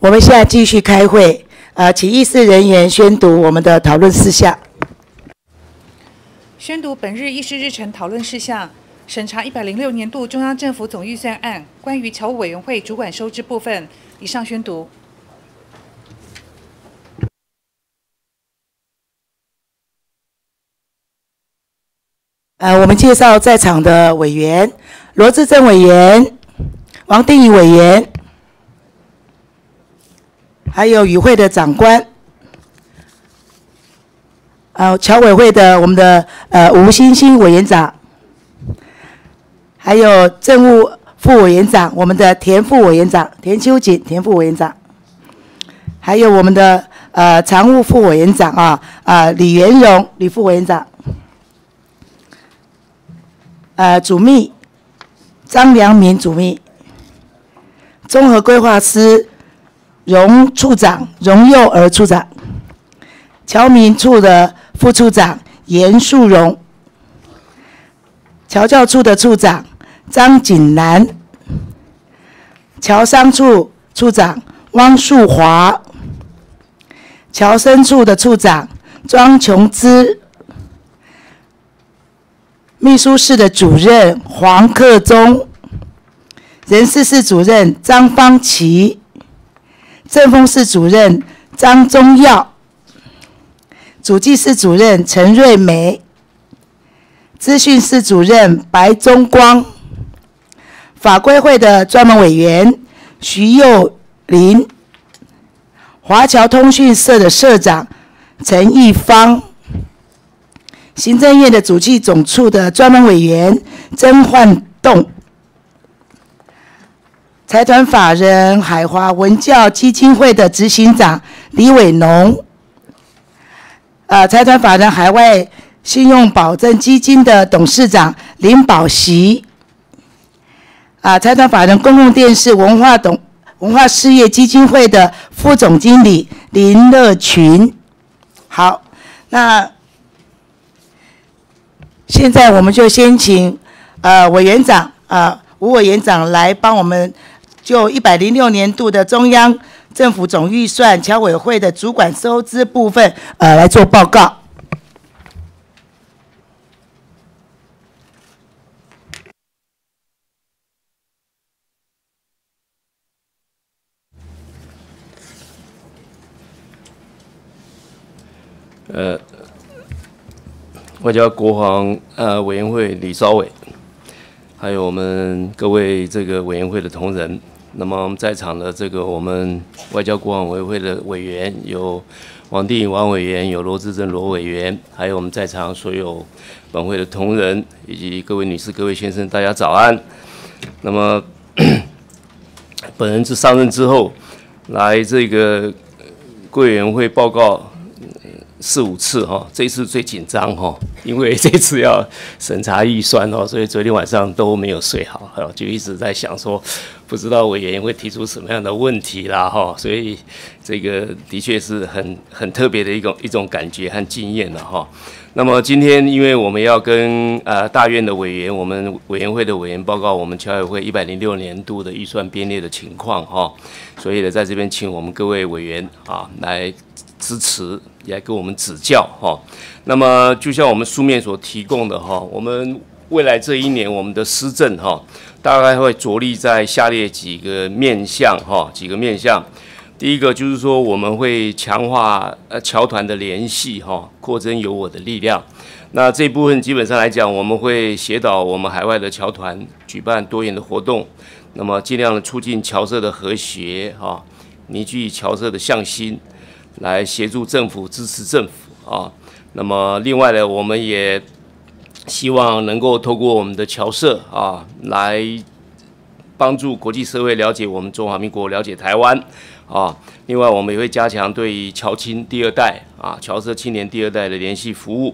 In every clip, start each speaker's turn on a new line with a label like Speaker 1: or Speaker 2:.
Speaker 1: 我们现在继续开会，呃，请议事人员宣读我们的讨论事项。
Speaker 2: 宣读本日议事日程讨论事项：审查一百零六年度中央政府总预算案，关于侨务委员会主管收支部分。以上宣读。
Speaker 1: 呃，我们介绍在场的委员：罗志正委员、王定宇委员，还有与会的长官。呃，侨委会的我们的呃吴欣欣委员长，还有政务副委员长，我们的田副委员长田秋瑾田副委员长，还有我们的呃常务副委员长啊啊李元荣李副委员长。呃，主秘张良民主秘，综合规划师荣处长荣幼儿处长，侨民处的副处长严树荣，侨教处的处长张锦兰，侨商处处长汪树华，侨生处的处长庄琼芝。秘书室的主任黄克忠，人事室主任张方琪，政风室主任张宗耀，主计室主任陈瑞梅，资讯室主任白宗光，法规会的专门委员徐幼林，华侨通讯社的社长陈义芳。行政院的主计总处的专门委员曾焕栋，财团法人海华文教基金会的执行长李伟农，呃，财团法人海外信用保证基金的董事长林宝熙，啊，财团法人公共电视文化董文化事业基金会的副总经理林乐群，好，那。现在我们就先请呃委员长啊吴委员长来帮我们就一百零六年度的中央政府总预算侨委会的主管收支部分呃来做报告。
Speaker 3: 呃。外交国防呃委员会李少伟，还有我们各位这个委员会的同仁，那么在场的这个我们外交国防委员会的委员有王定宇王委员，有罗志正罗委员，还有我们在场所有本会的同仁以及各位女士、各位先生，大家早安。那么 本人自上任之后，来这个贵委员会报告。四五次哈，这一次最紧张哈，因为 这次要审查预算哦，所以昨天晚上都没有睡好，哈，就一直在想说，不知道委员会提出什么样的问题啦哈，所以这个的确是很很特别的一种一种感觉和经验了哈。那么今天因为我们要跟呃大院的委员，我们委员会的委员报告我们侨委会一百零六年度的预算编列的情况哈，所以呢，在这边请我们各位委员啊来。支持也来给我们指教哈。那么就像我们书面所提供的哈，我们未来这一年我们的施政哈，大概会着力在下列几个面向哈，几个面向。第一个就是说，我们会强化呃侨团的联系哈，扩增有我的力量。那这部分基本上来讲，我们会协导我们海外的侨团举办多元的活动，那么尽量的促进侨社的和谐哈，凝聚侨社的向心。来协助政府支持政府啊，那么另外呢，我们也希望能够透过我们的侨社啊，来帮助国际社会了解我们中华民国，了解台湾啊。另外，我们也会加强对侨青第二代啊，侨社青年第二代的联系服务，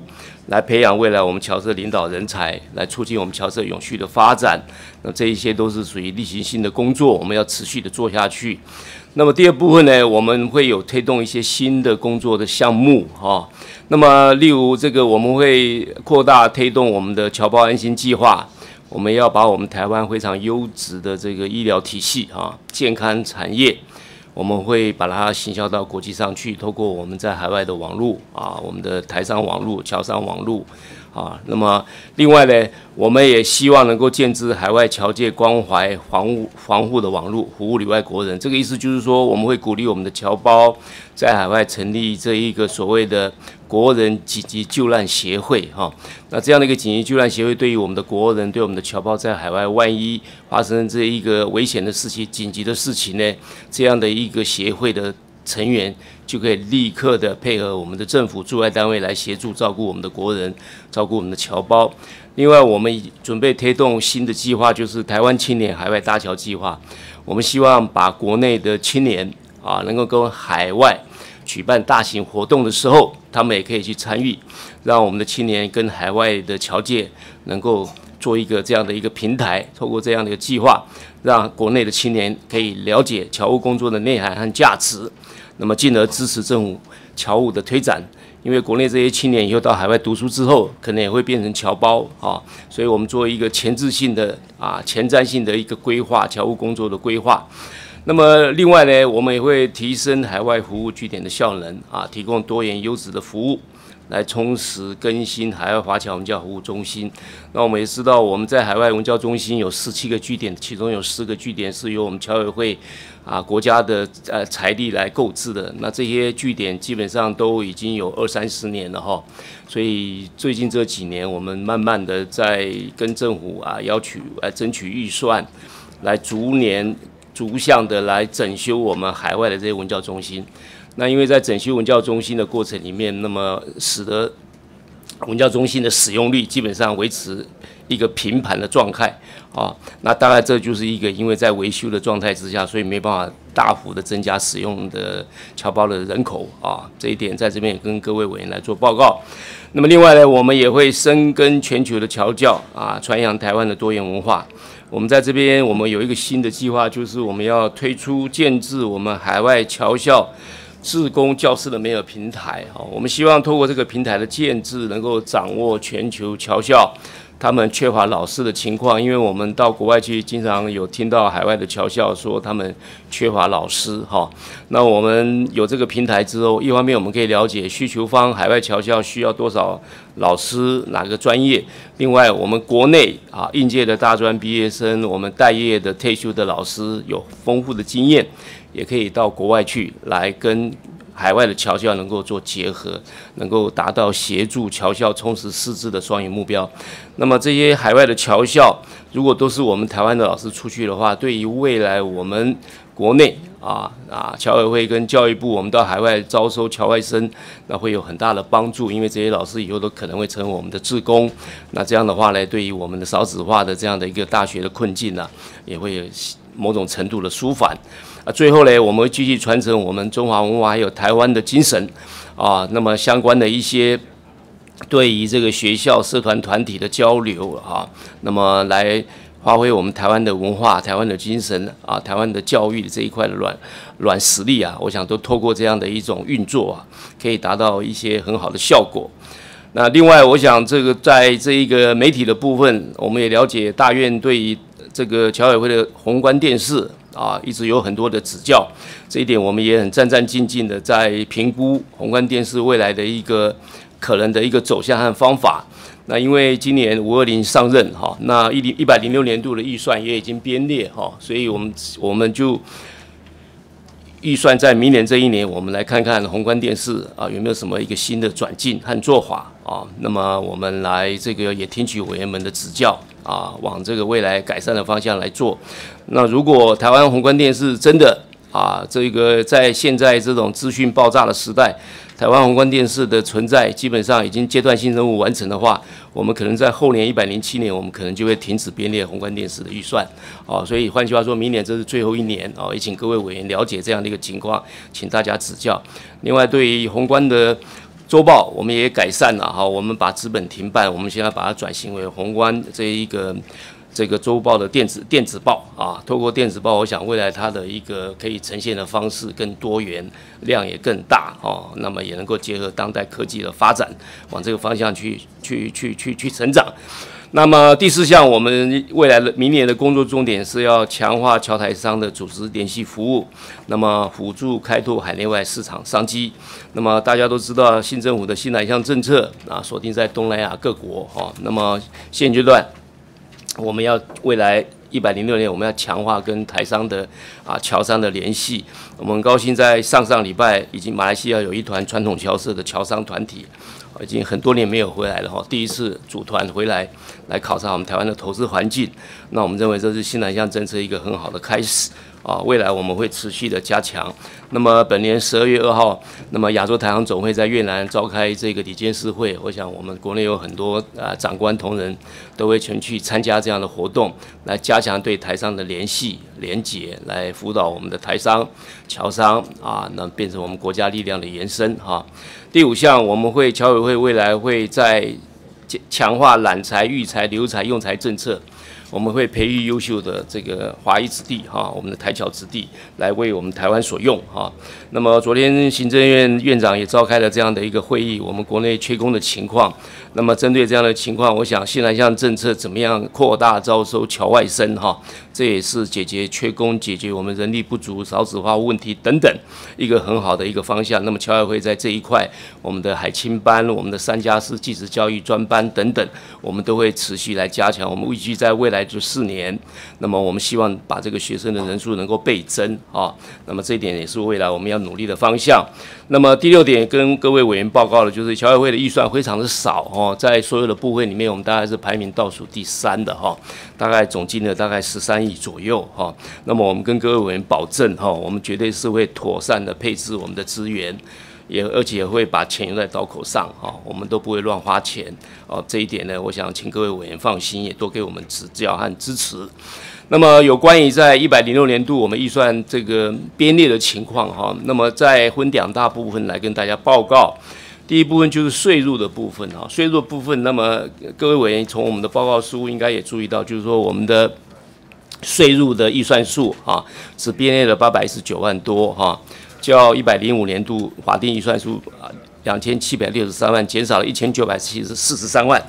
Speaker 3: 来培养未来我们侨社领导人才，来促进我们侨社永续的发展。那这一些都是属于例行性的工作，我们要持续的做下去。那么第二部分呢，我们会有推动一些新的工作的项目哈。那么例如这个，我们会扩大推动我们的侨胞安心计划。我们要把我们台湾非常优质的这个医疗体系啊，健康产业，我们会把它行销到国际上去，透过我们在海外的网络啊，我们的台商网络、侨商网络。啊，那么另外呢，我们也希望能够建置海外侨界关怀防护防护的网络，服务里外国人。这个意思就是说，我们会鼓励我们的侨胞在海外成立这一个所谓的国人紧急救难协会。哈，那这样的一个紧急救难协会，对于我们的国人，对我们的侨胞在海外，万一发生这一个危险的事情、紧急的事情呢，这样的一个协会的。成员就可以立刻的配合我们的政府驻外单位来协助照顾我们的国人，照顾我们的侨胞。另外，我们准备推动新的计划，就是台湾青年海外搭桥计划。我们希望把国内的青年啊，能够跟海外举办大型活动的时候，他们也可以去参与，让我们的青年跟海外的侨界能够做一个这样的一个平台，透过这样的一个计划，让国内的青年可以了解侨务工作的内涵和价值。那么，进而支持政府侨务的推展，因为国内这些青年以后到海外读书之后，可能也会变成侨胞啊，所以我们做一个前置性的啊前瞻性的一个规划，侨务工作的规划。那么，另外呢，我们也会提升海外服务据点的效能啊，提供多元优质的服务。来充实更新海外华侨文教服务中心。那我们也知道，我们在海外文教中心有十七个据点，其中有四个据点是由我们侨委会啊国家的呃财力来购置的。那这些据点基本上都已经有二三十年了哈。所以最近这几年，我们慢慢的在跟政府啊要求来争取预算，来逐年逐项的来整修我们海外的这些文教中心。那因为在整修文教中心的过程里面，那么使得文教中心的使用率基本上维持一个平盘的状态啊。那大概这就是一个因为在维修的状态之下，所以没办法大幅的增加使用的侨胞的人口啊。这一点在这边也跟各位委员来做报告。那么另外呢，我们也会深耕全球的侨教啊，传扬台湾的多元文化。我们在这边我们有一个新的计划，就是我们要推出建制我们海外侨校。自工教师的没有平台，哈，我们希望透过这个平台的建制，能够掌握全球侨校他们缺乏老师的情况。因为我们到国外去，经常有听到海外的侨校说他们缺乏老师，哈。那我们有这个平台之后，一方面我们可以了解需求方海外侨校需要多少老师，哪个专业；另外，我们国内啊应届的大专毕业生，我们待业的退休的老师有丰富的经验。也可以到国外去，来跟海外的侨校能够做结合，能够达到协助侨校充实师资的双赢目标。那么这些海外的侨校，如果都是我们台湾的老师出去的话，对于未来我们国内啊啊侨委会跟教育部，我们到海外招收侨外生，那会有很大的帮助。因为这些老师以后都可能会成为我们的志工。那这样的话呢，对于我们的少子化的这样的一个大学的困境呢，也会有某种程度的舒缓。啊，最后呢，我们会继续传承我们中华文化还有台湾的精神，啊，那么相关的一些对于这个学校社团团体的交流啊，那么来发挥我们台湾的文化、台湾的精神啊、台湾的教育这一块的软软实力啊，我想都透过这样的一种运作啊，可以达到一些很好的效果。那另外，我想这个在这一个媒体的部分，我们也了解大院对于这个侨委会的宏观电视。啊，一直有很多的指教，这一点我们也很战战兢兢的在评估宏观电视未来的一个可能的一个走向和方法。那因为今年五二零上任哈，那一零一百零六年度的预算也已经编列哈，所以我们我们就预算在明年这一年，我们来看看宏观电视啊有没有什么一个新的转进和做法啊。那么我们来这个也听取委员们的指教。啊，往这个未来改善的方向来做。那如果台湾宏观电视真的啊，这个在现在这种资讯爆炸的时代，台湾宏观电视的存在基本上已经阶段性任务完成的话，我们可能在后年一百零七年，我们可能就会停止编列宏观电视的预算。哦，所以换句话说，明年这是最后一年哦，也请各位委员了解这样的一个情况，请大家指教。另外，对于宏观的。周报我们也改善了哈，我们把资本停办，我们现在把它转型为宏观这一个这个周报的电子电子报啊。透过电子报，我想未来它的一个可以呈现的方式更多元，量也更大哦。那么也能够结合当代科技的发展，往这个方向去去去去去成长。那么第四项，我们未来的明年的工作重点是要强化侨台商的组织联系服务，那么辅助开拓海内外市场商机。那么大家都知道，新政府的新南向政策啊，锁定在东南亚各国哈。那么现阶段，我们要未来一百零六年，我们要强化跟台商的啊侨商的联系。我们很高兴在上上礼拜，已经马来西亚有一团传统侨社的侨商团体。已经很多年没有回来了哈，第一次组团回来来考察我们台湾的投资环境，那我们认为这是新南向政策一个很好的开始啊，未来我们会持续的加强。那么本年十二月二号，那么亚洲台商总会在越南召开这个理监事会，我想我们国内有很多啊长官同仁都会前去参加这样的活动，来加强对台商的联系连结，来辅导我们的台商、侨商啊，那变成我们国家力量的延伸哈。第五项，我们会侨委会未来会在强化揽才、育才、留才、用才政策。我们会培育优秀的这个华裔子弟哈，我们的台侨子弟来为我们台湾所用哈。那么昨天行政院院长也召开了这样的一个会议，我们国内缺工的情况。那么针对这样的情况，我想新南向政策怎么样扩大招收侨外生哈，这也是解决缺工、解决我们人力不足、少子化问题等等一个很好的一个方向。那么侨委会在这一块，我们的海青班、我们的三加四技职教育专班等等，我们都会持续来加强。我们预计在未来。这四年，那么我们希望把这个学生的人数能够倍增啊，那么这一点也是未来我们要努力的方向。那么第六点跟各位委员报告的，就是侨委会的预算非常的少哦，在所有的部会里面，我们大概是排名倒数第三的哈，大概总金额大概十三亿左右哈。那么我们跟各位委员保证哈，我们绝对是会妥善的配置我们的资源。也而且会把钱用在刀口上哈，我们都不会乱花钱哦。这一点呢，我想请各位委员放心，也多给我们指教和支持。那么有关于在一百零六年度我们预算这个编列的情况哈，那么在分两大部分来跟大家报告。第一部分就是税入的部分啊，税入部分，那么各位委员从我们的报告书应该也注意到，就是说我们的税入的预算数啊，是编列了八百一十九万多哈。较一百零五年度法定预算数两千七百六十三万，减少了一千九百七十四十三万。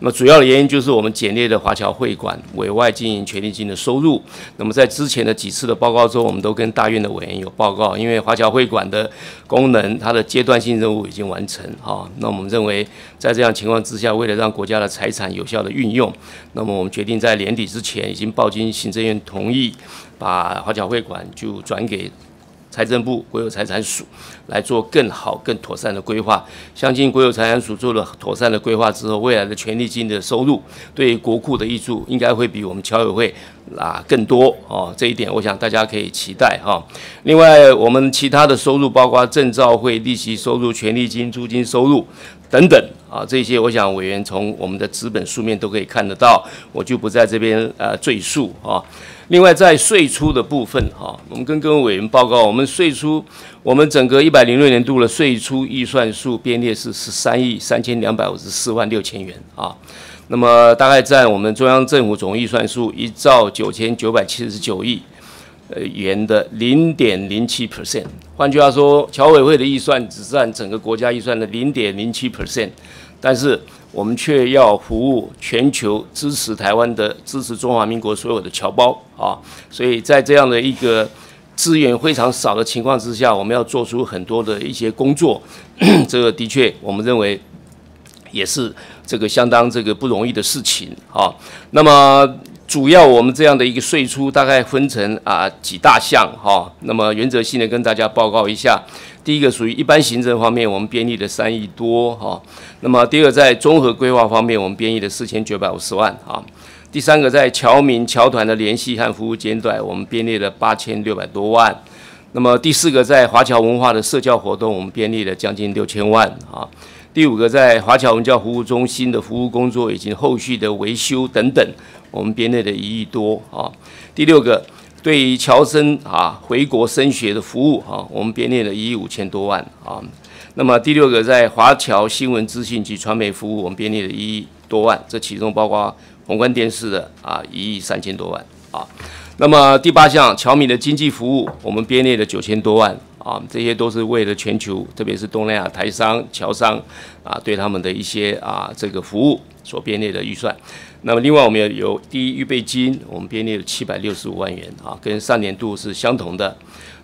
Speaker 3: 那么主要的原因就是我们简列的华侨会馆委外经营权利金的收入。那么在之前的几次的报告中，我们都跟大院的委员有报告，因为华侨会馆的功能，它的阶段性任务已经完成啊。那我们认为，在这样情况之下，为了让国家的财产有效的运用，那么我们决定在年底之前，已经报经行政院同意，把华侨会馆就转给。财政部国有财产署来做更好、更妥善的规划。相信国有财产署做了妥善的规划之后，未来的权利金的收入对国库的益处，应该会比我们侨委会啊更多哦。这一点，我想大家可以期待哈。另外，我们其他的收入，包括证照会利息收入、权利金、租金收入等等啊，这些我想委员从我们的资本书面都可以看得到，我就不在这边呃赘述啊。另外，在税出的部分，哈，我们跟各位委员报告，我们税出，我们整个一百零六年度的税出预算数编列是十三亿三千两百五十四万六千元啊，那么大概占我们中央政府总预算数一兆九千九百七十九亿呃元的零点零七 percent。换句话说，侨委会的预算只占整个国家预算的零点零七 percent，但是。我们却要服务全球，支持台湾的，支持中华民国所有的侨胞啊！所以在这样的一个资源非常少的情况之下，我们要做出很多的一些工作，这个的确，我们认为也是这个相当这个不容易的事情啊。那么，主要我们这样的一个税出大概分成啊几大项哈。那么原则性的跟大家报告一下。第一个属于一般行政方面，我们编列的三亿多哈。那么第二在综合规划方面，我们编列的四千九百五十万啊。第三个在侨民侨团的联系和服务阶段，我们编列了八千六百多万。那么第四个在华侨文化的社交活动，我们编列了将近六千万啊。第五个在华侨文教服务中心的服务工作以及后续的维修等等，我们编列的一亿多啊。第六个。对于侨生啊回国升学的服务啊，我们编列了一亿五千多万啊。那么第六个，在华侨新闻资讯及传媒服务，我们编列了一亿多万，这其中包括宏观电视的啊一亿三千多万啊。那么第八项，侨民的经济服务，我们编列了九千多万啊。啊，这些都是为了全球，特别是东南亚台商、侨商啊，对他们的一些啊这个服务所编列的预算。那么另外我们也有第一预备金，我们编列了七百六十五万元啊，跟上年度是相同的。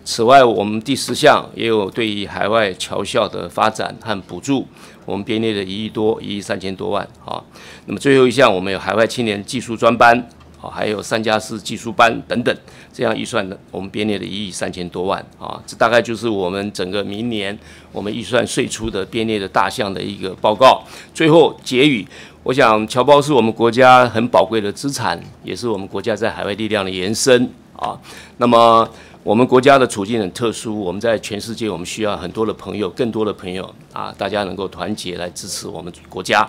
Speaker 3: 此外，我们第十项也有对于海外侨校的发展和补助，我们编列了一亿多，一亿三千多万啊。那么最后一项，我们有海外青年技术专班，啊，还有三加四技术班等等，这样预算呢，我们编列了一亿三千多万啊。这大概就是我们整个明年我们预算税出的编列的大项的一个报告。最后结语，我想侨胞是我们国家很宝贵的资产，也是我们国家在海外力量的延伸啊。那么。我们国家的处境很特殊，我们在全世界，我们需要很多的朋友，更多的朋友啊，大家能够团结来支持我们国家。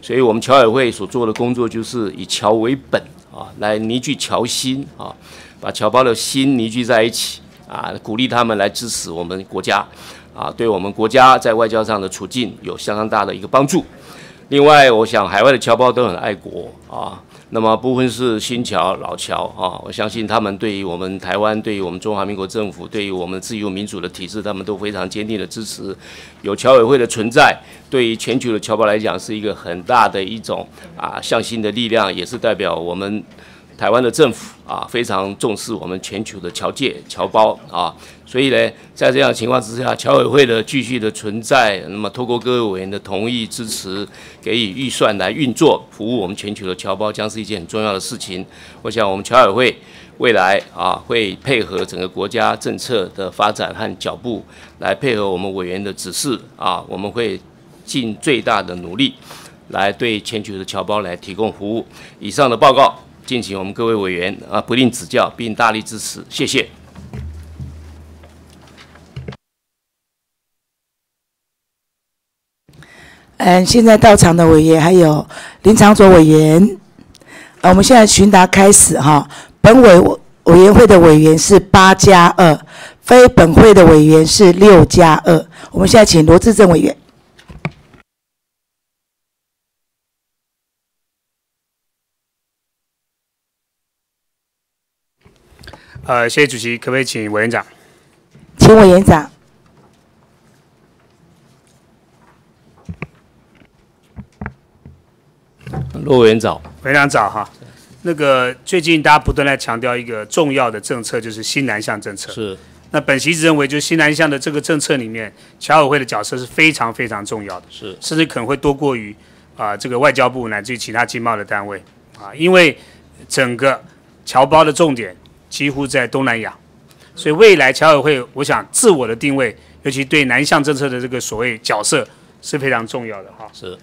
Speaker 3: 所以，我们侨委会所做的工作就是以侨为本啊，来凝聚侨心啊，把侨胞的心凝聚在一起啊，鼓励他们来支持我们国家啊，对我们国家在外交上的处境有相当大的一个帮助。另外，我想海外的侨胞都很爱国啊。那么不分是新侨老侨啊，我相信他们对于我们台湾，对于我们中华民国政府，对于我们自由民主的体制，他们都非常坚定的支持。有侨委会的存在，对于全球的侨胞来讲，是一个很大的一种啊向心的力量，也是代表我们。台湾的政府啊，非常重视我们全球的侨界侨胞啊，所以呢，在这样的情况之下，侨委会的继续的存在，那么透过各位委员的同意支持，给予预算来运作，服务我们全球的侨胞，将是一件很重要的事情。我想，我们侨委会未来啊，会配合整个国家政策的发展和脚步，来配合我们委员的指示啊，我们会尽最大的努力，来对全球的侨胞来提供服务。以上的报告。敬请我们各位委员啊不吝指教，并大力支持，谢谢。
Speaker 1: 嗯，现在到场的委员还有林长佐委员，啊，我们现在询答开始哈。本委委员会的委员是八加二，非本会的委员是六加二。我们现在请罗志正委员。
Speaker 4: 呃，谢谢主席，可不可以请委员长？
Speaker 1: 请委员长。
Speaker 3: 罗委员长，
Speaker 4: 委员长早哈。那个最近大家不断在强调一个重要的政策，就是新南向政策。
Speaker 3: 是。
Speaker 4: 那本席认为，就新南向的这个政策里面，侨委会的角色是非常非常重要的。
Speaker 3: 是。
Speaker 4: 甚至可能会多过于啊这个外交部乃至于其他经贸的单位啊，因为整个侨胞的重点。几乎在东南亚，所以未来侨委会，我想自我的定位，尤其对南向政策的这个所谓角色是非常重要的哈。
Speaker 3: 是，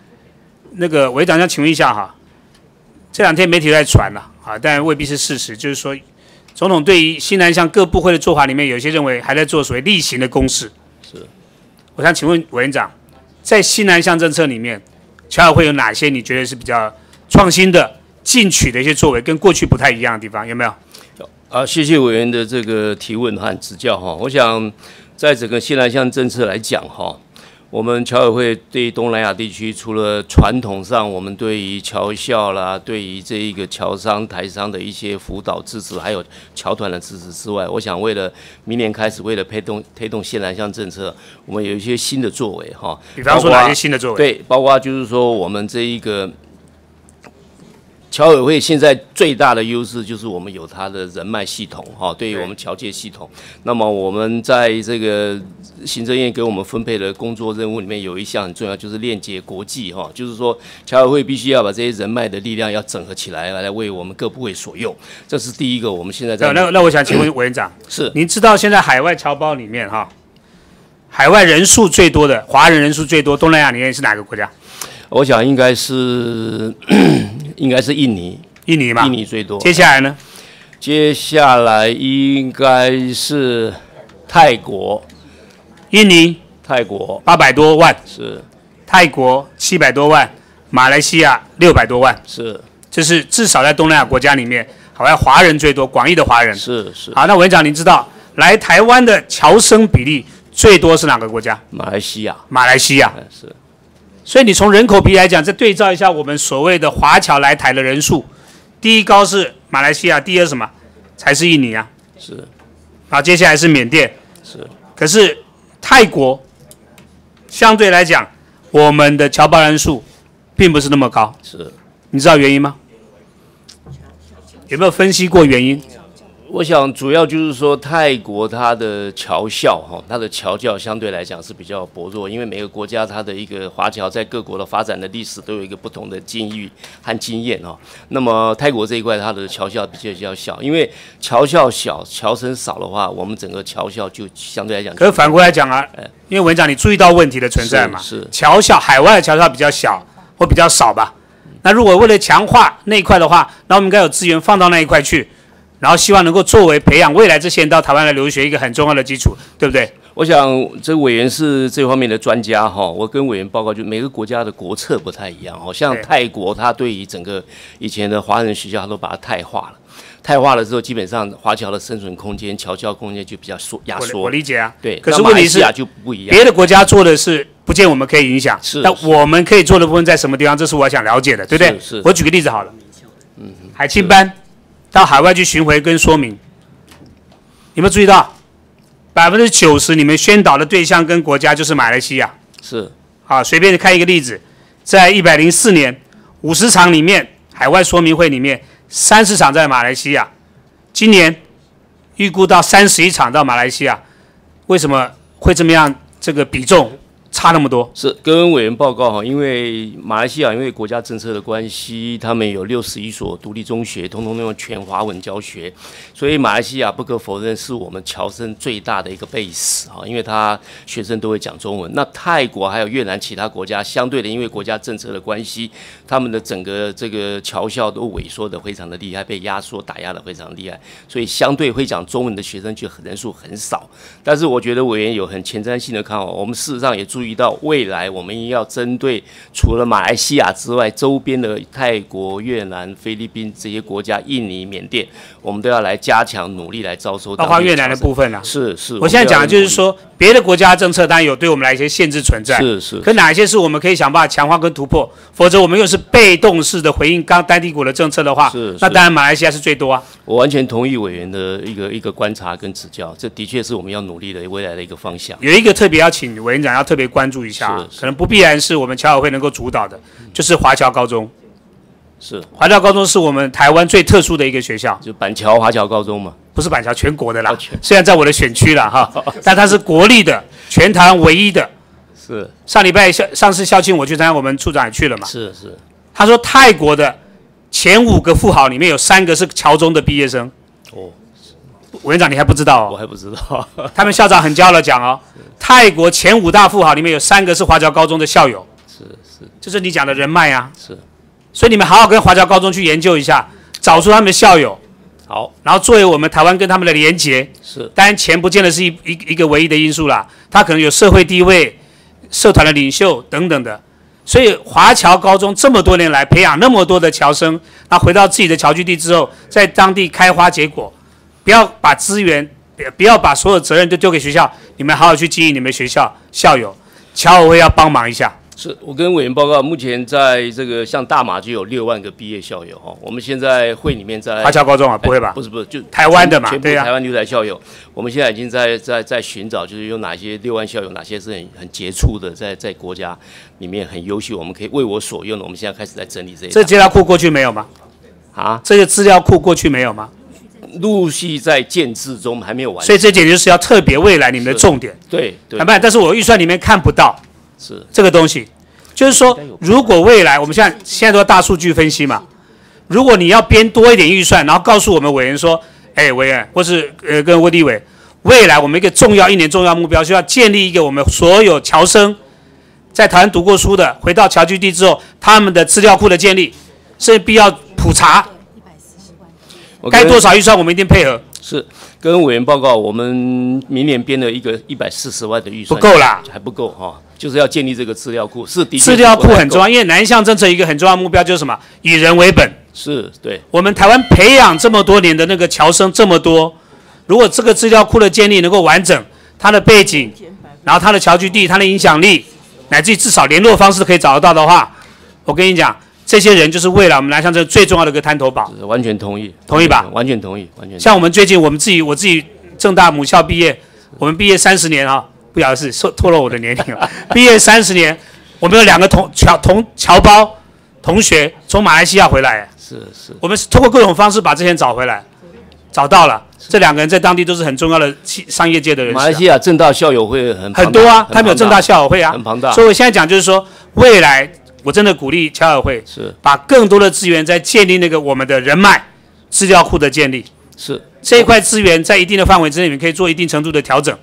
Speaker 4: 那个委员长想请问一下哈，这两天媒体在传了啊，但未必是事实，就是说，总统对于西南向各部会的做法里面，有些认为还在做所谓例行的公示。
Speaker 3: 是，
Speaker 4: 我想请问委员长，在西南向政策里面，侨委会有哪些你觉得是比较创新的、进取的一些作为，跟过去不太一样的地方，有没有？
Speaker 3: 啊，谢谢委员的这个提问和指教哈。我想，在整个西南向政策来讲哈，我们侨委会对东南亚地区，除了传统上我们对于侨校啦，对于这一个侨商、台商的一些辅导支持，还有侨团的支持之外，我想为了明年开始，为了推动推动西南向政策，我们有一些新的作为哈。
Speaker 4: 比方说哪些新的作为？
Speaker 3: 对，包括就是说我们这一个。侨委会现在最大的优势就是我们有它的人脉系统，哈，对于我们侨界系统。那么我们在这个行政院给我们分配的工作任务里面，有一项很重要，就是链接国际，哈，就是说侨委会必须要把这些人脉的力量要整合起来，来为我们各部委所用。这是第一个，我们现在在。
Speaker 4: 那那我想请问委员长，
Speaker 3: 是
Speaker 4: 您知道现在海外侨胞里面，哈，海外人数最多的华人人数最多，东南亚里面是哪个国家？
Speaker 3: 我想应该是 应该是印尼，
Speaker 4: 印尼吧，
Speaker 3: 印尼最多。
Speaker 4: 接下来呢？
Speaker 3: 接下来应该是泰国，
Speaker 4: 印尼，
Speaker 3: 泰国。
Speaker 4: 八百多万，
Speaker 3: 是。
Speaker 4: 泰国七百多万，马来西亚六百多万，
Speaker 3: 是，
Speaker 4: 这是至少在东南亚国家里面，好像华人最多，广义的华人。
Speaker 3: 是是。
Speaker 4: 好，那委员长您知道来台湾的侨生比例最多是哪个国家？
Speaker 3: 马来西亚，
Speaker 4: 马来西亚。
Speaker 3: 是。
Speaker 4: 所以你从人口比来讲，再对照一下我们所谓的华侨来台的人数，第一高是马来西亚，第二什么？才是印尼啊。
Speaker 3: 是。
Speaker 4: 好，接下来是缅甸。
Speaker 3: 是。
Speaker 4: 可是泰国相对来讲，我们的侨胞人数并不是那么高，
Speaker 3: 是。
Speaker 4: 你知道原因吗？有没有分析过原因？
Speaker 3: 我想主要就是说，泰国它的侨校哈，它的侨教相对来讲是比较薄弱，因为每个国家它的一个华侨在各国的发展的历史都有一个不同的境遇和经验哦。那么泰国这一块它的侨校比较比较小，因为侨校小，侨生少的话，我们整个侨校就相对来讲。
Speaker 4: 可是反过来讲啊，因为文长你注意到问题的存在嘛，
Speaker 3: 是
Speaker 4: 侨校海外的侨校比较小或比较少吧？那如果为了强化那一块的话，那我们应该有资源放到那一块去。然后希望能够作为培养未来这些人到台湾来留学一个很重要的基础，对不对？
Speaker 3: 我想这委员是这方面的专家哈。我跟委员报告，就每个国家的国策不太一样。好像泰国，他对于整个以前的华人学校，他都把它泰化了。泰化了之后，基本上华侨的生存空间、侨教空间就比较缩压缩。
Speaker 4: 我理解啊。
Speaker 3: 对。
Speaker 4: 可是问题是
Speaker 3: 就不一样。
Speaker 4: 别的国家做的是不见我们可以影响，
Speaker 3: 是。
Speaker 4: 但我们可以做的部分在什么地方？这是我想了解的，对不对？
Speaker 3: 是。
Speaker 4: 我举个例子好了。嗯。海青班到海外去巡回跟说明。有没有注意到，百分之九十你们宣导的对象跟国家就是马来西亚？
Speaker 3: 是。
Speaker 4: 啊，随便看一个例子，在一百零四年五十场里面，海外说明会里面三十场在马来西亚，今年预估到三十一场到马来西亚，为什么会这么样？这个比重？差那么多
Speaker 3: 是跟委员报告哈，因为马来西亚因为国家政策的关系，他们有六十一所独立中学，通通都用全华文教学，所以马来西亚不可否认是我们侨生最大的一个 base 哈，因为他学生都会讲中文。那泰国还有越南其他国家相对的，因为国家政策的关系，他们的整个这个侨校都萎缩的非常的厉害，被压缩打压的非常厉害，所以相对会讲中文的学生就人数很少。但是我觉得委员有很前瞻性的看法，我们事实上也注。注意到未来，我们要针对除了马来西亚之外，周边的泰国、越南、菲律宾这些国家，印尼、缅甸，我们都要来加强努力来招收。
Speaker 4: 包括越南的部分啊？
Speaker 3: 是是。
Speaker 4: 我现在讲的就是说，别的国家政策当然有对我们来一些限制存在。
Speaker 3: 是是。
Speaker 4: 可哪一些是我们可以想办法强化跟突破？否则我们又是被动式的回应刚单地国的政策的话，
Speaker 3: 是。
Speaker 4: 那当然马来西亚是最多啊。
Speaker 3: 我完全同意委员的一个一个观察跟指教，这的确是我们要努力的未来的一个方向。
Speaker 4: 有一个特别要请委员长要特别关注一下，可能不必然是我们侨委会能够主导的，就是华侨高中。
Speaker 3: 是
Speaker 4: 华侨高中是我们台湾最特殊的一个学校，
Speaker 3: 就板桥华侨高中嘛？
Speaker 4: 不是板桥，全国的啦。虽然在我的选区了哈，但它是国立的，全台湾唯一的。
Speaker 3: 是
Speaker 4: 上礼拜校上次校庆我去参加，我们处长也去了嘛？
Speaker 3: 是是。
Speaker 4: 他说泰国的前五个富豪里面有三个是侨中的毕业生。哦。委员长，你还不知道？
Speaker 3: 我还不知道。
Speaker 4: 他们校长很骄傲的讲哦，泰国前五大富豪里面有三个是华侨高中的校友。
Speaker 3: 是是，
Speaker 4: 就是你讲的人脉啊。
Speaker 3: 是。
Speaker 4: 所以你们好好跟华侨高中去研究一下，找出他们的校友。
Speaker 3: 好。
Speaker 4: 然后作为我们台湾跟他们的连结。
Speaker 3: 是。
Speaker 4: 当然钱不见得是一一一个唯一的因素啦，他可能有社会地位、社团的领袖等等的。所以华侨高中这么多年来培养那么多的侨生，那回到自己的侨居地之后，在当地开花结果。不要把资源，不要把所有责任都丢给学校，你们好好去经营你们学校校友，侨委会要帮忙一下。
Speaker 3: 是我跟委员报告，目前在这个像大马就有六万个毕业校友哈，我们现在会里面在
Speaker 4: 华侨高中啊，不会吧？
Speaker 3: 不是不是，就
Speaker 4: 台湾的嘛，
Speaker 3: 全部台湾留台校友，我们现在已经在在在寻找，就是有哪些六万校友，哪些是很很杰出的，在在国家里面很优秀，我们可以为我所用的。我们现在开始在整理这些。
Speaker 4: 这资料库过去没有吗？
Speaker 3: 啊，
Speaker 4: 这些资料库过去没有吗？
Speaker 3: 陆续在建制中，还没有完。
Speaker 4: 所以这简直是要特别未来你们的重点。
Speaker 3: 对，
Speaker 4: 很办，但是我预算里面看不到。
Speaker 3: 是
Speaker 4: 这个东西，就是说，如果未来我们现在现在都要大数据分析嘛，如果你要编多一点预算，然后告诉我们委员说，哎，委员或是呃跟魏立伟，未来我们一个重要一年重要目标，就要建立一个我们所有侨生在台湾读过书的，回到侨居地之后，他们的资料库的建立，是必要普查。该多少预算，我们一定配合。
Speaker 3: 是跟委员报告，我们明年编了一个一百四十万的预算，
Speaker 4: 不够啦，
Speaker 3: 还不够哈，就是要建立这个资料库。是
Speaker 4: 资料库很重要，因为南向政策一个很重要目标就是什么？以人为本。
Speaker 3: 是对。
Speaker 4: 我们台湾培养这么多年的那个侨生这么多，如果这个资料库的建立能够完整，它的背景，然后它的侨居地，它的影响力，乃至于至少联络方式可以找得到的话，我跟你讲。这些人就是为了我们南向这最重要的一个滩头堡，
Speaker 3: 完全同意，
Speaker 4: 同意吧？
Speaker 3: 完全同意，完全。
Speaker 4: 像我们最近，我们自己，我自己正大母校毕业，我们毕业三十年啊，不晓得是说透露我的年龄了。毕业三十年，我们有两个同侨同侨胞同学从马来西亚回来，
Speaker 3: 是是
Speaker 4: 我们是通过各种方式把这些人找回来，找到了。这两个人在当地都是很重要的企商业界的人啊。
Speaker 3: 马来西亚正大校友会很
Speaker 4: 很多啊，他们有正大校友会啊，
Speaker 3: 很庞大，
Speaker 4: 所以我现在讲就是说，未来我真的鼓励侨委会
Speaker 3: 是
Speaker 4: 把更多的资源在建立那个我们的人脉资料库的建立，
Speaker 3: 是
Speaker 4: 这一块资源在一定的范围之内，你可以做一定程度的调整，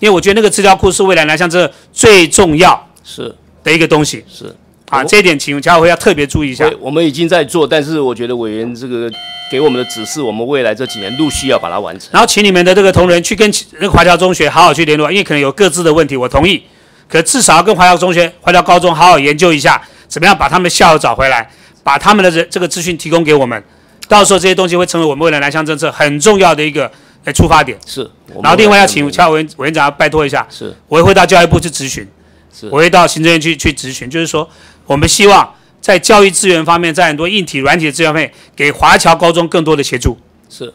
Speaker 4: 因为我觉得那个资料库是未来南向这最重要
Speaker 3: 是
Speaker 4: 的一个东西
Speaker 3: 是。
Speaker 4: 啊，这一点请侨委会要特别注意一下。
Speaker 3: 我我们已经在做，但是我觉得委员这个给我们的指示，我们未来这几年陆续要把它完成。
Speaker 4: 然后请你们的这个同仁去跟其那个华侨中学好好去联络，因为可能有各自的问题，我同意。可至少要跟华侨中学、华侨高中好好研究一下，怎么样把他们的校友找回来，把他们的人这个资讯提供给我们。到时候这些东西会成为我们未来南向政策很重要的一个呃出发点。
Speaker 3: 是，
Speaker 4: 然后另外要请侨委员委员长拜托一下，
Speaker 3: 是
Speaker 4: 我也会到教育部去咨询，
Speaker 3: 是
Speaker 4: 我会到行政院去去咨询，就是说我们希望在教育资源方面，在很多硬体、软体的资源方面，给华侨高中更多的协助。
Speaker 3: 是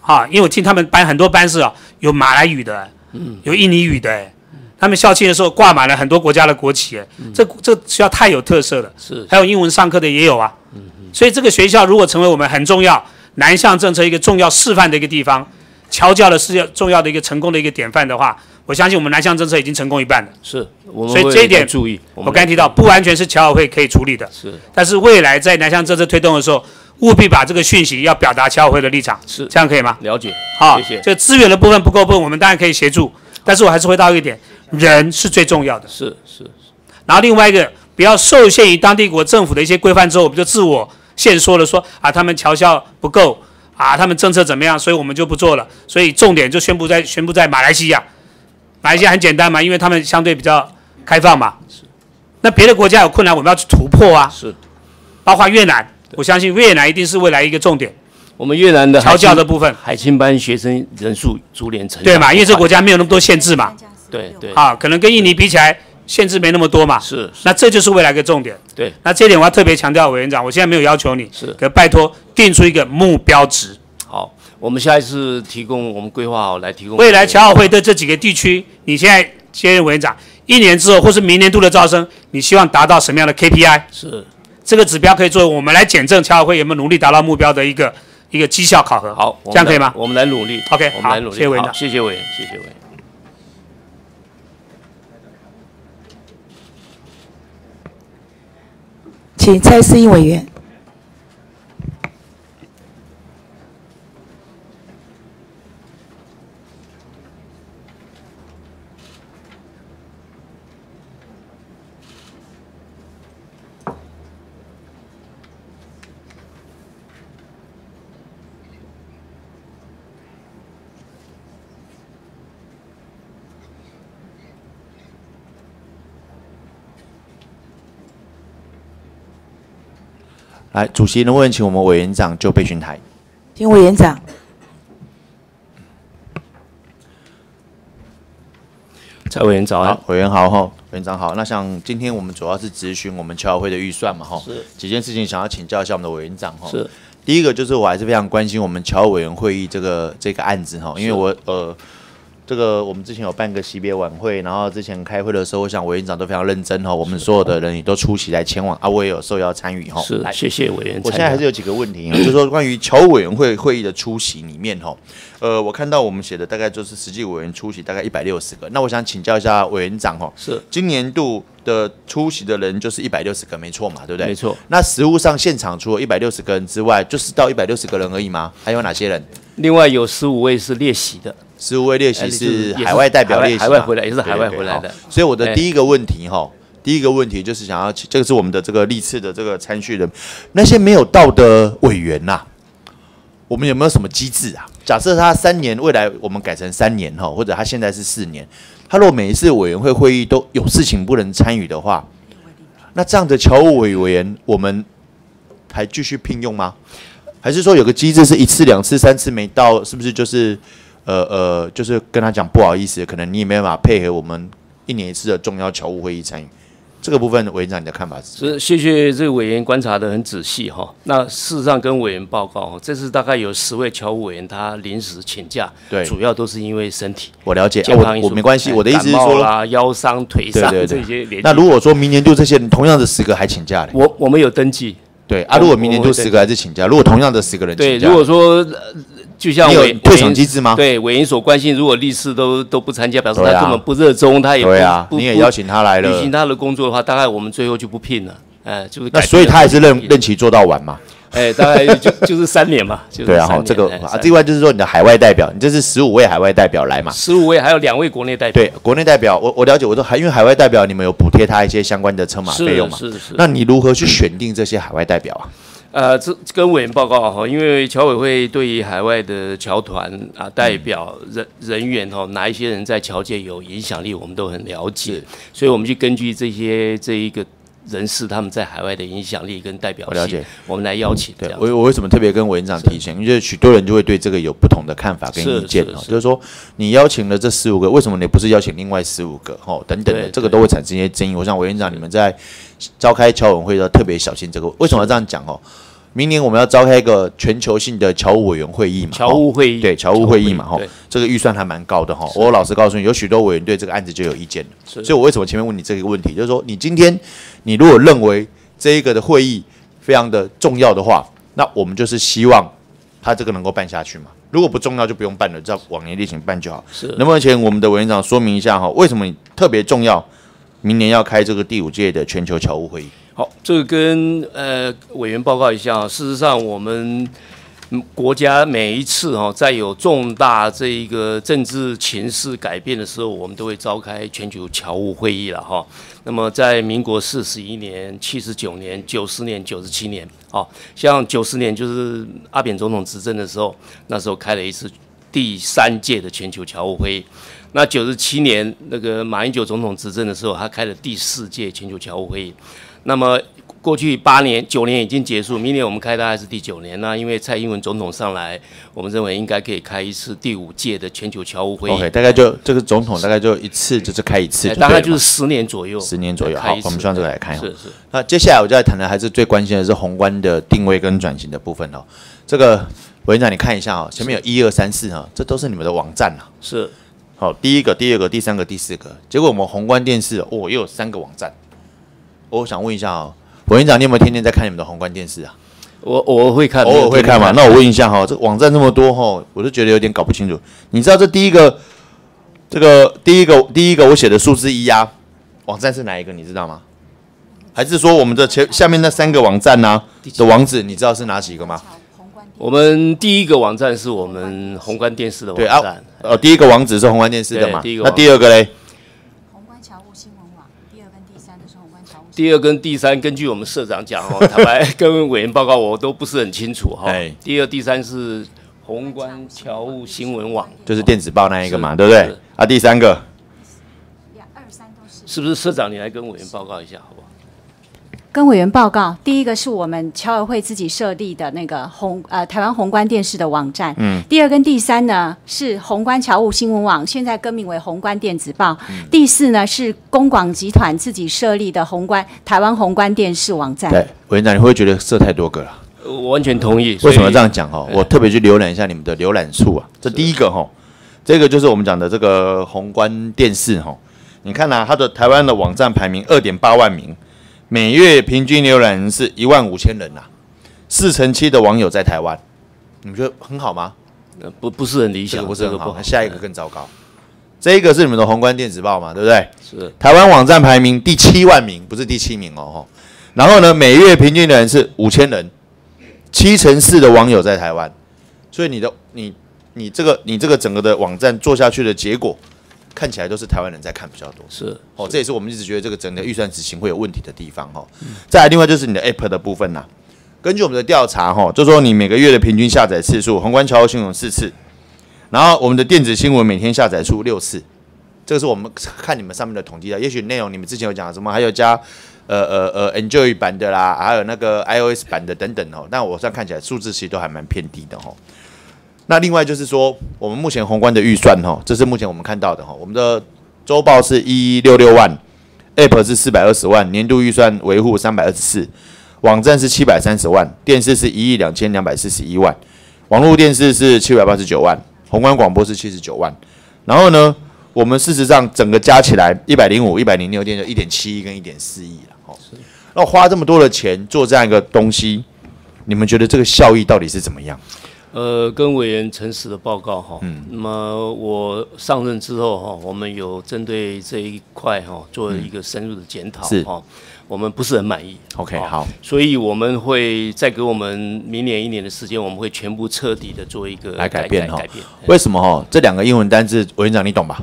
Speaker 4: 啊，因为我听他们班很多班是啊，有马来语的，
Speaker 3: 嗯
Speaker 4: 有印尼语的，哎他们校庆的时候挂满了很多国家的国旗，这这学校太有特色了。
Speaker 3: 是。
Speaker 4: 还有英文上课的也有啊，嗯所以这个学校如果成为我们很重要南向政策一个重要示范的一个地方，侨教的是重要的一个成功的一个典范的话，我相信我们南向政策已经成功一半了。
Speaker 3: 是，我们
Speaker 4: 所以这一点
Speaker 3: 注意。
Speaker 4: 我刚才提到，不完全是侨委会可以处理的，
Speaker 3: 是。
Speaker 4: 但是未来在南向政策推动的时候，务必把这个讯息要表达侨委会的立场，
Speaker 3: 是。
Speaker 4: 这样可以吗？
Speaker 3: 了解，
Speaker 4: 好，
Speaker 3: 谢谢。
Speaker 4: 这资源的部分不够部分，我们当然可以协助，但是我还是回到一个点，人是最重要的。
Speaker 3: 是是
Speaker 4: 然后另外一个，不要受限于当地国政府的一些规范之后，我们就自我限缩了说，啊，他们侨校不够啊，他们政策怎么样，所以我们就不做了。所以重点就宣布在宣布在马来西亚，马来西亚很简单嘛，因为他们相对比较开放嘛。那别的国家有困难，我们要去突破啊，
Speaker 3: 是，
Speaker 4: 包括越南，我相信越南一定是未来一个重点，
Speaker 3: 我们越南的
Speaker 4: 侨教的部分，
Speaker 3: 海青班学生人数逐年成长，
Speaker 4: 对嘛？因为这个国家没有那么多限制嘛，
Speaker 3: 对对
Speaker 4: 啊，可能跟印尼比起来，限制没那么多嘛。
Speaker 3: 是
Speaker 4: 那这就是未来一个重点。
Speaker 3: 对，
Speaker 4: 那这点我要特别强调，委员长，我现在没有要求你，
Speaker 3: 是
Speaker 4: 可拜托定出一个目标值。
Speaker 3: 好，我们下一次提供我们规划好来提供
Speaker 4: 未来侨委会的这几个地区，你现在接任委员长，一年之后或是明年度的招生，你希望达到什么样的 KPI？
Speaker 3: 是
Speaker 4: 这个指标可以作为我们来检证侨委会有没有努力达到目标的一个一个绩效考核。
Speaker 3: 好，
Speaker 4: 这样可以吗？
Speaker 3: 我们来努力
Speaker 4: OK，好
Speaker 3: 我们来努力，好
Speaker 4: 谢谢委员长
Speaker 3: 谢谢委员，谢谢委员。
Speaker 1: 请蔡思英委员。
Speaker 5: 来，主席能不能请我们委员长就备询台？
Speaker 1: 请委员长。
Speaker 3: 蔡委员早安，，
Speaker 5: 委员好哈，委员长好。那像今天我们主要是咨询我们侨委会的预算嘛哈，
Speaker 3: 是
Speaker 5: 几件事情想要请教一下我们的委员长哈。
Speaker 3: 是
Speaker 5: 第一个就是我还是非常关心我们侨委员会议这个这个案子哈，因为我呃。这个我们之前有办个惜别晚会，然后之前开会的时候，我想委员长都非常认真哈，我们所有的人也都出席来前往啊，我也有受邀参与哈。来，
Speaker 3: 是谢谢委员。
Speaker 5: 我现在还是有几个问题，就是说关于侨委员会会议的出席里面哈，呃，我看到我们写的大概就是实际委员出席大概一百六十个，那我想请教一下委员长哈，
Speaker 3: 是
Speaker 5: 今年度的出席的人就是一百六十个，没错嘛，对不对？
Speaker 3: 没错。
Speaker 5: 那实务上现场除了一百六十个人之外，就是到一百六十个人而已吗？还有哪些人？
Speaker 3: 另外有十五位是列席的，
Speaker 5: 十五位列
Speaker 3: 哎
Speaker 5: 席
Speaker 3: 是
Speaker 5: 海外代表列席嘛，
Speaker 3: 海外回来也是海外回来的
Speaker 5: 所以我的
Speaker 3: 哎
Speaker 5: 第一个问题哈，第一个问题就是想要请，这个是我们的这个历次的这个参叙人，那些没有到的委员呐、我们有没有什么机制啊？假设他三年，未来我们改成三年哈，或者他现在是四年，他如果每一次委员会会议都有事情不能参与的话，那这样的侨务委员我们还继续聘用吗？还是说有个机制是一次、两次、三次没到，是不是就是呃呃，就是跟他讲不好意思，可能你也没办法配合我们一年一次的重要侨务会议参与，这个部分委员长你的看法是？
Speaker 3: 是谢谢这个委员观察的很仔细哈。那事实上跟委员报告，这次大概有十位侨务委员他临时请假，
Speaker 5: 对
Speaker 3: 主要都是因为身体
Speaker 5: 我了解，
Speaker 3: 健康因素，
Speaker 5: 我我没关系，
Speaker 3: 哎
Speaker 5: 我的意思是说，
Speaker 3: 腰伤、腿伤
Speaker 5: 对对对
Speaker 3: 这些连。
Speaker 5: 那如果说明年就这些人同样的十个还请假嘞？
Speaker 3: 我我们有登记，
Speaker 5: 对啊，如果明年就十个还是请假，如果同样的十个人
Speaker 3: 对，
Speaker 5: 请假，
Speaker 3: 如果说呃就像
Speaker 5: 你有
Speaker 3: 委
Speaker 5: 退场机制吗？
Speaker 3: 对委员所关心，如果历次都都不参加，表示他根本不热衷，他也不
Speaker 5: 对啊，你也邀请他来了
Speaker 3: 履行，他的工作的话，大概我们最后就不聘了，哎，就是
Speaker 5: 那所以他还是任任期做到完嘛？
Speaker 3: 哎，大概就 就是三年嘛，就是
Speaker 5: 对啊，哈，这个啊，另外就是说你的海外代表，你这是十五位海外代表来嘛？
Speaker 3: 十五位，还有两位国内代表，
Speaker 5: 对，国内代表，我我了解，我说海因为海外代表你们有补贴他一些相关的车马费用嘛？
Speaker 3: 是是是。
Speaker 5: 那你如何去选定这些海外代表啊？
Speaker 3: 呃，这跟委员报告哈，因为侨委会对于海外的侨团啊代表人人员哈，哪一些人在侨界有影响力，我们都很了解，所以我们就根据这些这一个人士他们在海外的影响力跟代表性
Speaker 5: 我了解，
Speaker 3: 我们来邀请
Speaker 5: 对
Speaker 3: 样。
Speaker 5: 我我为什么特别跟委员长提醒？因为许多人就会对这个有不同的看法跟意见哦，
Speaker 3: 是是
Speaker 5: 就是说你邀请了这十五个，为什么你不是邀请另外十五个？哦，等等的，这个都会产生一些争议。我想委员长你们在召开侨委会要特别小心这个。为什么要这样讲哦？明年我们要召开一个全球性的侨务委员会议嘛，
Speaker 3: 侨务会议
Speaker 5: 对侨务会议嘛，哈，这个预算还蛮高的哈。我老实告诉你，有许多委员对这个案子就有意见了，所以我为什么前面问你这个问题，就是说你今天你如果认为这一个的会议非常的重要的话，那我们就是希望他这个能够办下去嘛。如果不重要就不用办了，照往年例行办就好。
Speaker 3: 是
Speaker 5: 能不能请我们的委员长说明一下哈，为什么你特别重要？明年要开这个第五届的全球侨务会议，
Speaker 3: 好，这个跟呃委员报告一下啊。事实上，我们国家每一次哈、在有重大这一个政治情势改变的时候，我们都会召开全球侨务会议了哈、那么在民国四十一年、七十九年、九十年、九十七年，哦，像九十年就是阿扁总统执政的时候，那时候开了一次第三届的全球侨务会议。那九十七年那个马英九总统执政的时候，他开了第四届全球侨务会议。那么过去八年、九年已经结束，明年我们开大概是第九年。那因为蔡英文总统上来，我们认为应该可以开一次第五届的全球侨务会议。
Speaker 5: OK，大概就这个总统大概就一次就是开一次
Speaker 3: 大概就是十年左右，
Speaker 5: 十年左右。好我们希望这个来开。
Speaker 3: 是是。
Speaker 5: 那接下来我就来谈的还是最关心的是宏观的定位跟转型的部分哦。这个委员长你看一下哦，前面有一二三四哈，这都是你们的网站啊。
Speaker 3: 是
Speaker 5: 好，第一个、第二个、第三个、第四个，结果我们宏观电视哦，又有三个网站。我想问一下哦，委员长，你有没有天天在看你们的宏观电视啊？
Speaker 3: 我我会看，
Speaker 5: 偶尔会看嘛。那我问一下哈，这网站这么多哈，我就觉得有点搞不清楚。你知道这第一个，这个第一个第一个我写的数字一啊，网站是哪一个？你知道吗？还是说我们的前下面那三个网站呢、的网址，你知道是哪几个吗？
Speaker 3: 我们第一个网站是我们宏观电视的网
Speaker 5: 对啊
Speaker 3: 站，，
Speaker 5: 呃，第一个网址是宏观电视的嘛？那
Speaker 3: 对第一个网
Speaker 5: 第二个嘞？
Speaker 6: 宏观侨务新闻网，第二跟第三都是宏观侨务。
Speaker 3: 第二跟第三，根据我们社长讲哦，坦白跟委员报告，我都不是很清楚哈
Speaker 5: 哎。
Speaker 3: 第二、第三是宏观侨务新闻网，
Speaker 5: 就是电子报那一个嘛，对不对？啊，第三个
Speaker 6: 两二三都是。
Speaker 3: 是不是社长？你来跟委员报告一下，好不好？
Speaker 6: 跟委员报告，第一个是我们侨委会自己设立的那个宏呃台湾宏观电视的网站，嗯，第二跟第三呢是宏观侨务新闻网，现在更名为宏观电子报，第四呢是公广集团自己设立的宏观台湾宏观电视网站。
Speaker 5: 对，委员长，你会不会觉得设太多个了？
Speaker 3: 呃我完全同意。
Speaker 5: 为什么这样讲哦？我特别去浏览一下你们的浏览数啊。这第一个哈，这个就是我们讲的这个宏观电视哈。你看呐、它的台湾的网站排名二点八万名，每月平均浏览人是一万五千人呐、四成七的网友在台湾，你们觉得很好吗？
Speaker 3: 呃不不是很理想，
Speaker 5: 这个不是很好，下一个更糟糕。这一个是你们的宏观电子报嘛，对不对？
Speaker 3: 是
Speaker 5: 台湾网站排名第七万名，不是第七名哦。吼然后呢，每月平均的人是五千人，七成四的网友在台湾，所以你的你你这个你这个整个的网站做下去的结果，看起来都是台湾人在看比较多。
Speaker 3: 是
Speaker 5: 哦，这也是我们一直觉得这个整个预算执行会有问题的地方哈。再来，另外就是你的 App 的部分呐、根据我们的调查哈，就说你每个月的平均下载次数，宏观侨务新闻四次，然后我们的电子新闻每天下载数六次，这个是我们看你们上面的统计的。也许内容你们之前有讲什么，还有加呃呃呃 Enjoy 版的啦，还有那个 iOS 版的等等哦。但我这样看起来数字其实都还蛮偏低的哈。那另外就是说，我们目前宏观的预算哈，这是目前我们看到的哈，我们的周报是一六六万，，App 是四百二十万，年度预算维护三百二十四，网站是七百三十万，电视是一亿两千两百四十一万，网络电视是七百八十九万，宏观广播是七十九万。然后呢，我们事实上整个加起来一百零五、一百零六电就一点七亿跟一点四亿了。哦，那花这么多的钱做这样一个东西，你们觉得这个效益到底是怎么样？
Speaker 3: 呃，跟委员诚实的报告哈，那么我上任之后哈，我们有针对这一块哈做一个深入的检讨
Speaker 5: 是
Speaker 3: 哈，我们不是很满意。
Speaker 5: OK，
Speaker 3: 好
Speaker 5: 好，
Speaker 3: 所以我们会再给我们明年一年的时间，我们会全部彻底的做一个
Speaker 5: 来改变哈
Speaker 3: 改变。
Speaker 5: 为什么哈？这两个英文单字，委员长你懂吧？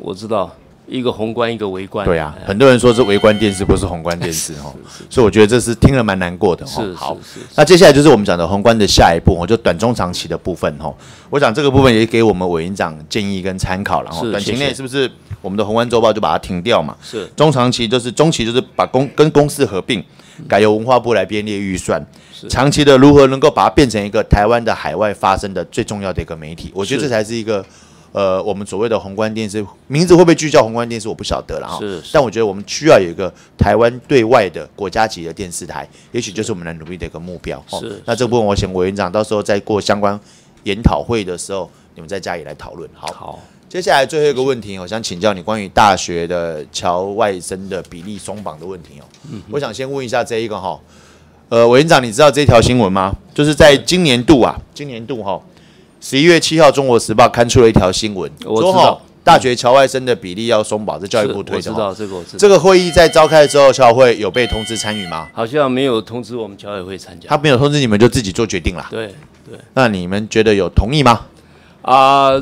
Speaker 3: 我知道一个宏观，一个微观。
Speaker 5: 对啊，
Speaker 3: 哎
Speaker 5: 很多人说是微观电视，不是宏观电视哈，所以我觉得这是听了蛮难过的哈。好，那接下来就是我们讲的宏观的下一步哦，就短中长期的部分哈。我想这个部分也给我们委员长建议跟参考了哈。短期内是不是我们的宏观周报就把它停掉嘛？
Speaker 3: 是
Speaker 5: 中长期就是中期就是把公跟公司合并，改由文化部来编列预算。长期的如何能够把它变成一个台湾的海外发生的最重要的一个媒体？我觉得这才是一个。呃，我们所谓的宏观电视名字会不会聚焦宏观电视，我不晓得了哈。
Speaker 3: 是是
Speaker 5: 但我觉得我们需要有一个台湾对外的国家级的电视台，也许就是我们来努力的一个目标。哦
Speaker 3: 是
Speaker 5: 那这部分我请委员长到时候在过相关研讨会的时候，你们再加以来讨论。好，
Speaker 3: 好，
Speaker 5: 接下来最后一个问题，我想请教你关于大学的侨外生的比例松绑的问题哦。嗯我想先问一下这一个哈，呃，委员长，你知道这条新闻吗？就是在今年度啊，今年度哈，十一月七号，《中国时报》刊出了一条新闻，
Speaker 3: 我知道
Speaker 5: 大学侨外生的比例要松绑，这教育部推的。
Speaker 3: 我知道这个，我知道。
Speaker 5: 这个会议在召开之后，侨委会有被通知参与吗？
Speaker 3: 好像没有通知我们侨委会参加。
Speaker 5: 他没有通知你们，就自己做决定了。
Speaker 3: 对对
Speaker 5: 那你们觉得有同意吗？
Speaker 3: 啊，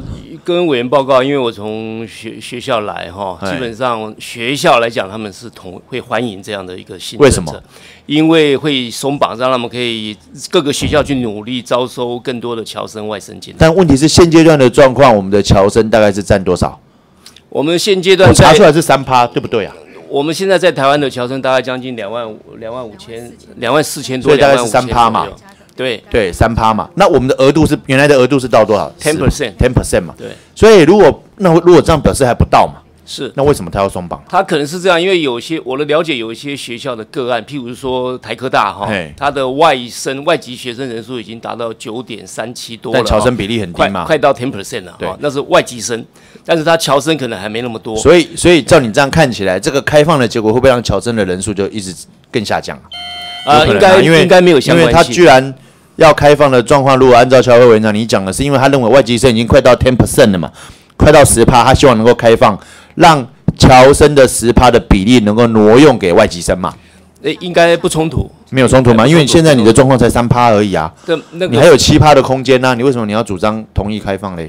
Speaker 3: 跟委员报告，因为我从学学校来哈，
Speaker 5: 哎
Speaker 3: 基本上学校来讲，他们是同会欢迎这样的一个新
Speaker 5: 为什么
Speaker 3: 政策？因为会松绑，让他们可以各个学校去努力招收更多的侨生外生进来。
Speaker 5: 但问题是现阶段的状况，我们的侨生大概是占多少？
Speaker 3: 我们现阶段
Speaker 5: 我查出来是三趴，对不对啊？
Speaker 3: 我们现在在台湾的侨生大概将近两万五、两万五千、两万四千多，
Speaker 5: 所以大概是
Speaker 3: 25000
Speaker 5: 3%嘛。
Speaker 3: 对
Speaker 5: 对，三趴嘛。那我们的额度是原来的额度是到多少？ten percent，ten percent 嘛。
Speaker 3: 对，
Speaker 5: 所以如果那如果这样表示还不到嘛，
Speaker 3: 是。
Speaker 5: 那为什么他要松绑？
Speaker 3: 他可能是这样，因为有些我的了解，有一些学校的个案，譬如说台科大哈他，的外生外籍学生人数已经达到九点三七多了，
Speaker 5: 但侨生比例很低嘛。
Speaker 3: 快到 ten percent 了
Speaker 5: 对，
Speaker 3: 那是外籍生，但是他侨生可能还没那么多。
Speaker 5: 所以所以照你这样看起来，这个开放的结果会不会让侨生的人数就一直更下降啊？
Speaker 3: 啊，应该
Speaker 5: 因为
Speaker 3: 应该没有相
Speaker 5: 因为他。居然要开放的状况，如果按照乔委委员长你讲的，是因为他认为外籍生已经快到 ten percent 了嘛，快到十趴，他希望能够开放，让侨生的十趴的比例能够挪用给外籍生嘛，
Speaker 3: 诶，应该不冲突。
Speaker 5: 没有冲突嘛？因为现在你的状况才三趴而已啊，
Speaker 3: 这那
Speaker 5: 你还有七趴的空间呢、你为什么你要主张同意开放嘞？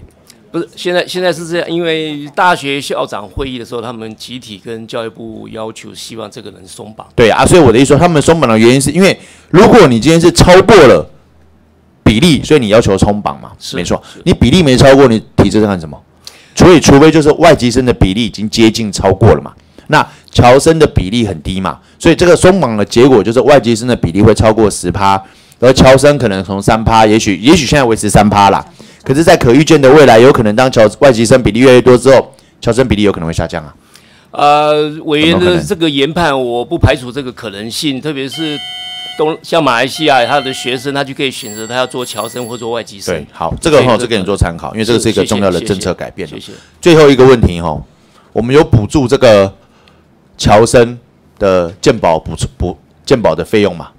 Speaker 3: 不是现在现在是这样，因为大学校长会议的时候，他们集体跟教育部要求，希望这个能松绑。
Speaker 5: 对啊，所以我的意思说，他们松绑的原因是因为，如果你今天是超过了比例，所以你要求冲榜嘛，
Speaker 3: 是
Speaker 5: 没错。你比例没超过，你体质在干什么？所以，除非就是外籍生的比例已经接近超过了嘛，那侨生的比例很低嘛，所以这个松绑的结果就是外籍生的比例会超过十趴，而侨生可能从三趴，也许也许现在维持三趴啦，可是，在可预见的未来，有可能当侨外籍生比例越来越多之后，侨生比例有可能会下降啊。
Speaker 3: 呃，委员的这个研判，我不排除这个可能性，特别是东像马来西亚，他的学生他就可以选择他要做侨生或做外籍生
Speaker 5: 对。，好，这个哈
Speaker 3: 对
Speaker 5: 是给你做参考，因为这个是一个重要的政策改变。
Speaker 3: 谢谢。
Speaker 5: 最后一个问题哈，我们有补助这个侨生的健保补助补健保的费用嘛？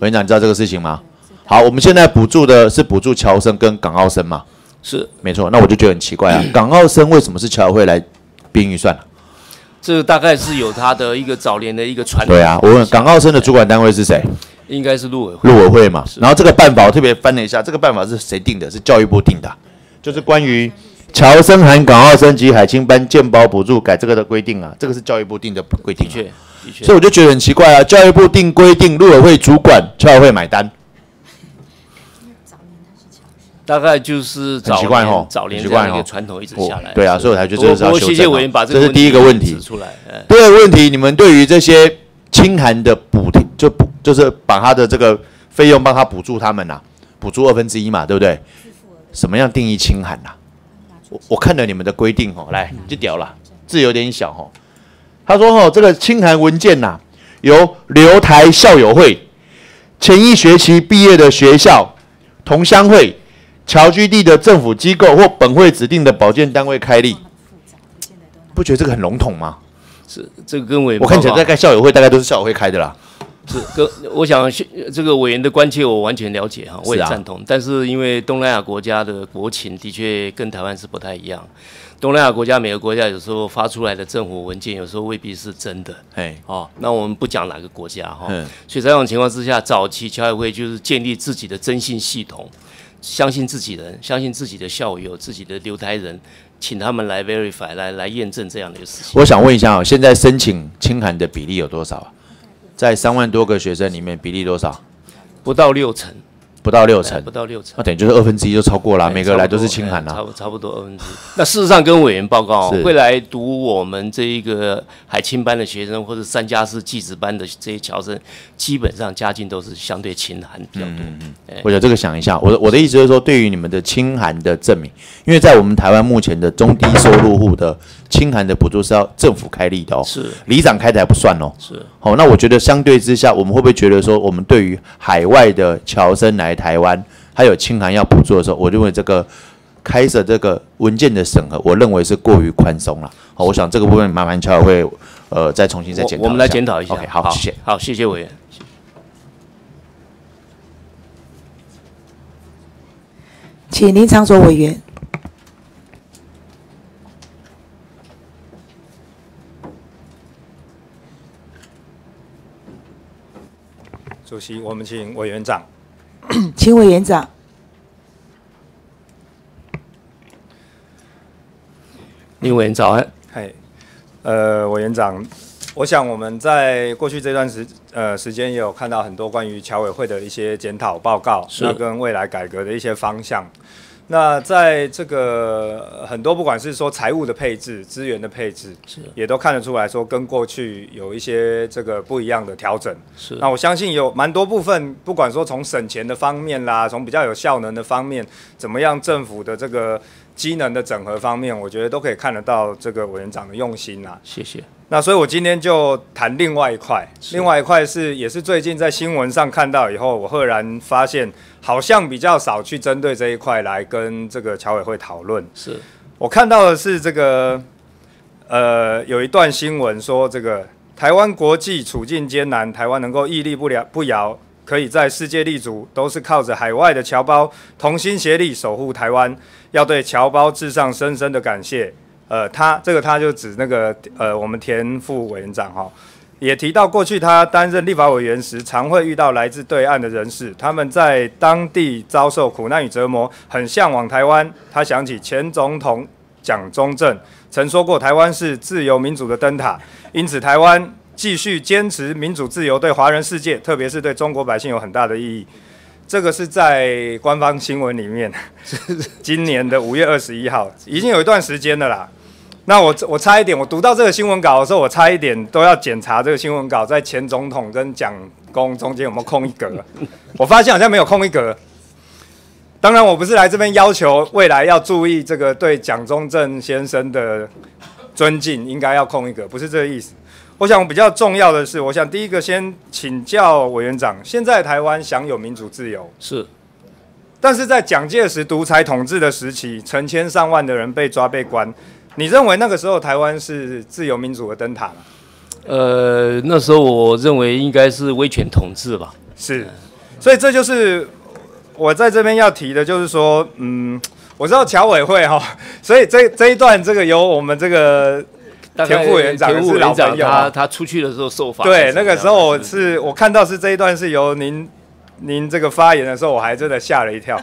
Speaker 5: 委员长，你知道这个事情吗？好，我们现在补助的是补助侨生跟港澳生嘛？
Speaker 3: 是，
Speaker 5: 没错，那我就觉得很奇怪啊，港澳生为什么是侨委会来编预算啊？
Speaker 3: 这大概是有他的一个早年的一个传统。
Speaker 5: 对啊，我问港澳生的主管单位是谁？
Speaker 3: 应该是陆委会。
Speaker 5: 陆委会嘛。然后这个办法我特别翻了一下，这个办法是谁定的？是教育部定的啊，就是关于侨生含港澳生及海青班健保补助改这个的规定啊，这个是教育部定的规定啊。
Speaker 3: 的确，的确
Speaker 5: 所以。我就觉得很奇怪啊，教育部定规定，陆委会主管，侨委会买单，
Speaker 3: 大概就是早
Speaker 5: 很奇怪哦
Speaker 3: 早年
Speaker 5: 很奇怪哦
Speaker 3: 这样一个传统一直下来。
Speaker 5: 对啊，所以我才觉得这是要修正啊
Speaker 3: 谢谢委员把这
Speaker 5: 这是
Speaker 3: 个
Speaker 5: 第一个问题
Speaker 3: 指。出来。哎
Speaker 5: 第二个问题，你们对于这些清寒的补贴，就补就是把他的这个费用帮他补助他们呐、补助二分之一嘛，对不对？什么样定义清寒呐、我我看了你们的规定哦，来就屌了，字有点小哦。他说：“哦，这个清寒文件呐、由留台校友会前一学期毕业的学校、同乡会、侨居地的政府机构或本会指定的保健单位开立。不觉得这个很笼统吗？
Speaker 3: 是这个跟委员
Speaker 5: 我看起来大概校友会大概都是校友会开的啦。
Speaker 3: 是跟我想这个委员的关切我完全了解哈，我也
Speaker 5: 是啊
Speaker 3: 赞同。但是因为东南亚国家的国情的确跟台湾是不太一样，东南亚国家每个国家有时候发出来的政府文件有时候未必是真的
Speaker 5: 哎，
Speaker 3: 哦。那我们不讲哪个国家哈，
Speaker 5: 嗯
Speaker 3: 所以在这种情况之下，早期侨委会就是建立自己的征信系统，相信自己人，相信自己的校友、自己的留台人，请他们来 verify 来来验证这样的一个事情。
Speaker 5: 我想问一下啊，现在申请清函的比例有多少啊？在三万多个学生里面，比例多少？
Speaker 3: 不到六成，
Speaker 5: 不到六成
Speaker 3: 不，到六成
Speaker 5: 那。等于就是二分之一就超过了，
Speaker 3: 哎
Speaker 5: 每个来都是清函啊。
Speaker 3: 哎差不差不多二分之一。那事实上，跟委员报告
Speaker 5: 是
Speaker 3: 会来读我们这一个海清班的学生，或者三加四技职班的这些侨生，基本上家境都是相对清寒比较多。
Speaker 5: 嗯我觉得这个想一下，我的我的意思就是说，对于你们的清寒的证明，因为在我们台湾目前的中低收入户的清寒的补助是要政府开立的哦，
Speaker 3: 是
Speaker 5: 里长开的还不算哦。
Speaker 3: 是，
Speaker 5: 好、那我觉得相对之下，我们会不会觉得说，我们对于海外的侨生来台湾，还有清函要补助的时候，我认为这个开设这个文件的审核，我认为是过于宽松了。好、我想这个部分麻烦乔委会呃再重新再检讨
Speaker 3: 我我们来检讨一下。
Speaker 5: OK，好，谢谢。
Speaker 3: 好，谢谢委员。
Speaker 1: 请林长佐委员。
Speaker 7: 主席，我们请委员长。
Speaker 1: 请委员长。
Speaker 3: 林委员早安。
Speaker 7: 嘿，呃，委员长，我想我们在过去这段时呃时间也有看到很多关于侨委会的一些检讨报告，
Speaker 3: 是
Speaker 7: 那跟未来改革的一些方向。那在这个呃很多不管是说财务的配置、资源的配置，
Speaker 3: 是
Speaker 7: 也都看得出来说跟过去有一些这个不一样的调整。
Speaker 3: 是
Speaker 7: 那我相信有蛮多部分，不管说从省钱的方面啦，从比较有效能的方面，怎么样政府的这个机能的整合方面，我觉得都可以看得到这个委员长的用心啦。
Speaker 3: 谢谢。
Speaker 7: 那所以我今天就谈另外一块，另外一块是也是最近在新闻上看到以后，我赫然发现好像比较少去针对这一块来跟这个侨委会讨论。
Speaker 3: 是
Speaker 7: 我看到的是这个，呃，有一段新闻说，这个台湾国际处境艰难，台湾能够屹立不了不摇，可以在世界立足，都是靠着海外的侨胞同心协力守护台湾。要对侨胞致上深深的感谢。呃，他这个他就指那个呃，我们田副委员长哈。也提到，过去他担任立法委员时，常会遇到来自对岸的人士，他们在当地遭受苦难与折磨，很向往台湾。他想起前总统蒋中正曾说过，台湾是自由民主的灯塔，因此台湾继续坚持民主自由，对华人世界，特别是对中国百姓有很大的意义。这个是在官方新闻里面，今年的五月二十一号，已经有一段时间了啦。那我我差一点，我读到这个新闻稿的时候，我差一点都要检查这个新闻稿在前总统跟蒋公中间有没有空一格。我发现好像没有空一格。当然，我不是来这边要求未来要注意这个对蒋中正先生的尊敬，应该要空一格，不是这个意思。我想比较重要的是，我想第一个先请教委员长，现在台湾享有民主自由，
Speaker 3: 是
Speaker 7: 但是在蒋介石独裁统治的时期，成千上万的人被抓被关。你认为那个时候台湾是自由民主的灯塔吗？
Speaker 3: 呃，那时候我认为应该是威权统治吧。
Speaker 7: 是，所以这就是我在这边要提的，就是说，嗯，我知道侨委会哈，所以这这一段这个由我们这个田副委员长
Speaker 3: 田副
Speaker 7: 是老
Speaker 3: 委员长
Speaker 7: 朋友啊
Speaker 3: 他他出去的时候受罚。
Speaker 7: 对，那个时候我
Speaker 3: 是
Speaker 7: 是我看到是这一段是由您您这个发言的时候，我还真的吓了一跳。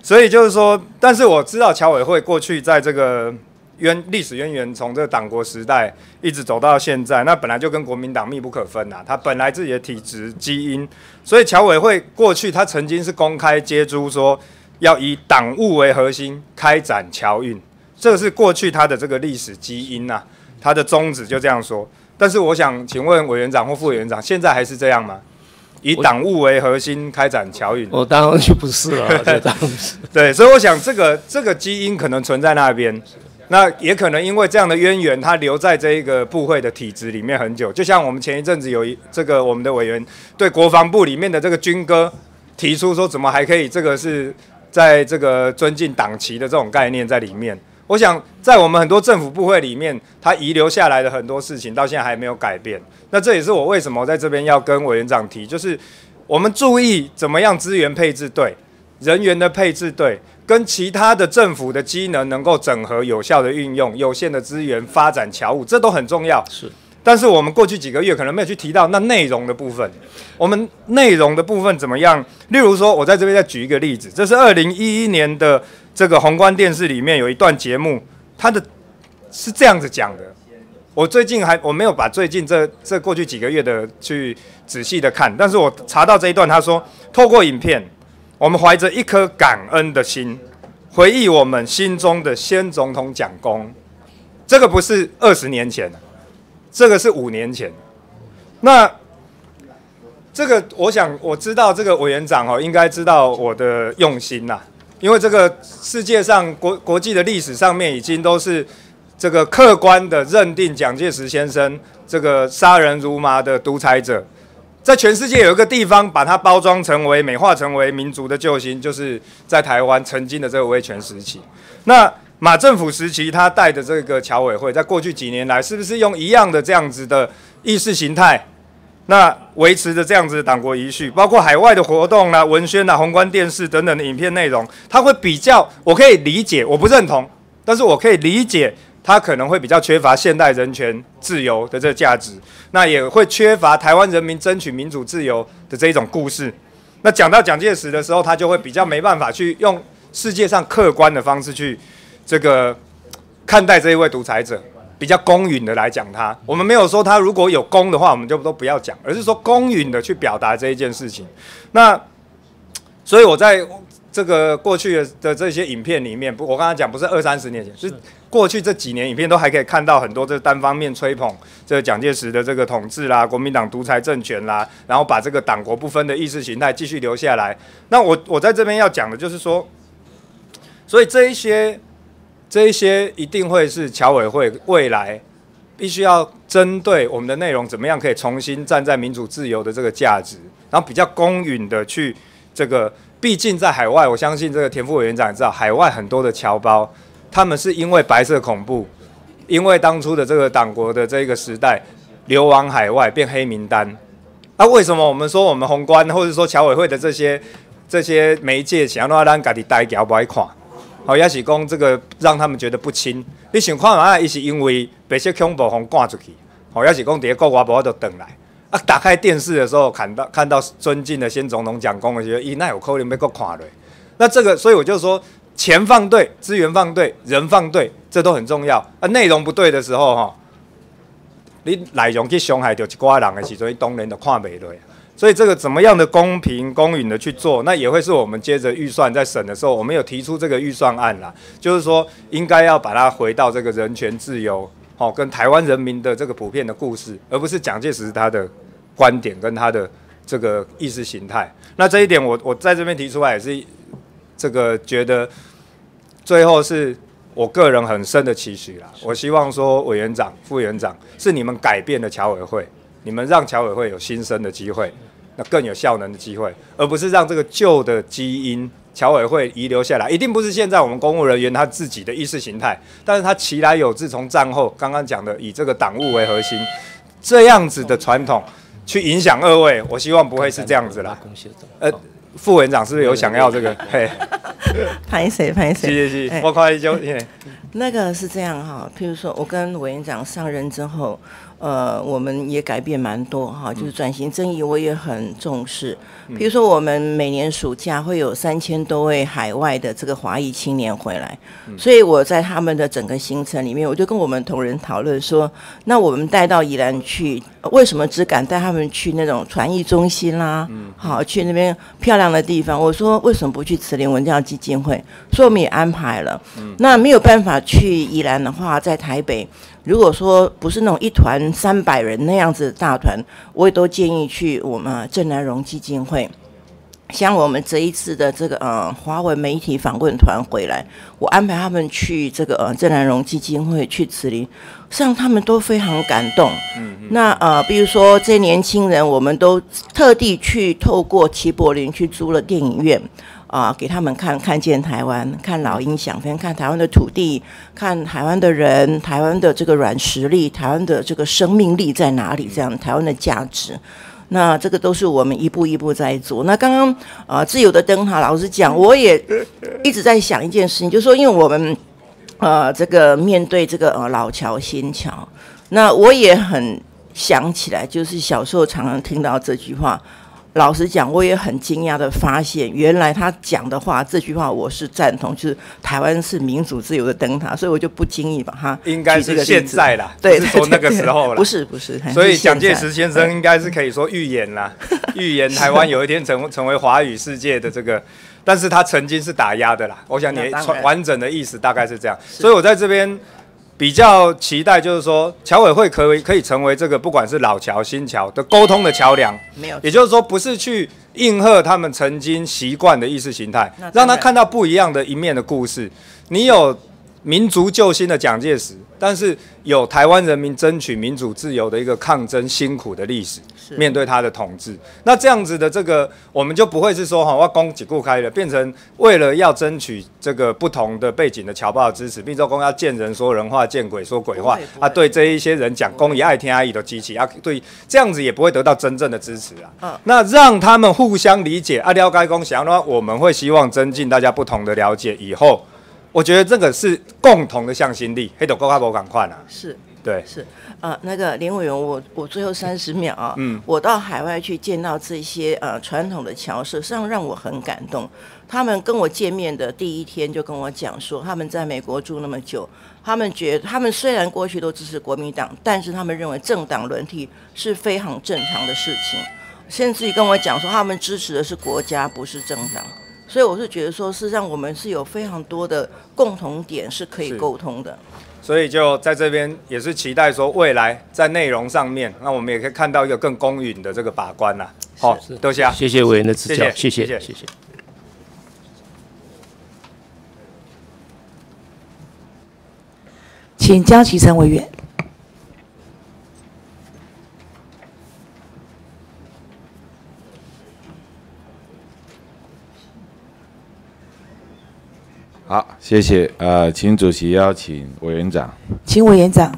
Speaker 7: 所以就是说，但是我知道侨委会过去在这个渊历史渊源，从这个党国时代一直走到现在，那本来就跟国民党密不可分呐、他本来自己的体质基因，所以侨委会过去他曾经是公开接诸说要以党务为核心开展侨运，这个是过去他的这个历史基因呐、他的宗旨就这样说。但是我想请问委员长或副委员长，现在还是这样吗？以党务为核心开展侨运，
Speaker 3: 我当然就不是了。
Speaker 7: 对，所以我想这个这个基因可能存在那边。那也可能因为这样的渊源，他留在这一个部会的体制里面很久。就像我们前一阵子有一这个我们的委员对国防部里面的这个军歌提出说，怎么还可以这个是在这个尊敬党旗的这种概念在里面。我想在我们很多政府部会里面，他遗留下来的很多事情到现在还没有改变。那这也是我为什么在这边要跟委员长提，就是我们注意怎么样资源配置对，人员的配置对。跟其他的政府的机能能够整合、有效的运用有限的资源发展侨务，这都很重要。
Speaker 3: 是，
Speaker 7: 但是我们过去几个月可能没有去提到那内容的部分。我们内容的部分怎么样？例如说，我在这边再举一个例子，这是二零一一年的这个宏观电视里面有一段节目，它的是这样子讲的。我最近还我没有把最近这这过去几个月的去仔细的看，但是我查到这一段，他说透过影片。我们怀着一颗感恩的心，回忆我们心中的先总统蒋公。这个不是二十年前这个是五年前。那这个，我想我知道这个委员长哦，应该知道我的用心呐。因为这个世界上国国际的历史上面，已经都是这个客观的认定蒋介石先生这个杀人如麻的独裁者。在全世界有一个地方，把它包装成为、美化成为民族的救星，就是在台湾曾经的这个威权时期。那马政府时期，他带的这个侨委会，在过去几年来，是不是用一样的这样子的意识形态，那维持着这样子的党国遗绪，包括海外的活动啦、文宣啦、宏观电视等等的影片内容，他会比较，我可以理解，我不认同，但是我可以理解。他可能会比较缺乏现代人权自由的这个价值，那也会缺乏台湾人民争取民主自由的这一种故事。那讲到蒋介石的时候，他就会比较没办法去用世界上客观的方式去这个看待这一位独裁者，比较公允的来讲他。我们没有说他如果有功的话，我们就都不要讲，而是说公允的去表达这一件事情。那所以我在这个过去的的这些影片里面，不，我刚才讲不是二三十年前，是。过去这几年，影片都还可以看到很多这单方面吹捧这蒋介石的这个统治啦，国民党独裁政权啦，然后把这个党国不分的意识形态继续留下来。那我我在这边要讲的就是说，所以这一些这一些一定会是侨委会未来必须要针对我们的内容，怎么样可以重新站在民主自由的这个价值，然后比较公允的去这个，毕竟在海外，我相信这个田副委员长也知道，海外很多的侨胞。他们是因为白色恐怖，因为当初的这个党国的这个时代，流亡海外变黑名单。那为什么我们说我们宏观或者说侨委会的这些这些媒介想要让家己呆脚不爱看？好，也是讲这个让他们觉得不亲。你想看嘛？伊是因为白色恐怖风赶出去，好，也是讲第一国外无都等来。啊，打开电视的时候看到看到尊敬的先总统讲公的时候，咦，那有可能要搁看嘞。那这个，所以我就说。钱放对，资源放对，人放对，这都很重要。啊，内容不对的时候，哈，你内容去伤害到一寡人的时候，当然就看不落。所以这个怎么样的公平公允的去做，那也会是我们接着预算在审的时候，我们有提出这个预算案啦，就是说应该要把它回到这个人权自由，好，跟台湾人民的这个普遍的故事，而不是蒋介石他的观点跟他的这个意识形态。那这一点，我我在这边提出来也是。这个觉得最后是我个人很深的期许啦。我希望说委员长、副委员长是你们改变了侨委会，你们让侨委会有新生的机会，那更有效能的机会，而不是让这个旧的基因侨委会遗留下来。一定不是现在我们公务人员他自己的意识形态，但是他其来有自，从战后刚刚讲的以这个党务为核心这样子的传统去影响二位，我希望不会是这样子啦。呃。副委员长是不是有想要这个？嘿，
Speaker 8: 拍谁拍谁？
Speaker 7: 是是是，我快就。
Speaker 8: 那个是这样哈，譬如说我跟委员长上任之后。呃，我们也改变蛮多哈，就是转型正义，我也很重视。比如说，我们每年暑假会有三千多位海外的这个华裔青年回来，所以我在他们的整个行程里面，我就跟我们同仁讨论说，那我们带到宜兰去，为什么只敢带他们去那种传艺中心啦？好，去那边漂亮的地方。我说为什么不去慈林文教基金会？所以我们也安排了。那没有办法去宜兰的话，在台北。如果说不是那种一团三百人那样子的大团，我也都建议去我们郑南荣基金会。像我们这一次的这个呃华为媒体访问团回来，我安排他们去这个呃郑南荣基金会去慈林，实际上他们都非常感动。嗯嗯。那呃，比如说这些年轻人，我们都特地去透过齐柏林去租了电影院。啊，给他们看看见台湾，看老鹰想飞，看台湾的土地，看台湾的人，台湾的这个软实力，台湾的这个生命力在哪里？这样台湾的价值，那这个都是我们一步一步在做。那刚刚啊，自由的灯塔，老实讲，我也一直在想一件事情，就是说，因为我们呃，这个面对这个呃老桥新桥，那我也很想起来，就是小时候常常听到这句话。老实讲，我也很惊讶的发现，原来他讲的话，这句话我是赞同，就是台湾是民主自由的灯塔，所以我就不经意把它
Speaker 7: 应该是现在啦，
Speaker 8: 对，
Speaker 7: 说那个时候了，
Speaker 8: 不是不是，
Speaker 7: 所以蒋介石先生应该是可以说预言啦，预言台湾有一天成成为华语世界的这个，但是他曾经是打压的啦，我想你完整的意思大概是这样，所以我在这边。比较期待就是说，侨委会可以可以成为这个不管是老侨新侨的沟通的桥梁，
Speaker 8: 没有，
Speaker 7: 也就是说不是去应和他们曾经习惯的意识形态，让他看到不一样的一面的故事。你有民族救星的蒋介石，但是有台湾人民争取民主自由的一个抗争辛苦的历史。面对他的统治，那这样子的这个，我们就不会是说哈，我攻几顾开了，变成为了要争取这个不同的背景的侨胞的支持，并说公要见人说人话，见鬼说鬼话啊，对这一些人讲公也爱听阿姨的机器啊，对这样子也不会得到真正的支持啊。嗯，那让他们互相理解，啊，了解公想的话，我们会希望增进大家不同的了解，以后我觉得这个是共同的向心力。黑豆高卡博赶快啊，
Speaker 8: 是，
Speaker 7: 对，
Speaker 8: 是。呃，那个林委员，我我最后三十秒啊，嗯，我到海外去见到这些呃传统的侨社，实际上让我很感动。他们跟我见面的第一天就跟我讲说，他们在美国住那么久，他们觉得他们虽然过去都支持国民党，但是他们认为政党轮替是非常正常的事情，甚至于跟我讲说，他们支持的是国家，不是政党。所以我是觉得说，事实上我们是有非常多的共同点是可以沟通的。
Speaker 7: 所以就在这边也是期待说，未来在内容上面，那我们也可以看到一个更公允的这个把关啦。好，多谢，
Speaker 3: 谢谢委员的指教，
Speaker 7: 谢
Speaker 3: 谢，谢谢。
Speaker 1: 请江启成委员。
Speaker 9: 好，谢谢。呃，请主席邀请委员长，
Speaker 1: 请委员长。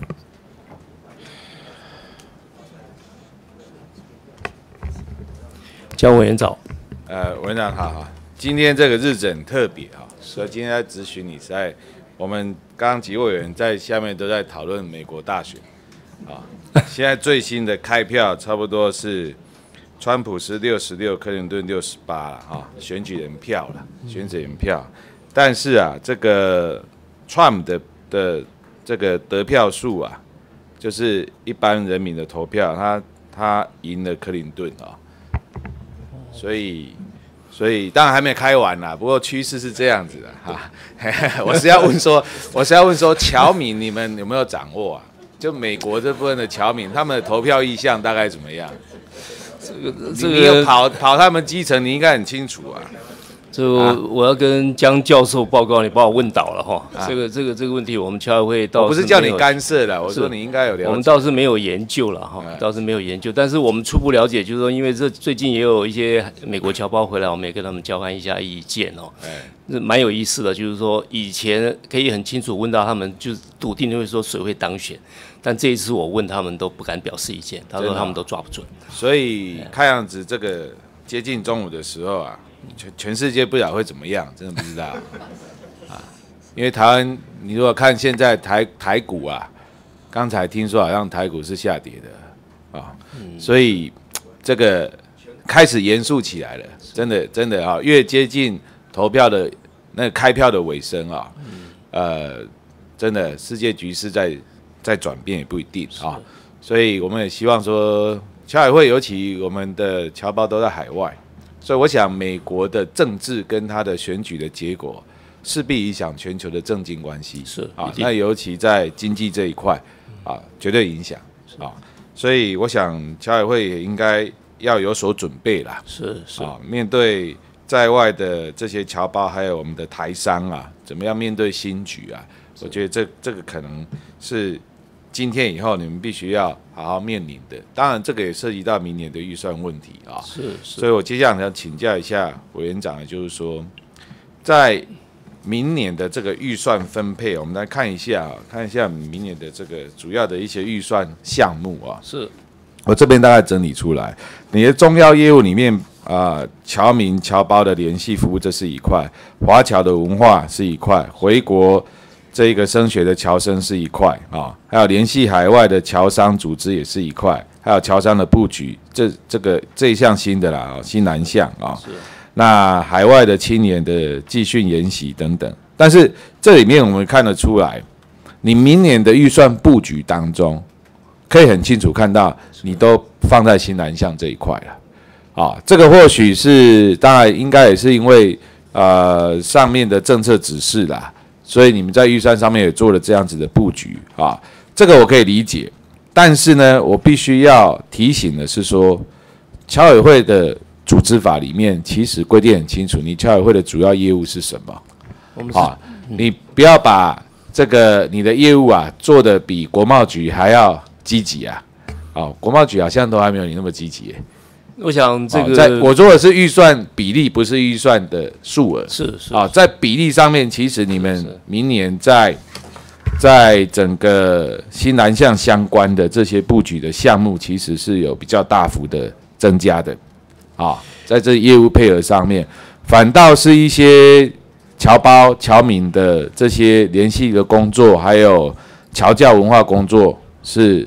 Speaker 3: 江委员长，
Speaker 9: 呃，委员长好哈。今天这个日子很特别啊，所以今天在咨询你在我们刚刚几位委员在下面都在讨论美国大选啊。现在最新的开票差不多是川普是六十六，克林顿六十八了哈，选举人票了，选举人票。但是啊，这个 Trump 的的这个得票数啊，就是一般人民的投票，他他赢了克林顿啊，所以所以当然还没开完啦，不过趋势是这样子的哈。我是要问说，我是要问说，侨民你们有没有掌握啊？就美国这部分的侨民，他们的投票意向大概怎么样？这个这个跑跑他们基层，你应该很清楚啊。
Speaker 3: 就我要跟江教授报告，你把我问倒了哈。这个这个这个问题，我们侨委会倒
Speaker 9: 不是叫你干涉的，我说你应该有了解。
Speaker 3: 我们倒是没有研究了哈，倒是没有研究。但是我们初步了解，就是说，因为这最近也有一些美国侨胞回来，我们也跟他们交换一下意见哦。哎，是蛮有意思的，就是说以前可以很清楚问到他们，就是笃定就会说谁会当选，但这一次我问他们都不敢表示意见，他说他们都抓不准。
Speaker 9: 所以看样子这个接近中午的时候啊。全全世界不知道会怎么样，真的不知道 啊！因为台湾，你如果看现在台台股啊，刚才听说好像台股是下跌的啊，所以这个开始严肃起来了，真的真的啊，越接近投票的那个开票的尾声啊，呃，真的世界局势在在转变也不一定啊，所以我们也希望说，侨委会尤其我们的侨胞都在海外。所以我想，美国的政治跟他的选举的结果，势必影响全球的政经关系。
Speaker 3: 是
Speaker 9: 啊，那尤其在经济这一块，啊，绝对影响啊。所以我想，侨委会也应该要有所准备啦。
Speaker 3: 是是
Speaker 9: 啊，面对在外的这些侨胞，还有我们的台商啊，怎么样面对新局啊？我觉得这这个可能是今天以后你们必须要好好面临的。当然，这个也涉及到明年的预算问题啊。
Speaker 3: 是是
Speaker 9: 所以我接下来要请教一下委员长，就是说，在明年的这个预算分配，我们来看一下啊，看一下明年的这个主要的一些预算项目啊。
Speaker 3: 是
Speaker 9: 我这边大概整理出来，你的重要业务里面啊，侨民侨胞的联系服务这是一块，华侨的文化是一块，回国这一个升学的侨生是一块啊，还有联系海外的侨商组织也是一块，还有侨商的布局，这这个这一项新的啦，啊新南向啊，那海外的青年的继训研习等等，但是这里面我们看得出来，你明年的预算布局当中。可以很清楚看到，你都放在新南向这一块了，啊，这个或许是当然应该也是因为呃上面的政策指示啦，所以你们在预算上面也做了这样子的布局啊，这个我可以理解，但是呢，我必须要提醒的是说，侨委会的组织法里面其实规定很清楚，你侨委会的主要业务是什么，
Speaker 3: 我们是
Speaker 9: 啊，你不要把这个你的业务啊做的比国贸局还要积极啊！哦，国贸局好像都还没有你那么积极耶。
Speaker 3: 我想这
Speaker 9: 哦
Speaker 3: 个
Speaker 9: 在我做的是预算比例，不是预算的数额。
Speaker 3: 是是
Speaker 9: 啊，在比例上面，其实你们明年在在整个新南向相关的这些布局的项目，其实是有比较大幅的增加的。啊，在这业务配合上面，反倒是一些侨胞、侨民的这些联系的工作，还有侨教文化工作是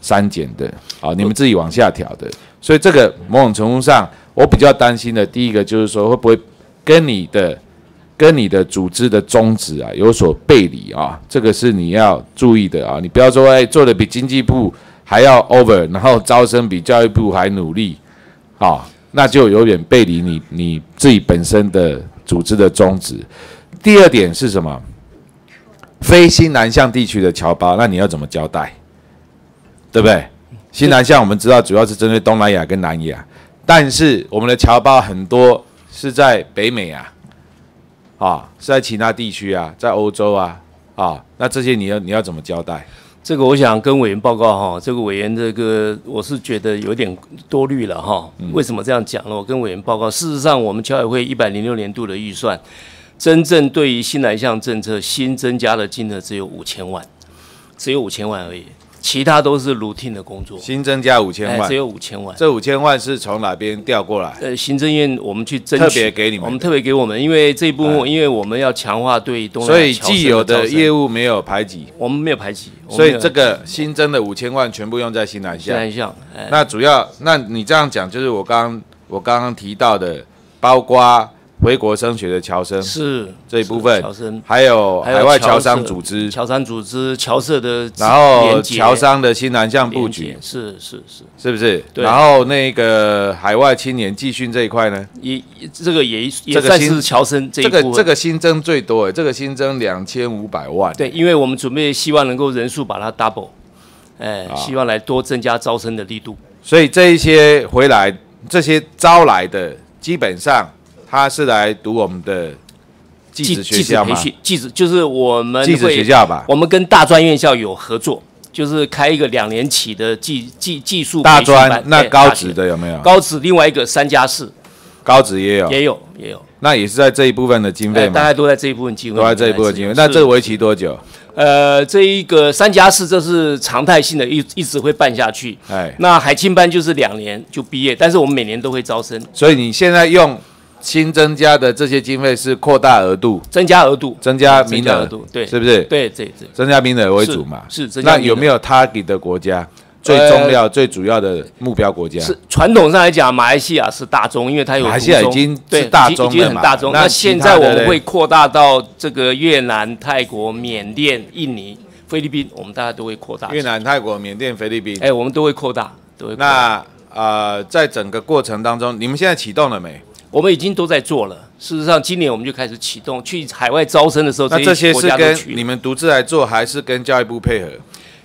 Speaker 9: 删减的。啊，你们自己往下调的。所以这个某种程度上，我比较担心的，第一个就是说，会不会跟你的跟你的组织的宗旨啊有所背离啊？这个是你要注意的啊！你不要说哎，做的比经济部还要 over，然后招生比教育部还努力，啊，那就有点背离你你自己本身的组织的宗旨。第二点是什么？非新南向地区的侨胞，那你要怎么交代？对不对？新南向我们知道主要是针对东南亚跟南亚，但是我们的侨胞很多是在北美啊，啊，是在其他地区啊，在欧洲啊，啊，那这些你要你要怎么交代？
Speaker 3: 这个我想跟委员报告哈，这个委员这个我是觉得有点多虑了哈。为什么这样讲呢？我跟委员报告，事实上我们侨委会一百零六年度的预算，真正对于新南向政策新增加的金额只有五千万，只有五千万而已，其他都是 routine 的工作，
Speaker 9: 新增加五千万。
Speaker 3: 哎只，有五千万。
Speaker 9: 这五千万是从哪边调过来？
Speaker 3: 呃，行政院我们去争取，
Speaker 9: 特别给你们。
Speaker 3: 我们特别给我们，因为这一部分，
Speaker 9: 哎。
Speaker 3: 因为我们要强化对东南
Speaker 9: 所以既有的业
Speaker 3: 务，
Speaker 9: 没有排挤，
Speaker 3: 我们没有排挤，
Speaker 9: 所以这个新增的五千万全部用在新南向。
Speaker 3: 新南向，哎，
Speaker 9: 那主要，那你这样讲，就是我刚刚我刚刚提到的，包括回国升学的侨生
Speaker 3: 是
Speaker 9: 这一部分
Speaker 3: 侨生，
Speaker 9: 还有海外侨
Speaker 3: 侨
Speaker 9: 商组织，
Speaker 3: 侨商组织、侨社的
Speaker 9: 然后侨商的新南向布局，
Speaker 3: 是是是，
Speaker 9: 是不是？
Speaker 3: 对
Speaker 9: 然后那个海外青年集训这一块呢？
Speaker 3: 也也这个也也算
Speaker 9: 这个
Speaker 3: 是侨生这。
Speaker 9: 个这个新增最多诶，这个新增两千五百万。
Speaker 3: 对，因为我们准备希望能够人数把它 double，哎，
Speaker 9: 啊
Speaker 3: 希望来多增加招生的力度。
Speaker 9: 所以这一些回来，这些招来的，基本上他是来读我们的技职学校吗？
Speaker 3: 培训，技职就是我们
Speaker 9: 技职
Speaker 3: 会
Speaker 9: 学校吧。
Speaker 3: 我们跟大专院校有合作，就是开一个两年起的技技技术
Speaker 9: 大专那高职的有没有？
Speaker 3: 高职另外一个三加四
Speaker 9: 高职也有，
Speaker 3: 也有也有，
Speaker 9: 那也是在这一部分的经费
Speaker 3: 大概都在这一部分经费，
Speaker 9: 都在这一部分经费。那这为期多久？
Speaker 3: 呃，这一个三加四这是常态性的，一一直会办下去。
Speaker 9: 哎，
Speaker 3: 那海青班就是两年就毕业，但是我们每年都会招生，
Speaker 9: 所以你现在用新增加的这些经费是扩大额度，
Speaker 3: 增加额度，
Speaker 9: 增加名额
Speaker 3: 对，
Speaker 9: 是不是？
Speaker 3: 对对对。
Speaker 9: 增加名额为主嘛。
Speaker 3: 是是增加
Speaker 9: 那有没有 target 的国家？最重要、最主要的目标国家？
Speaker 3: 是传统上来讲，马来西亚是大宗，因为它有
Speaker 9: 马来西亚已经是
Speaker 3: 对
Speaker 9: 大宗
Speaker 3: 已经已经
Speaker 9: 了嘛
Speaker 3: 很大宗。
Speaker 9: 那
Speaker 3: 现在我们会扩大到这个越南、泰国、缅甸、印尼、菲律宾，我们大家都会扩大。
Speaker 9: 越，南、泰国、缅甸、菲律宾。
Speaker 3: 哎，我们都会扩大，都会。
Speaker 9: 那呃，在整个过程当中，你们现在启动了没？
Speaker 3: 我们已经都在做了。事实上，今年我们就开始启动去海外招生的时候，
Speaker 9: 那这些
Speaker 3: 国
Speaker 9: 是跟你们独自来做，还是跟教育部配合？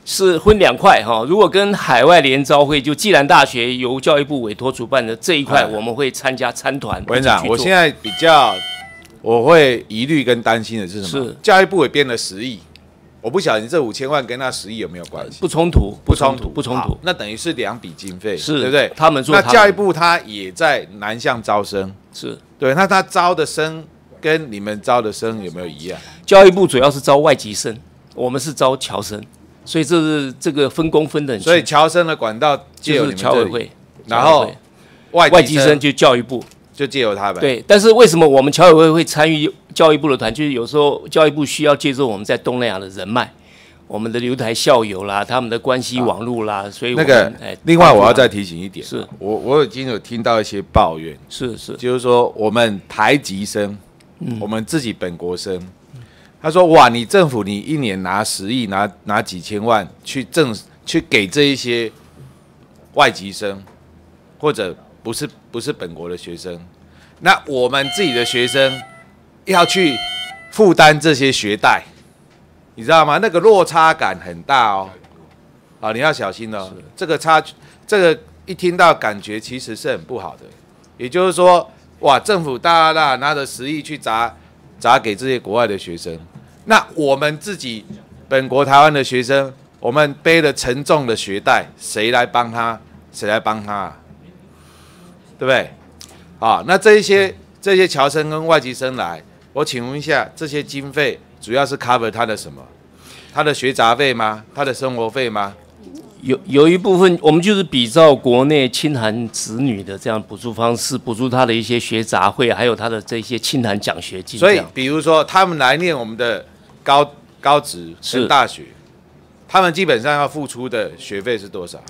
Speaker 3: 是分两块哈。如果跟海外联招会，就暨南大学由教育部委托主办的这一块，
Speaker 9: 哎
Speaker 3: 我们会参加参团。
Speaker 9: 委员长，我现在比较我会疑虑跟担心的是什么？
Speaker 3: 是
Speaker 9: 教育部也编了十亿，我不晓得你这五千万跟那十亿有没有关系？
Speaker 3: 不冲突，
Speaker 9: 不冲突，
Speaker 3: 不冲突。
Speaker 9: 那等于是两笔经费，
Speaker 3: 是
Speaker 9: 对不对？
Speaker 3: 他们做他们
Speaker 9: 那教育部他也在南向招生，
Speaker 3: 是
Speaker 9: 对，那他招的生跟你们招的生有没有一样？
Speaker 3: 教育部主要是招外籍生，我们是招侨生，所以这是这个分工分的很。
Speaker 9: 所以侨生的管道借由
Speaker 3: 侨委会，
Speaker 9: 然后外籍
Speaker 3: 外籍生就教育部。
Speaker 9: 就借由他们。，
Speaker 3: 对，但是为什么我们侨委会会参与教育部的团？就是有时候教育部需要借助我们在东南亚的人脉，我们的留台校友啦，他们的关系网络啦，所以
Speaker 9: 那个
Speaker 3: 哎，
Speaker 9: 另外我要再提醒一点，
Speaker 3: 是。
Speaker 9: 我我已经有听到一些抱怨，
Speaker 3: 是是。
Speaker 9: 就是说我们台籍生，
Speaker 3: 嗯。
Speaker 9: 我们自己本国生，他说哇，你政府你一年拿十亿，拿拿几千万去挣去给这一些外籍生，或者不是不是本国的学生，那我们自己的学生要去负担这些学贷，你知道吗？那个落差感很大哦，啊，你要小心哦，这个差距，这个一听到感觉其实是很不好的。也就是说，哇，政府大大大拿着十亿去砸砸给这些国外的学生，那我们自己本国台湾的学生，我们背了沉重的学贷，谁来帮他？谁来帮他啊？对不对？啊，那这一些这些侨生跟外籍生来，我请问一下，这些经费主要是 cover 他的什么？他的学杂费吗？他的生活费吗？
Speaker 3: 有有一部分我们就是比照国内清寒子女的这样补助方式，补助他的一些学杂费，还有他的这些清寒奖学金。
Speaker 9: 所以，比如说他们来念我们的高高职
Speaker 3: 是
Speaker 9: 大学，他们基本上要付出的学费是多少？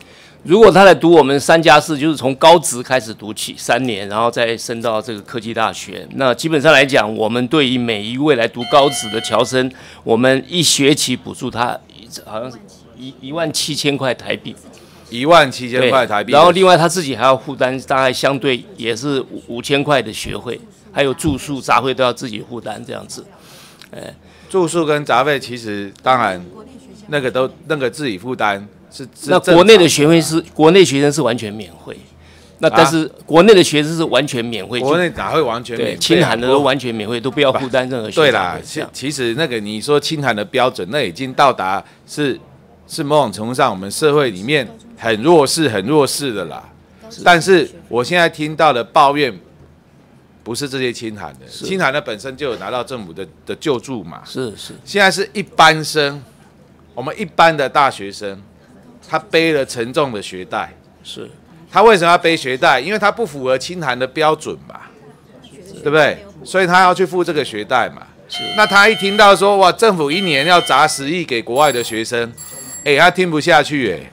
Speaker 3: 如果他来读我们三加四，就是从高职开始读起三年，然后再升到这个科技大学。那基本上来讲，我们对于每一位来读高职的侨生，我们一学期补助他好像是一一万七千块台币，
Speaker 9: 一万七千块台币。
Speaker 3: 然后另外他自己还要负担，大概相对也是五五千块的学费，还有住宿杂费都要自己负担这样子。
Speaker 9: 住宿跟杂费，其实当然那个都那个自己负担是是
Speaker 3: 那国内的学费是国内学生是完全免费，那但是国内的学生是完全免费，
Speaker 9: 国内哪会完全免费啊？
Speaker 3: 清寒的都完全免费，都不要负担任何
Speaker 9: 对啦其其实那个你说清寒的标准，那已经到达是是某种程度上我们社会里面很弱势、很弱势的啦。但是我现在听到的抱怨，不是这些清寒的，清寒的本身就有拿到政府的的救助嘛。
Speaker 3: 是是
Speaker 9: 现在是一般生，我们一般的大学生，他背了沉重的学贷，
Speaker 3: 是
Speaker 9: 他为什么要背学贷？因为他不符合清寒的标准吧，对不对？所以他要去付这个学贷嘛。那他一听到说哇，政府一年要砸十亿给国外的学生，哎，他听不下去哎，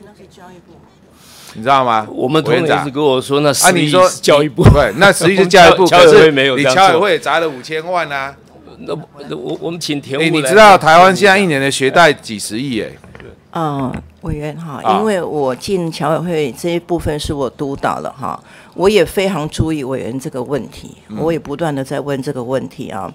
Speaker 9: 你知道吗？
Speaker 3: 我们同
Speaker 9: 委员长
Speaker 3: 仁一直跟我说，那
Speaker 9: 啊，
Speaker 3: 十亿
Speaker 9: 你说
Speaker 3: 是教育部，
Speaker 9: 对，那十亿是 教育部，可是你侨委。会砸了五千万啊。
Speaker 3: 那那我我们请田务
Speaker 9: 哎，你
Speaker 3: 来
Speaker 9: 知道台湾现在一年的学贷几十亿哎？
Speaker 8: 嗯，委员哈，
Speaker 9: 啊
Speaker 8: 因为我进侨委会这一部分是我督导了哈，我也非常注意委员这个问题，我也不断的在问这个问题啊。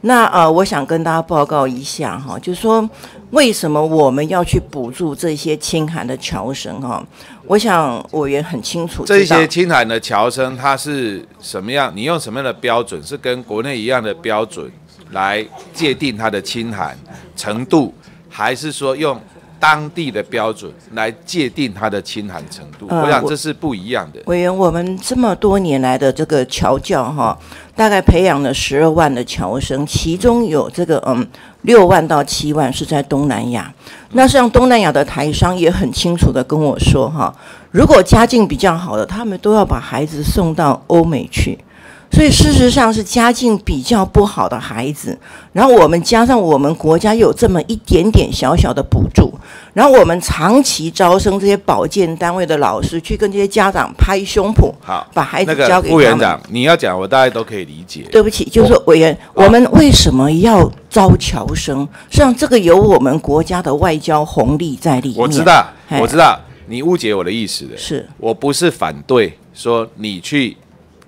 Speaker 8: 那呃，我想跟大家报告一下哈，就是说为什么我们要去补助这些清寒的侨生哈？我想委员很清楚
Speaker 9: 这些清寒的侨生他是什么样？你用什么样的标准？是跟国内一样的标准来界定他的清寒程度，还是说用当地的标准来界定它的清寒程度？
Speaker 8: 呃
Speaker 9: 我想这是不一样的。
Speaker 8: 委员，我们这么多年来的这个侨教哈，大概培养了十二万的侨生，其中有这个嗯六万到七万是在东南亚。那像东南亚的台商也很清楚的跟我说哈，如果家境比较好的，他们都要把孩子送到欧美去。所以事实上是家境比较不好的孩子，然后我们加上我们国家有这么一点点小小的补助，然后我们长期招生这些保健单位的老师去跟这些家长拍胸脯，
Speaker 9: 好，
Speaker 8: 把孩子交给他们。
Speaker 9: 副园长，你要讲我大概都可以理解。
Speaker 8: 对不起，就是委员，我们为什么要招侨生？实际上，这个有我们国家的外交红利在里面。
Speaker 9: 我知道，我知道，你误解我的意思了。
Speaker 8: 是
Speaker 9: 我不是反对说你去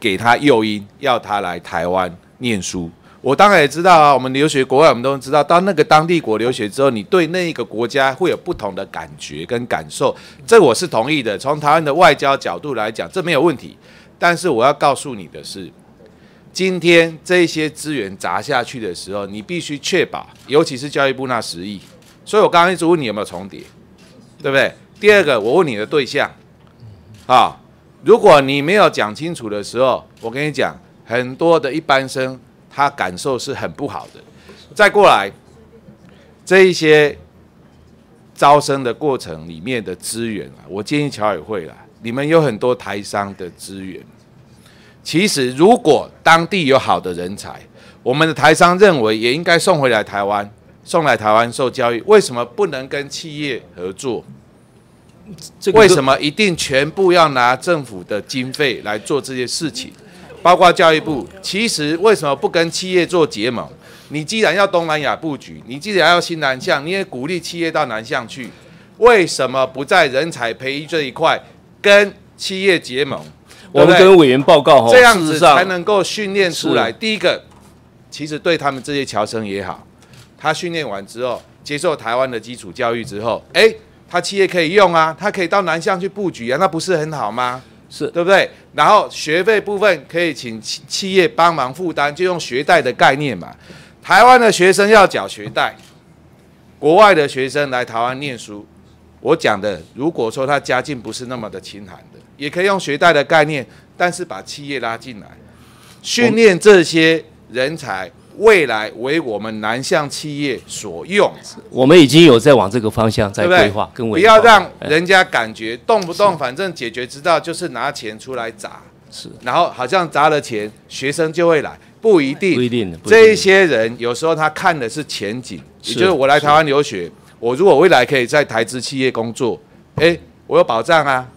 Speaker 9: 给他诱因，要他来台湾念书。我当然也知道啊，我们留学国外，我们都知道，到那个当地国留学之后，你对那一个国家会有不同的感觉跟感受，这我是同意的。从台湾的外交角度来讲，这没有问题。但是我要告诉你的是，今天这些资源砸下去的时候，你必须确保，尤其是教育部那十亿。所以我刚刚一直问你有没有重叠，对不对？第二个，我问你的对象，啊，如果你没有讲清楚的时候，我跟你讲，很多的一般生。他感受是很不好的。再过来，这一些招生的过程里面的资源啊，我建议侨委会啦，你们有很多台商的资源。其实，如果当地有好的人才，我们的台商认为也应该送回来台湾，送来台湾受教育。为什么不能跟企业合作？为什么一定全部要拿政府的经费来做这些事情？包括教育部，其实为什么不跟企业做结盟？你既然要东南亚布局，你既然要新南向，你也鼓励企业到南向去，为什么不在人才培育这一块跟企业结盟？
Speaker 3: 我们跟委员报告，
Speaker 9: 这样子才能够训练出来。第一个，其实对他们这些侨生也好，他训练完之后，接受台湾的基础教育之后，哎，他企业可以用啊，他可以到南向去布局啊，那不是很好吗？
Speaker 3: 是
Speaker 9: 对不对？然后学费部分可以请企企业帮忙负担，就用学贷的概念嘛。台湾的学生要缴学贷，国外的学生来台湾念书，我讲的，如果说他家境不是那么的清寒的，也可以用学贷的概念，但是把企业拉进来，训练这些人才。未来为我们南向企业所用，
Speaker 3: 我们已经有在往这个方向在规划，跟
Speaker 9: 不要让人家感觉动不动反正解决之道就是拿钱出来砸，
Speaker 3: 是，
Speaker 9: 然后好像砸了钱，学生就会来，不一定，
Speaker 3: 不一定，
Speaker 9: 这一些人有时候他看的是前景，也就是我来台湾留学，我如果未来可以在台资企业工作，哎，我有保障啊，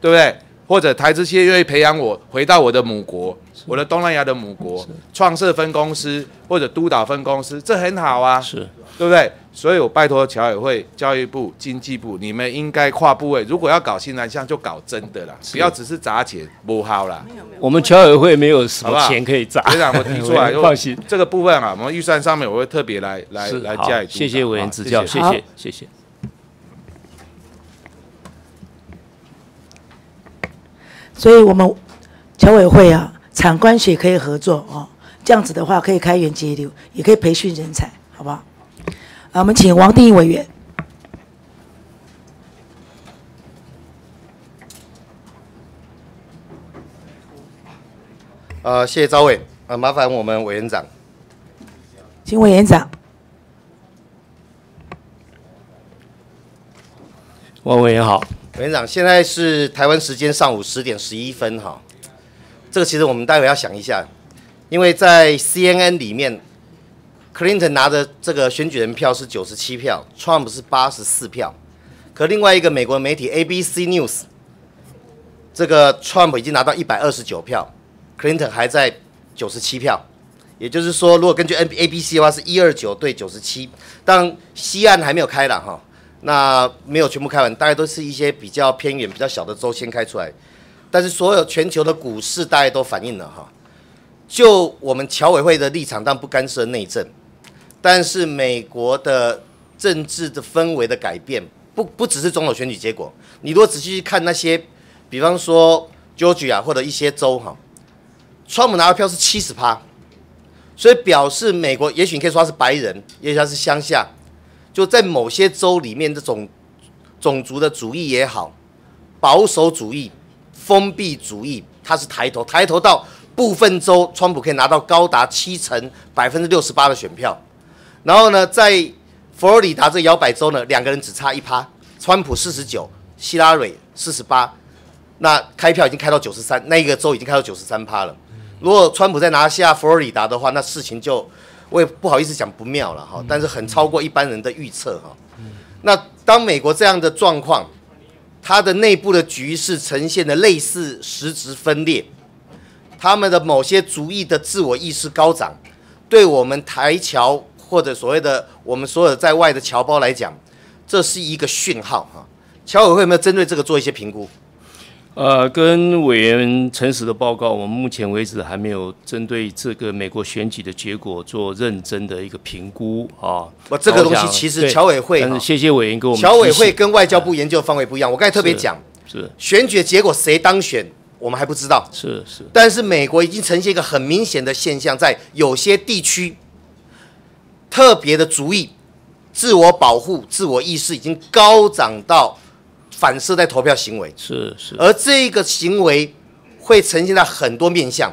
Speaker 9: 对不对？或者台资企业愿意培养我回到我的母国。我的东南亚的母国创设分公司或者督导分公司，这很好啊，
Speaker 3: 是
Speaker 9: 对不对？所以我拜托侨委会、教育部、经济部，你们应该跨部位，如果要搞新南向，就搞真的啦，不要只是砸钱，不好啦。
Speaker 3: 我们侨委会没有什么钱可以砸。
Speaker 9: 局长，我提出来，
Speaker 3: 放心，
Speaker 9: 这个部分啊，我们预算上面我会特别来来来加以
Speaker 3: 谢谢委员指教，谢谢谢谢。
Speaker 1: 所以我们侨委会啊。产官学可以合作哦，这样子的话可以开源节流，也可以培训人才，好不好？啊，我们请王定义委员。
Speaker 10: 呃，谢谢赵伟，呃，麻烦我们委员长，
Speaker 1: 请委员长。
Speaker 3: 王委员好，
Speaker 10: 委员长，现在是台湾时间上午十点十一分哈。这个其实我们待会要想一下，因为在 CNN 里面，Clinton 拿的这个选举人票是九十七票，Trump 是八十四票。可另外一个美国媒体 ABC News，这个 Trump 已经拿到一百二十九票，Clinton 还在九十七票。也就是说，如果根据 N ABC 的话，是一二九对九十七。当然西岸还没有开了哈，那没有全部开完，大概都是一些比较偏远、比较小的州先开出来。但是所有全球的股市大家都反映了哈，就我们侨委会的立场，但不干涉内政。但是美国的政治的氛围的改变，不不只是总统选举结果。你如果仔细去看那些，比方说 Georgia 或者一些州哈，川普拿的票是七十趴，所以表示美国也许你可以说他是白人，也许他是乡下，就在某些州里面这种种族的主义也好，保守主义。封闭主义，它是抬头，抬头到部分州，川普可以拿到高达七成百分之六十八的选票。然后呢，在佛罗里达这摇摆州呢，两个人只差一趴，川普四十九，希拉蕊四十八。那开票已经开到九十三，那一个州已经开到九十三趴了。如果川普再拿下佛罗里达的话，那事情就我也不好意思讲不妙了哈。但是很超过一般人的预测哈。那当美国这样的状况。它的内部的局势呈现的类似实质分裂，他们的某些族裔的自我意识高涨，对我们台侨或者所谓的我们所有在外的侨胞来讲，这是一个讯号哈。侨委会有没有针对这个做一些评估？
Speaker 3: 呃，跟委员诚实的报告，我们目前为止还没有针对这个美国选举的结果做认真的一个评估啊。
Speaker 10: 我这个东西其实
Speaker 3: 对
Speaker 10: 侨委会
Speaker 3: 但是谢谢委员给我们
Speaker 10: 侨委会跟外交部研究的范围不一样。我刚才特别讲，
Speaker 3: 是
Speaker 10: 选举的结果谁当选，我们还不知道。
Speaker 3: 是是
Speaker 10: 但是美国已经呈现一个很明显的现象，在有些地区，特别的主义、自我保护、自我意识已经高涨到反射在投票行为，
Speaker 3: 是是。
Speaker 10: 而这个行为会呈现在很多面向，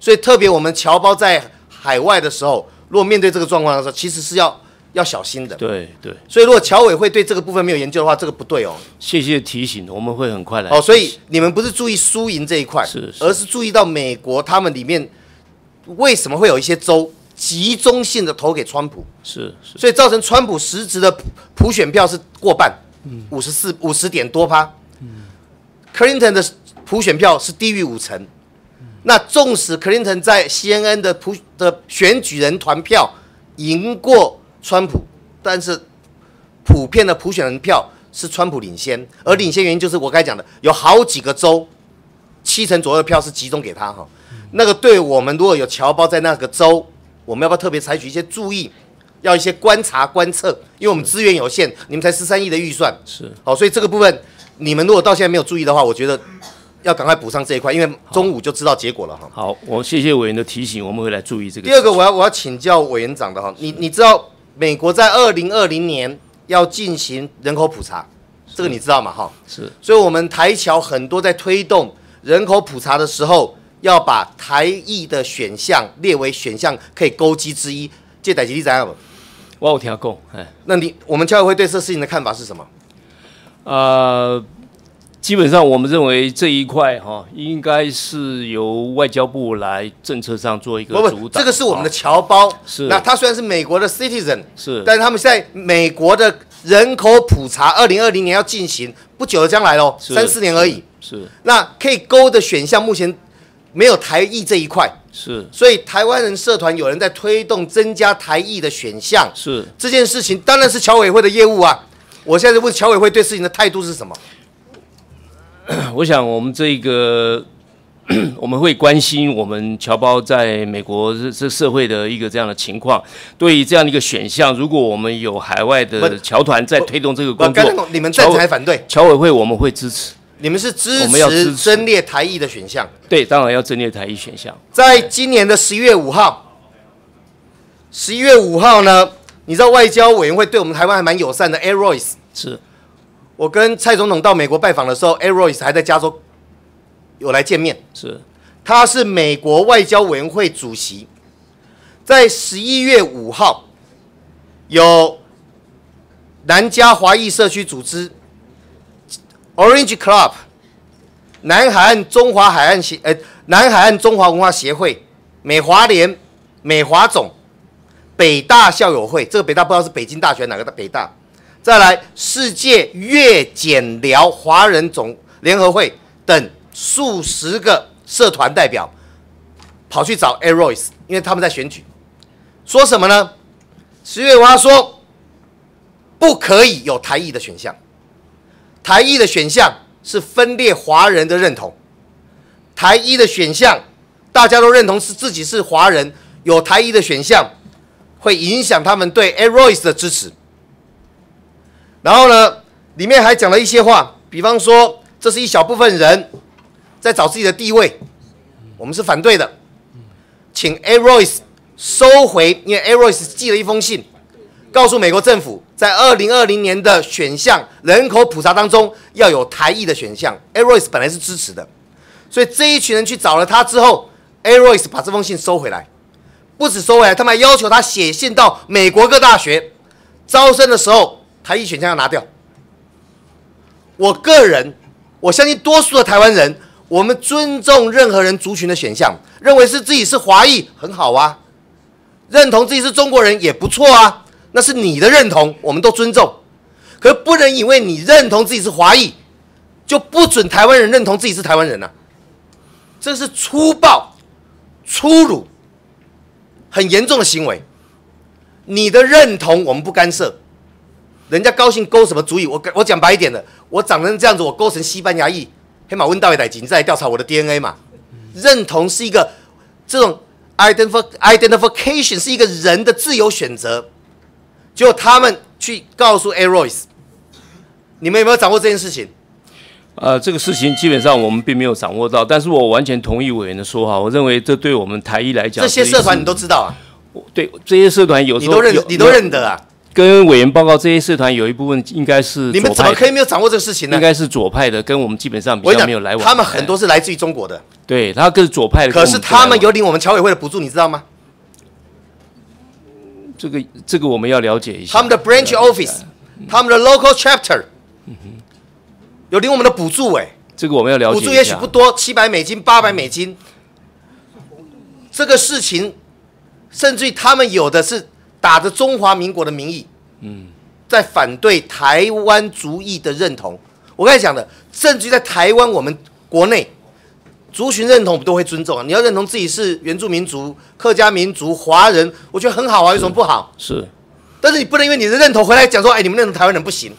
Speaker 10: 所以特别我们侨胞在海外的时候，如果面对这个状况的时候，其实是要要小心的。
Speaker 3: 对对，
Speaker 10: 所以如果侨委会对这个部分没有研究的话，这个不对哦。
Speaker 3: 谢谢提醒，我们会很快来
Speaker 10: 哦，所以你们不是注意输赢这一块，
Speaker 3: 是是。
Speaker 10: 而是注意到美国他们里面为什么会有一些州集中性的投给川普，
Speaker 3: 是是。
Speaker 10: 所以造成川普实质的普普选票是过半，五十四五十点多趴，Clinton 的普选票是低于五成。那纵使 Clinton 在 CNN 的普的选举人团票赢过川普，但是普遍的普选人票是川普领先，而领先原因就是我刚才讲的，有好几个州七成左右的票是集中给他哈。那个对我们如果有侨胞在那个州，我们要不要特别采取一些注意，要一些观察观测？因为我们资源有限，你们才十三亿的预算，
Speaker 3: 是
Speaker 10: 好，所以这个部分你们如果到现在没有注意的话，我觉得要赶快补上这一块，因为中午就知道结果了哈。
Speaker 3: 好，我谢谢委员的提醒，我们会来注意这个。
Speaker 10: 第二个，我要我要请教委员长的哈，你你知道美国在二零二零年要进行人口普查，这个你知道吗？哈，
Speaker 3: 是
Speaker 10: 所以我们台侨很多在推动人口普查的时候，要把台裔的选项列为选项可以勾稽之一。这代志你知道吗？
Speaker 3: 我有听讲，哎，
Speaker 10: 那你我们教委会对这事情的看法是什么？
Speaker 3: 呃，基本上我们认为这一块哈，应该是由外交部来政策上做一个
Speaker 10: 不不，
Speaker 3: 主导。
Speaker 10: 这个是我们的
Speaker 3: 啊
Speaker 10: 侨胞，
Speaker 3: 是
Speaker 10: 那他虽然是美国的 citizen，
Speaker 3: 是
Speaker 10: 但是他们现在美国的人口普查，二零二零年要进行，不久的将来喽，三四年而已。
Speaker 3: 是
Speaker 10: 那可以勾的选项目前没有台艺这一块，
Speaker 3: 是
Speaker 10: 所以台湾人社团有人在推动增加台艺的选项，
Speaker 3: 是
Speaker 10: 这件事情当然是侨委会的业务啊。我现在问侨委会对事情的态度是什么？
Speaker 3: 我想我们这个 我们会关心我们侨胞在美国这这社会的一个这样的情况。对于这样的一个选项，如果我们有海外的
Speaker 10: 不
Speaker 3: 侨团在推动这个
Speaker 10: 不，
Speaker 3: 工作，
Speaker 10: 你们赞成还反对？
Speaker 3: 侨委会我们会支持。
Speaker 10: 你们是支持
Speaker 3: 持
Speaker 10: 增列台裔的选项？
Speaker 3: 对，当然要增列台艺选项。
Speaker 10: 在今年的十一月五号，十一月五号呢，你知道外交委员会对我们台湾还蛮友善的。Air Royce
Speaker 3: 是
Speaker 10: 我跟蔡总统到美国拜访的时候，Air Royce 还在加州有来见面。
Speaker 3: 是
Speaker 10: 他是美国外交委员会主席，在十一月五号，有南加华裔社区组织 Orange Club、南海岸中华海岸协呃南海岸中华文化协会、美华联、美华总、北大校友会，这个北大不知道是北京大学哪个的北大，再来世界越检辽华人总联合会等数十个社团代表跑去找 Airways，因为他们在选举，说什么呢？十月五号说不可以有台裔的选项，台一的选项是分裂华人的认同，台一的选项大家都认同是自己是华人，有台一的选项会影响他们对 A Royce 的支持。然后呢，里面还讲了一些话，比方说这是一小部分人在找自己的地位，我们是反对的，请 A Royce 收回，因为 A Royce 寄了一封信，告诉美国政府，在二零二零年的选项人口普查当中要有台裔的选项 A. Royce 本来是支持的，所以这一群人去找了他之后，Air Royce 把这封信收回来，不止收回来，他们还要求他写信到美国各大学招生的时候，台裔选项要拿掉。我个人，我相信多数的台湾人，我们尊重任何人族群的选项，认为是自己是华裔很好啊，认同自己是中国人也不错啊，那是你的认同，我们都尊重。可不能因为你认同自己是华裔，就不准台湾人认同自己是台湾人啊，这是粗暴、粗鲁、很严重的行为。你的认同我们不干涉，人家高兴勾什么主意，我我讲白一点的，我长成这样子，我勾成西班牙裔，黑马问到位代警，你再来调查我的 DNA 嘛？认同是一个这种 identification 是一个人的自由选择，结果他们去告诉 A Royce，你们有没有掌握这件事情？
Speaker 3: 呃，这个事情基本上我们并没有掌握到，但是我完全同意委员的说法。我认为这对我们台一来讲，
Speaker 10: 这些社团你都知道啊？
Speaker 3: 对，这些社团有时候
Speaker 10: 你都认，你都认得啊？
Speaker 3: 跟委员报告，这些社团有一部分应该是
Speaker 10: 你们怎么可以没有掌握这个事情呢？
Speaker 3: 应该是左派的，跟我们基本上比较没有来往。
Speaker 10: 他们很多是来自于中国的，
Speaker 3: 对他跟左派的。
Speaker 10: 可是他们有领我们侨委会的补助，你知道吗？
Speaker 3: 这个这个我们要了解一下。
Speaker 10: 他们的 branch office，他们的 local chapter，有领我们的补助哎。
Speaker 3: 这个我们要了解。
Speaker 10: 补助也许不多，七百美金、八百美金。这个事情，甚至于他们有的是。打着中华民国的名义，嗯，在反对台湾族裔的认同。我刚才讲的，甚至于在台湾我们国内族群认同，我们都会尊重啊。你要认同自己是原住民族、客家民族、华人，我觉得很好啊，有什么不好？
Speaker 3: 是。
Speaker 10: 但是你不能因为你的认同回来讲说，哎，你们认同台湾人不行。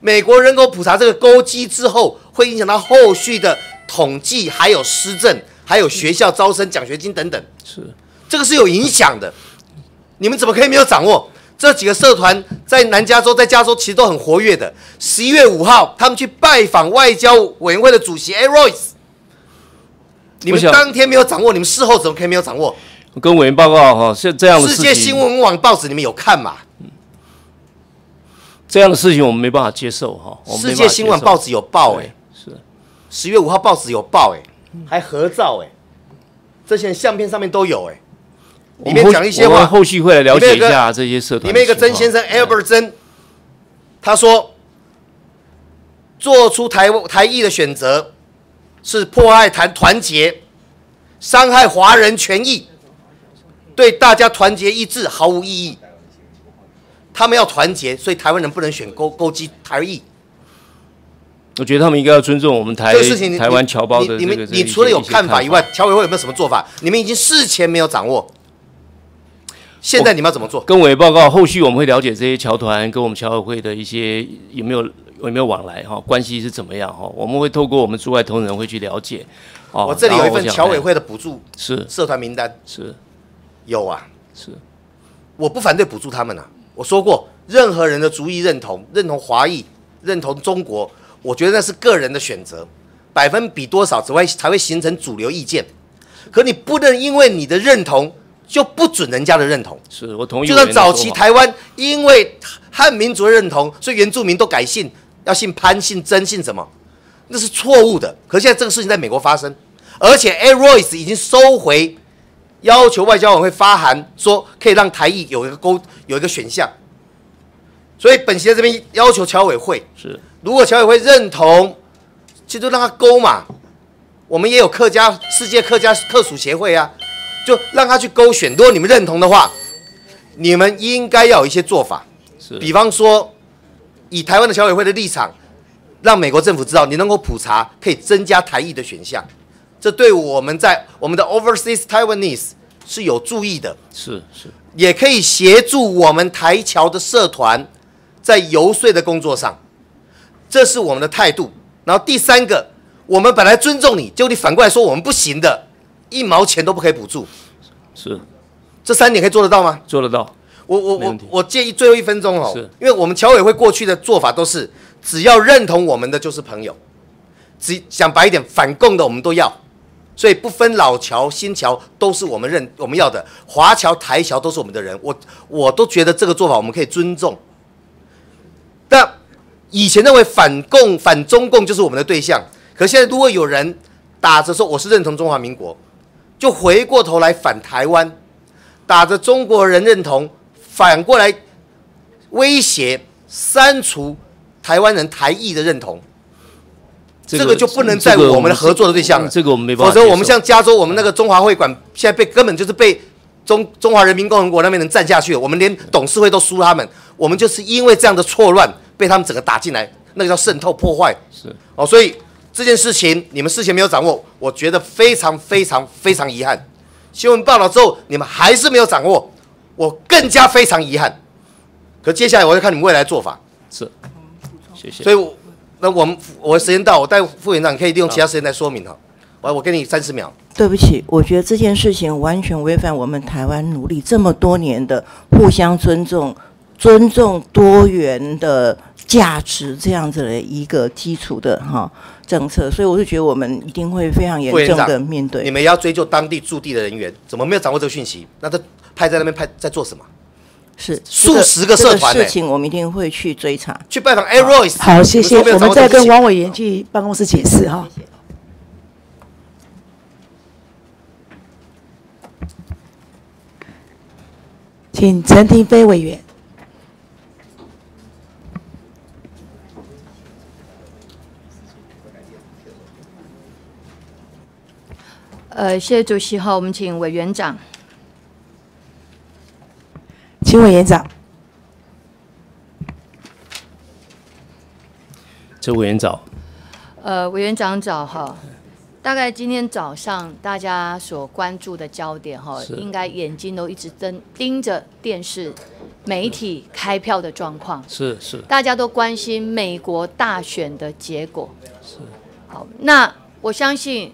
Speaker 10: 美国人口普查这个勾机之后，会影响到后续的统计，还有施政，还有学校招生、奖学金等等。
Speaker 3: 是。
Speaker 10: 这个是有影响的。你们怎么可以没有掌握？这几个社团在南加州、在加州其实都很活跃的。十一月五号，他们去拜访外交委员会的主席 A. 你们当天没有掌握，你们事后怎么可以没有掌握？
Speaker 3: 跟委员报告哈，是这样的
Speaker 10: 世界新闻网报纸你们有看吗？
Speaker 3: 这样的事情我们没办法接受哈。
Speaker 10: 世界新闻报纸有报哎，
Speaker 3: 是
Speaker 10: 十月五号报纸有报哎，还合照哎，这些相片上面都有哎。里面讲一些话，
Speaker 3: 后续会来了解一下这些社团。
Speaker 10: 里面一个曾先生，Albert 曾，他说，做出台台艺的选择是迫害团团结，伤害华人权益，对大家团结一致毫无意义。他们要团结，所以台湾人不能选勾勾机台裔。
Speaker 3: 我觉得他们应该要尊重我们台台湾侨胞的
Speaker 10: 你们你除了有看法以外，侨委会有没有什么做法？你们已经事前没有掌握。现在你们要怎么做？
Speaker 3: 跟委报告，后续我们会了解这些侨团跟我们侨委会的一些有没有有没有往来哈，关系是怎么样哈？我们会透过我们驻外同仁会去了解。
Speaker 10: 哦，我这里有一份侨委会的补助
Speaker 3: 是
Speaker 10: 社团名单
Speaker 3: 是，
Speaker 10: 有啊
Speaker 3: 是，
Speaker 10: 我不反对补助他们啊。我说过，任何人的族裔认同、认同华裔、认同中国，我觉得那是个人的选择，百分比多少只会才会形成主流意见。可你不能因为你的认同。就不准人家的认同，
Speaker 3: 是我同意。
Speaker 10: 就算早期台湾，因为汉民族的认同，所以原住民都改姓，要信潘、信曾、信什么，那是错误的。可现在这个事情在美国发生，而且 A. Royce 已经收回要求外交委会发函说可以让台裔有一个勾有一个选项，所以本席在这边要求侨委会
Speaker 3: 是，
Speaker 10: 如果侨委会认同，其实就让他勾嘛。我们也有客家世界客家客属协会啊。就让他去勾选，如果你们认同的话，你们应该要有一些做法，
Speaker 3: 是，
Speaker 10: 比方说，以台湾的侨委会的立场，让美国政府知道你能够普查，可以增加台裔的选项，这对我们在我们的 overseas Taiwanese 是有注意的，
Speaker 3: 是是，
Speaker 10: 也可以协助我们台侨的社团在游说的工作上，这是我们的态度。然后第三个，我们本来尊重你，结果你反过来说我们不行的。一毛钱都不可以补助，
Speaker 3: 是，
Speaker 10: 这三点可以做得到吗？
Speaker 3: 做得到。
Speaker 10: 我我我我建议最后一分钟哦，
Speaker 3: 是，
Speaker 10: 因为我们侨委会过去的做法都是，只要认同我们的就是朋友，只想白一点，反共的我们都要，所以不分老侨新侨都是我们认我们要的，华侨台侨都是我们的人，我我都觉得这个做法我们可以尊重。但以前认为反共反中共就是我们的对象，可现在如果有人打着说我是认同中华民国。就回过头来反台湾，打着中国人认同，反过来威胁删除台湾人台裔的认同，这个就不能在我们的合作的对象了。
Speaker 3: 这个我们没办
Speaker 10: 法。否则我们像加州，我们那个中华会馆现在被根本就是被中中华人民共和国那边人占下去了，我们连董事会都输他们。我们就是因为这样的错乱，被他们整个打进来，那个叫渗透破坏。
Speaker 3: 是
Speaker 10: 哦，所以。这件事情你们事前没有掌握，我觉得非常非常非常遗憾。新闻报道之后，你们还是没有掌握，我更加非常遗憾。可接下来我要看你们未来做法。
Speaker 3: 是，谢谢。
Speaker 10: 所以，那我们我的时间到，我带副院长，你可以利用其他时间来说明哈。我我给你三十秒。
Speaker 8: 对不起，我觉得这件事情完全违反我们台湾努力这么多年的互相尊重、尊重多元的价值这样子的一个基础的哈政策，所以我就觉得我们一定会非常严重的面对。
Speaker 10: 你们要追究当地驻地的人员，怎么没有掌握这个讯息？那他派在那边派在做什么？
Speaker 8: 是
Speaker 10: 数十个社团呢
Speaker 8: 这个事情，我们一定会去追查。
Speaker 10: 去拜访 Air Royce。
Speaker 1: 好，谢谢。我们再跟王委员去办公室解释哈。请陈廷飞委员。
Speaker 11: 呃，谢谢主席好，我们请委员长。
Speaker 1: 请委员长。
Speaker 3: 这委员长，
Speaker 11: 呃，委员长早哈。大概今天早上大家所关注的焦点哈，应该眼睛都一直盯盯着电视媒体开票的状况。
Speaker 3: 是是
Speaker 11: 大家都关心美国大选的结果。是。好，那我相信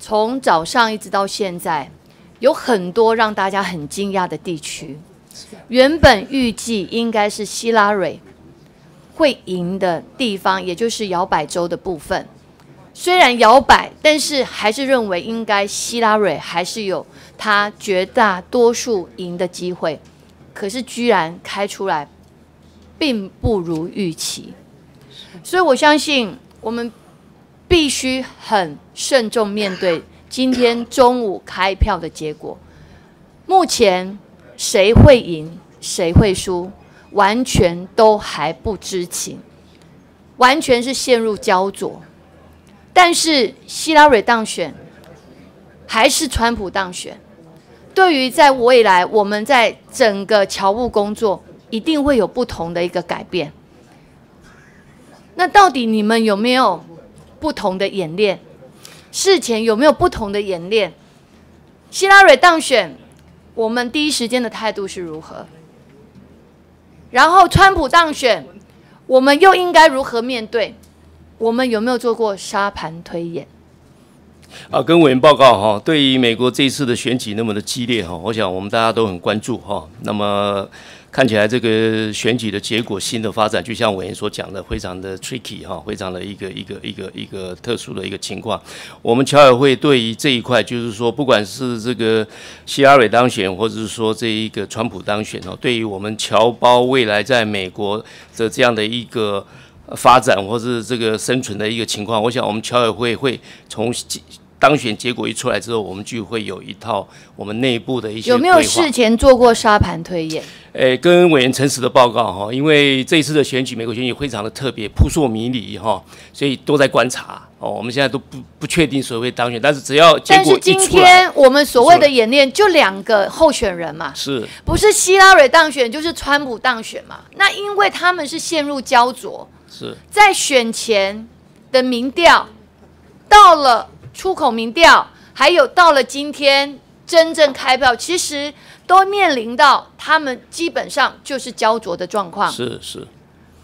Speaker 11: 从早上一直到现在，有很多让大家很惊讶的地区。原本预计应该是希拉蕊会赢的地方，也就是摇摆州的部分。虽然摇摆，但是还是认为应该希拉蕊还是有他绝大多数赢的机会。可是居然开出来，并不如预期。所以我相信我们必须很慎重面对今天中午开票的结果。目前谁会赢，谁会输，完全都还不知情，完全是陷入焦灼。但是希拉蕊当选，还是川普当选，对于在未来我们在整个侨务工作，一定会有不同的一个改变。那到底你们有没有不同的演练？事前有没有不同的演练？希拉蕊当选，我们第一时间的态度是如何？然后川普当选，我们又应该如何面对？我们有没有做过沙盘推演？
Speaker 3: 啊，跟委员报告哈，对于美国这一次的选举那么的激烈哈，我想我们大家都很关注哈。那么看起来这个选举的结果新的发展，就像委员所讲的，非常的 tricky 哈，非常的一个一个一个一个特殊的一个情况。我们侨委会对于这一块，就是说，不管是这个希拉蕊当选，或者是说这一个川普当选哦，对于我们侨胞未来在美国的这样的一个发展或是这个生存的一个情况，我想我们侨委会会从当选结果一出来之后，我们就会有一套我们内部的一些
Speaker 11: 有没有事前做过沙盘推演？
Speaker 3: 诶，跟委员诚实的报告哈，因为这一次的选举，美国选举非常的特别，扑朔迷离哈，所以都在观察哦。我们现在都不不确定谁会当选，但是只要结果一
Speaker 11: 但是今，天我们所谓的演练就两个候选人嘛，
Speaker 3: 是
Speaker 11: 不是希拉蕊当选就是川普当选嘛？那因为他们是陷入焦灼，
Speaker 3: 是
Speaker 11: 在选前的民调，到了出口民调，还有到了今天真正开票，其实都面临到他们基本上就是焦灼的状况。
Speaker 3: 是是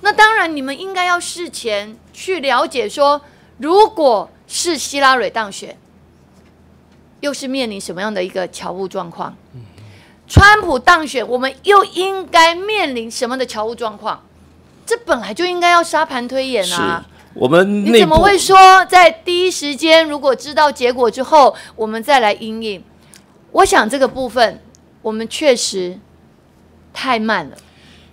Speaker 11: 那当然，你们应该要事前去了解说，如果是希拉蕊当选，又是面临什么样的一个侨务状况？川普当选，我们又应该面临什么的侨务状况？这本来就应该要沙盘推演
Speaker 3: 是
Speaker 11: 啊！，
Speaker 3: 我们
Speaker 11: 你怎么会说在第一时间，如果知道结果之后，我们再来应应？我想这个部分我们确实太慢了。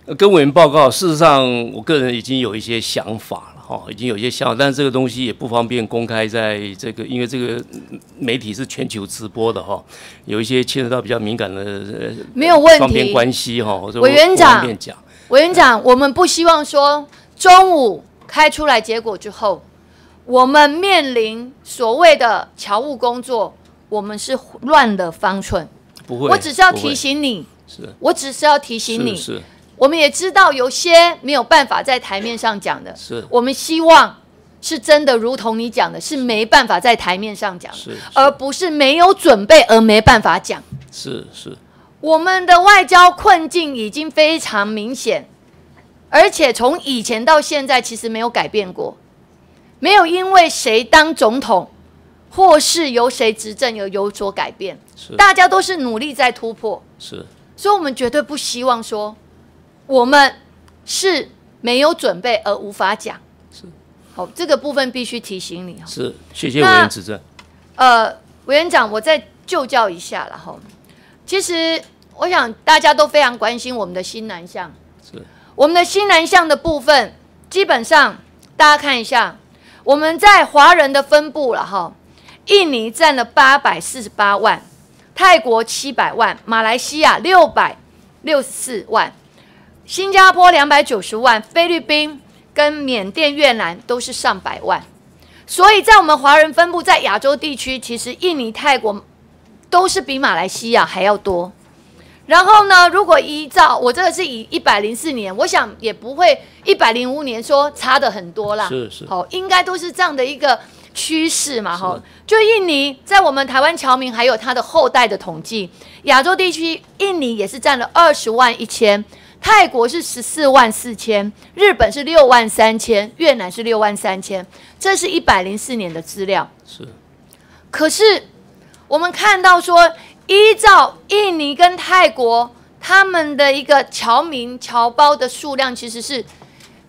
Speaker 3: 呃跟委员报告，事实上，我个人已经有一些想法了哈，已经有一些想法，但是这个东西也不方便公开在这个，因为这个嗯媒体是全球直播的哈，有一些牵扯到比较敏感的呃
Speaker 11: 没有问题
Speaker 3: 双边关系哈，
Speaker 11: 委员长。委员长，我们不希望说中午开出来结果之后，我们面临所谓的侨务工作，我们是乱了方寸。
Speaker 3: 不会，
Speaker 11: 我只是要提醒你，
Speaker 3: 是。
Speaker 11: 我只是要提醒你，
Speaker 3: 是是。
Speaker 11: 我们也知道有些没有办法在台面上讲的，
Speaker 3: 是。
Speaker 11: 我们希望是真的，如同你讲的，是没办法在台面上讲而不是没有准备而没办法讲。
Speaker 3: 是是。
Speaker 11: 我们的外交困境已经非常明显，而且从以前到现在其实没有改变过，没有因为谁当总统或是由谁执政而有所改变，
Speaker 3: 是
Speaker 11: 大家都是努力在突破，
Speaker 3: 是
Speaker 11: 所以我们绝对不希望说我们是没有准备而无法讲。
Speaker 3: 是，
Speaker 11: 好，这个部分必须提醒你。
Speaker 3: 是，谢谢委员指正。
Speaker 11: 呃，委员长，我再就教一下了哈。其实我想大家都非常关心我们的新南向，
Speaker 3: 是
Speaker 11: 我们的新南向的部分，基本上大家看一下，我们在华人的分布了哈，印尼占了八百四十八万，泰国七百万，马来西亚六百六十四万，新加坡两百九十万，菲律宾跟缅甸、越南都是上百万。所以在我们华人分布在亚洲地区，其实印尼、泰国都是比马来西亚还要多。然后呢，如果依照我这个是以一百零四年，我想也不会一百零五年说差的很多啦。
Speaker 3: 是是
Speaker 11: 好，应该都是这样的一个趋势嘛，哈。就印尼在我们台湾侨民还有他的后代的统计，亚洲地区印尼也是占了二十万一千，泰国是十四万四千，日本是六万三千，越南是六万三千，这是一百零四年的资料。
Speaker 3: 是
Speaker 11: 可是我们看到说，依照印尼跟泰国他们的一个侨民侨胞的数量，其实是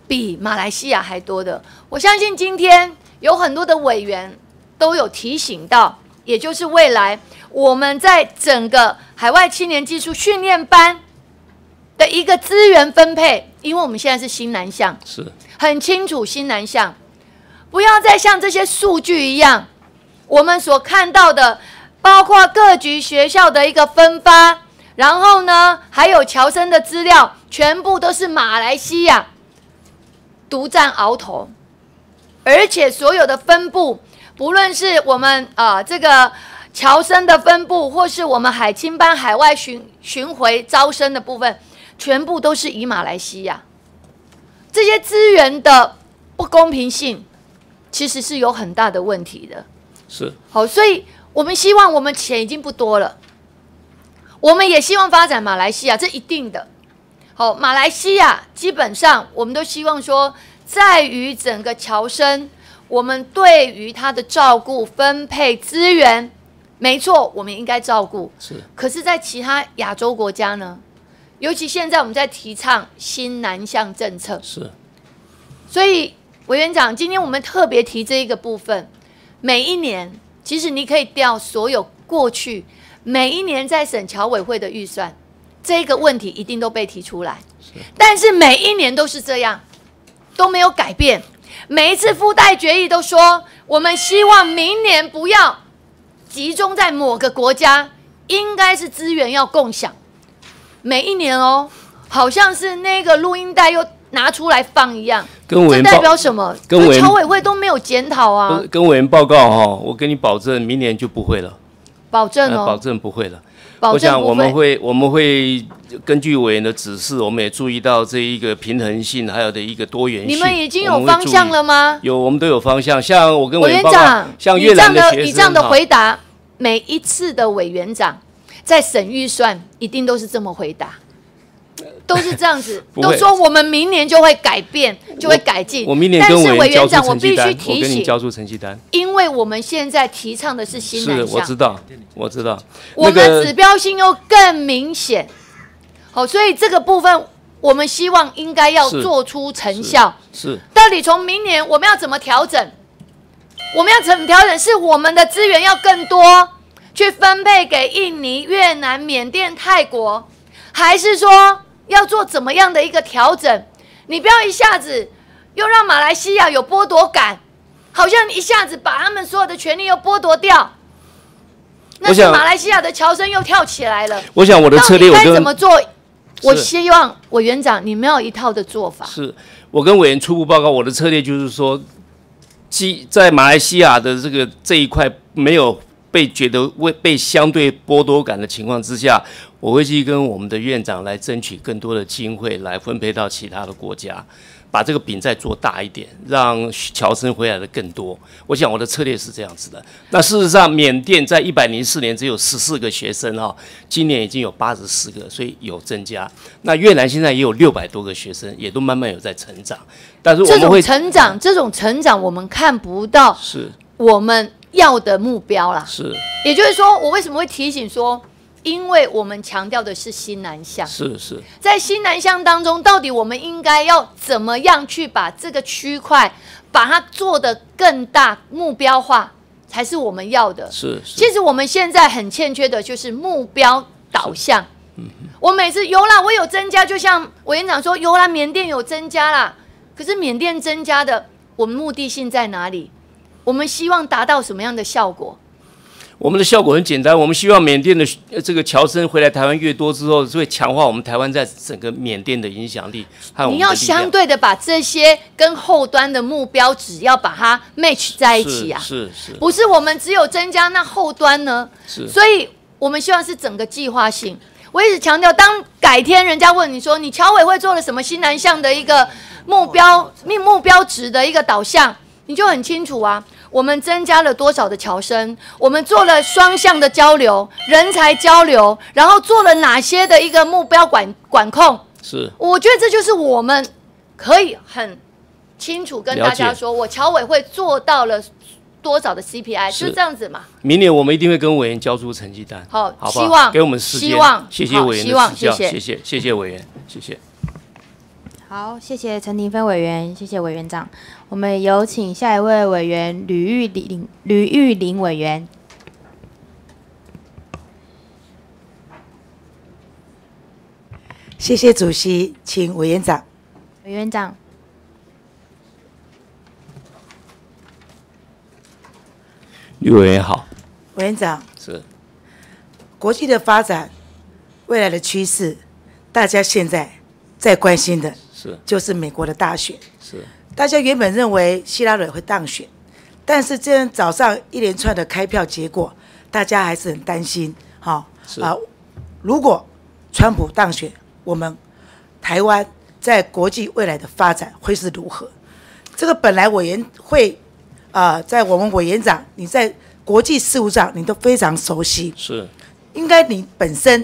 Speaker 11: 比马来西亚还多的。我相信今天有很多的委员都有提醒到，也就是未来我们在整个海外青年技术训练班的一个资源分配，因为我们现在是新南向，
Speaker 3: 是
Speaker 11: 很清楚新南向，不要再像这些数据一样，我们所看到的，包括各局学校的一个分发，然后呢，还有侨生的资料，全部都是马来西亚独占鳌头，而且所有的分布，不论是我们啊、呃这个侨生的分布，或是我们海青班海外巡巡回招生的部分，全部都是以马来西亚。这些资源的不公平性，其实是有很大的问题的。
Speaker 3: 是
Speaker 11: 好，所以我们希望我们钱已经不多了，我们也希望发展马来西亚，这一定的。好，马来西亚基本上我们都希望说，在于整个侨生，我们对于他的照顾、分配资源，没错，我们应该照顾。
Speaker 3: 是。
Speaker 11: 可是，在其他亚洲国家呢，尤其现在我们在提倡新南向政策，
Speaker 3: 是。
Speaker 11: 所以委员长，今天我们特别提这一个部分，每一年其实你可以调所有过去每一年在省侨委会的预算，这个问题一定都被提出来，但是每一年都是这样，都没有改变。每一次附带决议都说，我们希望明年不要集中在某个国家，应该是资源要共享。每一年哦，好像是那个录音带又拿出来放一样，这代
Speaker 3: 跟委员代
Speaker 11: 表什么？
Speaker 3: 跟委员
Speaker 11: 侨委会都没有检讨啊
Speaker 3: 跟委员报告哈，我跟你保证，明年就不会了，
Speaker 11: 保证
Speaker 3: 呃保
Speaker 11: 哦，
Speaker 3: 证不会了。
Speaker 11: 保
Speaker 3: 我想
Speaker 11: 证
Speaker 3: 我们
Speaker 11: 会。
Speaker 3: 我们会根据委员的指示，我们也注意到这一个平衡性，还有的一个多元性。
Speaker 11: 你们已经有方向了吗？
Speaker 3: 有，我们都有方向。像我跟委
Speaker 11: 委员长，，
Speaker 3: 像
Speaker 11: 这样的
Speaker 3: 南学生，
Speaker 11: 你这样的回答，每一次的委员长在审预算一定都是这么回答，都是这样子，都说我们明年就会改变，就会改进。
Speaker 3: 我明年
Speaker 11: 但是
Speaker 3: 跟委员
Speaker 11: 长，我必须提醒，
Speaker 3: 跟你交出成绩单。
Speaker 11: 因为我们现在提倡的是新
Speaker 3: 是，
Speaker 11: 南向，
Speaker 3: 我知道，我知道。
Speaker 11: 我
Speaker 3: 那个
Speaker 11: 们指标性又更明显。好，所以这个部分我们希望应该要做出成效。
Speaker 3: 是
Speaker 11: 到底从明年我们要怎么调整？我们要怎么调整？是我们的资源要更多，去分配给印尼、越南、缅甸、泰国，还是说要做怎么样的一个调整？你不要一下子又让马来西亚有剥夺感，好像一下子把他们所有的权利又剥夺掉。那
Speaker 3: 想
Speaker 11: 马来西亚的乔生又跳起来了。
Speaker 3: 我想我的策略，
Speaker 11: 该
Speaker 3: 我跟
Speaker 11: 怎么做？我希望委员长你没有一套的做法。
Speaker 3: 是我跟委员初步报告，我的策略就是说，基在马来西亚的这个这一块没有被觉得为被相对剥夺感的情况之下，我会去跟我们的院长来争取更多的经费来分配到其他的国家，把这个饼再做大一点，让侨生回来的更多。我想我的策略是这样子的。那事实上，缅甸在一百零四年只有十四个学生哈，今年已经有八十四个，所以有增加。那越南现在也有六百多个学生，也都慢慢有在成长。但是我
Speaker 11: 这种
Speaker 3: 们会
Speaker 11: 成长，这种成长我们看不到
Speaker 3: 是
Speaker 11: 我们要的目标啦。
Speaker 3: 是
Speaker 11: 也就是说，我为什么会提醒说，因为我们强调的是新南向，
Speaker 3: 是是
Speaker 11: 在新南向当中，到底我们应该要怎么样去把这个区块把它做得更大、目标化，才是我们要的。
Speaker 3: 是是
Speaker 11: 其实我们现在很欠缺的就是目标导向。我每次有啦，我有增加，就像委员长说，有啦，缅甸有增加啦。可是缅甸增加的，我们目的性在哪里？我们希望达到什么样的效果？
Speaker 3: 我们的效果很简单，我们希望缅甸的呃这个侨生回来台湾越多之后，会强化我们台湾在整个缅甸的影响力和我们的
Speaker 11: 你要相对的把这些跟后端的目标，只要把它 match 在一起啊，
Speaker 3: 是是是
Speaker 11: 不是我们只有增加那后端呢？
Speaker 3: 是
Speaker 11: 所以我们希望是整个计划性。我一直强调，当改天人家问你说你侨委会做了什么新南向的一个目标、目目标值的一个导向，你就很清楚啊。我们增加了多少的侨生？我们做了双向的交流、人才交流，然后做了哪些的一个目标管管控？
Speaker 3: 是
Speaker 11: 我觉得这就是我们可以很清楚跟大家说，我侨委会做到了多少的 CPI，
Speaker 3: 是
Speaker 11: 就是这样子嘛。
Speaker 3: 明年我们一定会跟委员交出成绩单，
Speaker 11: 好
Speaker 3: 好好？
Speaker 11: 希望
Speaker 3: 给我们时间，
Speaker 11: 希望
Speaker 3: 谢谢委员的
Speaker 11: 希望
Speaker 3: 指教，
Speaker 11: 谢谢
Speaker 3: 谢谢谢谢委员，谢谢。
Speaker 12: 好，谢谢陈廷芬委员，谢谢委员长。我们有请下一位委员吕玉玲吕玉玲委员。
Speaker 1: 谢谢主席，请委员长。
Speaker 12: 委员长，
Speaker 3: 吕委员好，
Speaker 1: 委员长，
Speaker 3: 是
Speaker 1: 国际的发展，未来的趋势，大家现在在关心的
Speaker 3: 是
Speaker 1: 就是美国的大选。
Speaker 3: 是
Speaker 1: 大家原本认为希拉蕊会当选，但是今天早上一连串的开票结果，大家还是很担心。哈、
Speaker 3: 是
Speaker 1: 啊，如果川普当选，我们台湾在国际未来的发展会是如何？这个本来委员会啊、在我们委员长你在国际事务上你都非常熟悉，
Speaker 3: 是
Speaker 1: 应该你本身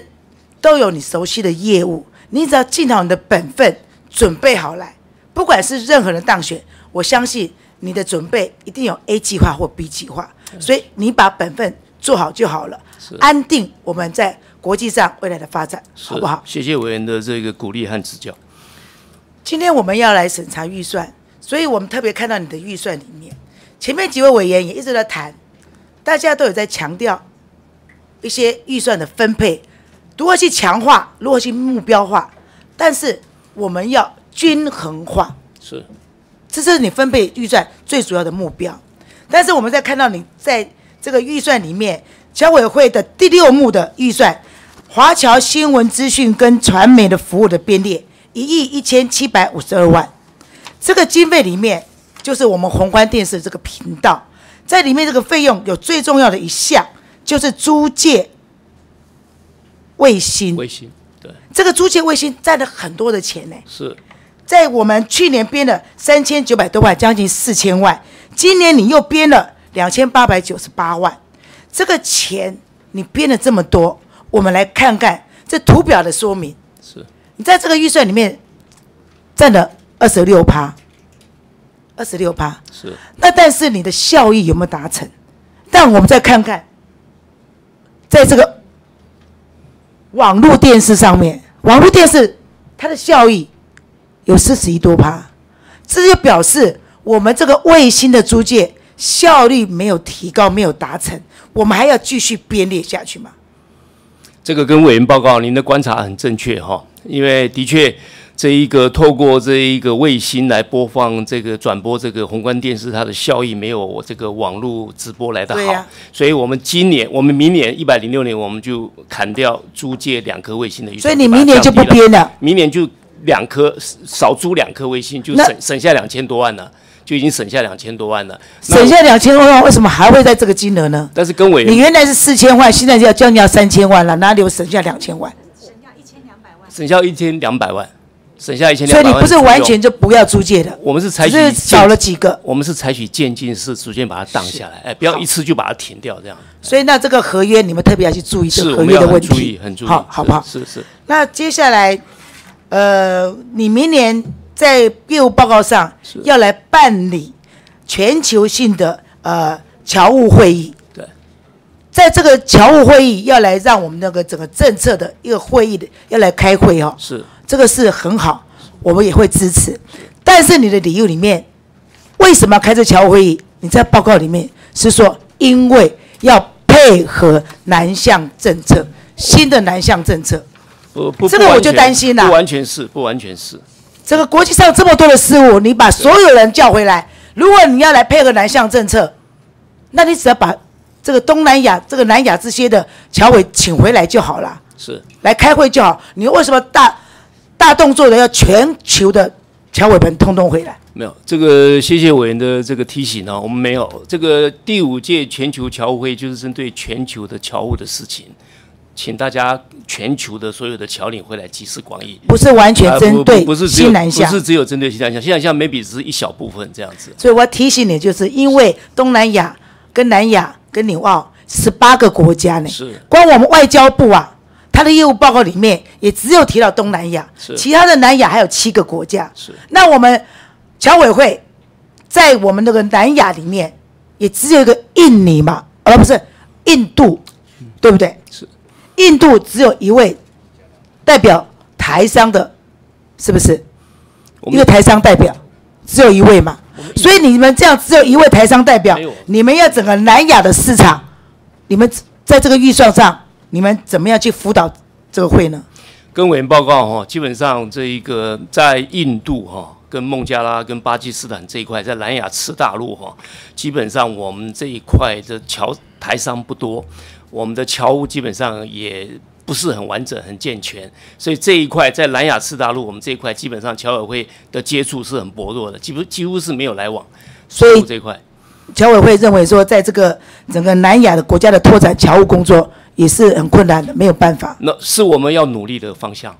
Speaker 1: 都有你熟悉的业务，你只要尽好你的本分，准备好来，不管是任何人当选，我相信你的准备一定有 A 计划或 B 计划，所以你把本分做好就好了，安定我们在国际上未来的发展，好不好？
Speaker 3: 谢谢委员的这个鼓励和指教。
Speaker 1: 今天我们要来审查预算，所以我们特别看到你的预算里面，前面几位委员也一直在谈，大家都有在强调一些预算的分配，如何去强化，如何去目标化，但是我们要均衡化，
Speaker 3: 是。
Speaker 1: 这是你分配预算最主要的目标。但是我们在看到你在这个预算里面，侨委会的第六目的预算，华侨新闻资讯跟传媒的服务的编列一亿一千七百五十二万，这个经费里面就是我们宏观电视这个频道，在里面这个费用有最重要的一项就是租借卫星，
Speaker 3: 卫星对。
Speaker 1: 这个租借卫星占了很多的钱呢。
Speaker 3: 是
Speaker 1: 在我们去年编了三千九百多万，将近四千万，今年你又编了两千八百九十八万，这个钱你编了这么多，我们来看看这图表的说明。
Speaker 3: 是
Speaker 1: 你在这个预算里面占了二十六趴，二十六趴。
Speaker 3: 是
Speaker 1: 那但是你的效益有没有达成？但我们再看看，在这个网络电视上面，网络电视它的效益有四十一多趴，这就表示我们这个卫星的租借效率没有提高，没有达成，我们还要继续编列下去吗？
Speaker 3: 这个跟委员报告，您的观察很正确哈，因为的确这一个透过这一个卫星来播放这个转播这个宏观电视，它的效益没有我这个网络直播来的好，所以我们今年我们明年一百零六年我们就砍掉租借两颗卫星的预算，
Speaker 1: 所以你明年就不编了，
Speaker 3: 明年就两颗少租两颗微信，就省省下两千多万了，就已经省下两千多万了，
Speaker 1: 省下两千多万，为什么还会在这个金额呢？
Speaker 3: 但是跟委员
Speaker 1: 你原来是四千万，现在就要将近要三千万了，哪里有省下两千万？
Speaker 3: 省下一千两百万，省下一千
Speaker 1: 两百万，省下一千
Speaker 3: 两百万。
Speaker 1: 所以你不是完全，就不要租借的，
Speaker 3: 我们是采取
Speaker 1: 少了几个，
Speaker 3: 我们是采取渐进式，逐渐把它荡下来，哎，不要一次就把它停掉，这样。
Speaker 1: 所以那这个合约你们特别要去注意这
Speaker 3: 是，
Speaker 1: 个合约的问题，
Speaker 3: 很注意，很注意，
Speaker 1: 好，好不好？
Speaker 3: 是是。
Speaker 1: 那接下来，呃，你明年在业务报告上要来办理全球性的呃侨务会议。
Speaker 3: 对，
Speaker 1: 在这个侨务会议要来让我们那个整个政策的一个会议的要来开会哦，
Speaker 3: 是
Speaker 1: 这个是很好，我们也会支持。但是你的理由里面，为什么要开这侨务会议？你在报告里面是说，因为要配合南向政策，新的南向政策。
Speaker 3: 不不，
Speaker 1: 这个我就担心了
Speaker 3: 不完全是，不完全是。
Speaker 1: 这个国际上这么多的事务，你把所有人叫回来，如果你要来配合南向政策，那你只要把这个东南亚、这个南亚这些的侨委请回来就好了，
Speaker 3: 是
Speaker 1: 来开会就好。你为什么大大动作的要全球的侨委们通通回来？
Speaker 3: 没有这个，谢谢委员的这个提醒呢、我们没有这个第五届全球侨务会，就是针对全球的侨务的事情，请大家全球的所有的侨领会来集思广益，
Speaker 1: 不是完全针对
Speaker 3: 不不是只有
Speaker 1: 西南向。
Speaker 3: 不是只有针对西南向，西南向 maybe 只是一小部分这样子。
Speaker 1: 所以我要提醒你，就是因为东南亚、跟南亚、跟纽澳十八个国家呢，
Speaker 3: 是。
Speaker 1: 光我们外交部啊，他的业务报告里面也只有提到东南亚，
Speaker 3: 是。
Speaker 1: 其他的南亚还有七个国家。
Speaker 3: 是。
Speaker 1: 那我们侨委会在我们那个南亚里面，也只有一个印尼嘛，而不是印度，对不对？
Speaker 3: 是
Speaker 1: 印度只有一位代表台商的，是不是？一个台商代表只有一位嘛，所以你们这样只有一位台商代表，你们要整个南亚的市场，你们在这个预算上，你们怎么样去辅导这个会呢？
Speaker 3: 跟委员报告哈，基本上这一个在印度哈、跟孟加拉、跟巴基斯坦这一块，在南亚次大陆哈、基本上我们这一块的侨台商不多，我们的侨务基本上也不是很完整、很健全，所以这一块在南亚次大陆，我们这一块基本上侨委会的接触是很薄弱的，几乎几乎是没有来往。
Speaker 1: 所以
Speaker 3: 这一块
Speaker 1: 侨委会认为说，在这个整个南亚的国家的拓展侨务工作也是很困难的，没有办法。
Speaker 3: 那是我们要努力的方向。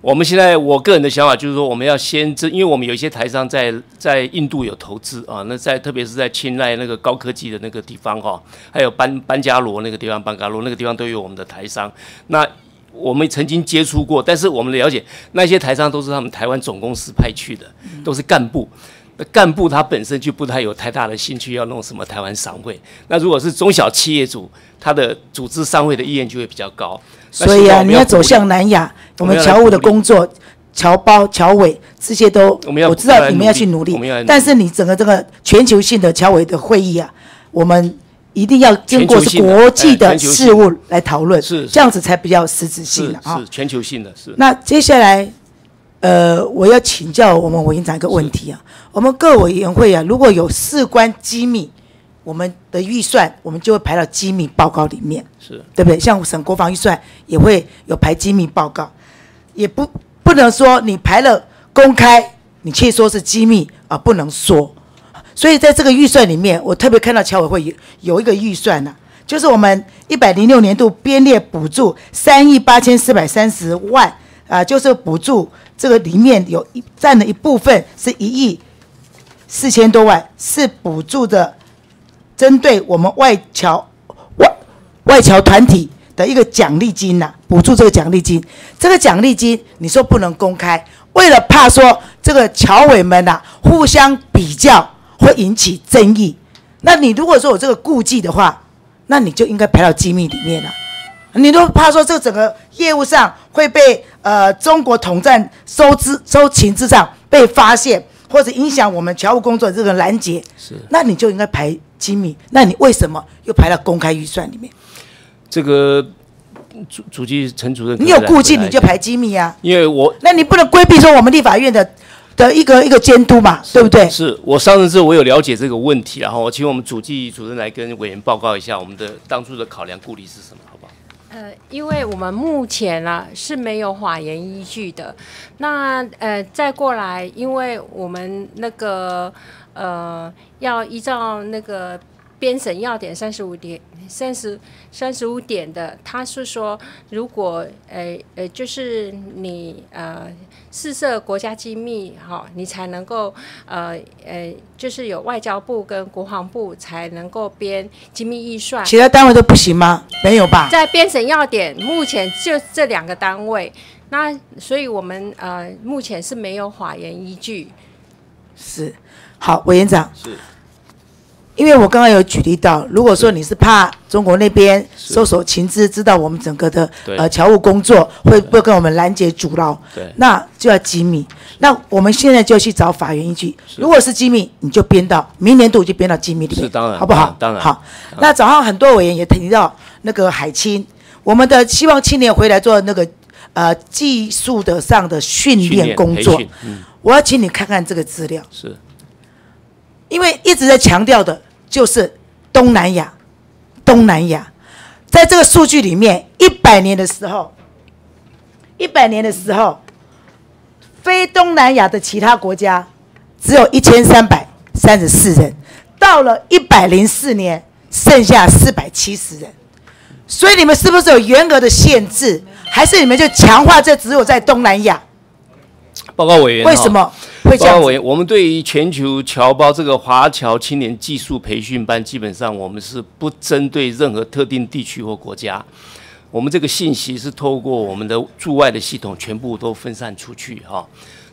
Speaker 3: 我们现在我个人的想法就是说，我们要先这，因为我们有一些台商在在印度有投资啊，那在特别是在青睐那个高科技的那个地方哈、还有班班加罗那个地方，班加罗那个地方都有我们的台商。那我们曾经接触过，但是我们了解那些台商都是他们台湾总公司派去的，都是干部。那干部他本身就不太有太大的兴趣要弄什么台湾商会。那如果是中小企业主，他的组织商会的意愿就会比较高。那
Speaker 1: 所以啊，你要走向南亚，我
Speaker 3: 我们
Speaker 1: 侨务的工作、侨包、侨委这些都，
Speaker 3: 我
Speaker 1: 知道你们要去努力但是你整个这个全球性的侨委的会议啊，我们一定要经过是国际的事务来讨论，
Speaker 3: 是是。
Speaker 1: 这样子才比较实质性
Speaker 3: 是
Speaker 1: 的啊
Speaker 3: 是。全球性的，是。
Speaker 1: 那接下来，呃，我要请教我们委员长一个问题啊，我们各委员会啊，如果有事关机密，我们的预算我们就会排到机密报告里面。
Speaker 3: 是
Speaker 1: 对不对？像省国防预算也会有排机密报告，也不不能说你排了公开，你却说是机密啊，不能说。所以在这个预算里面，我特别看到侨委会有有一个预算呢、就是我们一百零六年度编列补助三亿八千四百三十万啊、就是补助这个里面有一占了一部分是一亿四千多万，是补助的针对我们外侨外外侨团体的一个奖励金呐、补助这个奖励金。这个奖励金你说不能公开，为了怕说这个侨委们呐、互相比较会引起争议。那你如果说有这个顾忌的话，那你就应该排到机密里面了。你都怕说这个整个业务上会被呃中国统战收支收情之上被发现，或者影响我们侨务工作这个拦截，
Speaker 3: 是
Speaker 1: 那你就应该排机密。那你为什么又排到公开预算里面？
Speaker 3: 这个主主机陈主任，
Speaker 1: 你有顾忌你就排，机密啊，
Speaker 3: 因为我
Speaker 1: 那你不能规避说我们立法院的的一个一个监督嘛，对不对？
Speaker 3: 是我上任之后我有了解这个问题，然后我请我们主计主任来跟委员报告一下我们的当初的考量顾虑是什么，好不好？
Speaker 13: 呃，因为我们目前啊是没有法言依据的，那呃再过来，因为我们那个呃要依照那个编审要点三十五点三十三十五点的，他是说，如果呃呃，就是你呃试射国家机密哈、你才能够呃呃，就是有外交部跟国防部才能够编机密预算。
Speaker 1: 其他单位都不行吗？没有吧？
Speaker 13: 在编审要点，目前就这两个单位，那所以我们呃目前是没有法源依据。
Speaker 1: 是，好，委员长。
Speaker 3: 是。
Speaker 1: 因为我刚刚有举例到，如果说你是怕中国那边搜索情资，知道我们整个的呃侨务工作会不会跟我们拦截阻挠，
Speaker 3: 对
Speaker 1: 那就要机密。那我们现在就去找法院依据，如果是机密，你就编到明年度就编到机密里面，
Speaker 3: 是当然
Speaker 1: 好不好？
Speaker 3: 当然
Speaker 1: 好。那早上很多委员也提到那个海清，我们的希望青年回来做那个呃技术的上的训
Speaker 3: 训练
Speaker 1: 练工作，
Speaker 3: 嗯，
Speaker 1: 我要请你看看这个资料。
Speaker 3: 是
Speaker 1: 因为一直在强调的就是东南亚，东南亚，在这个数据里面，一百年的时候，一百年的时候，非东南亚的其他国家只有一千三百三十四人，到了一百零四年，剩下四百七十人。所以你们是不是有严格的限制，还是你们就强化这只有在东南亚？
Speaker 3: 报告委员，
Speaker 1: 为什么会这样子
Speaker 3: 报告委员，我们对于全球侨胞这个华侨青年技术培训班，基本上我们是不针对任何特定地区或国家。我们这个信息是透过我们的驻外的系统全部都分散出去哈。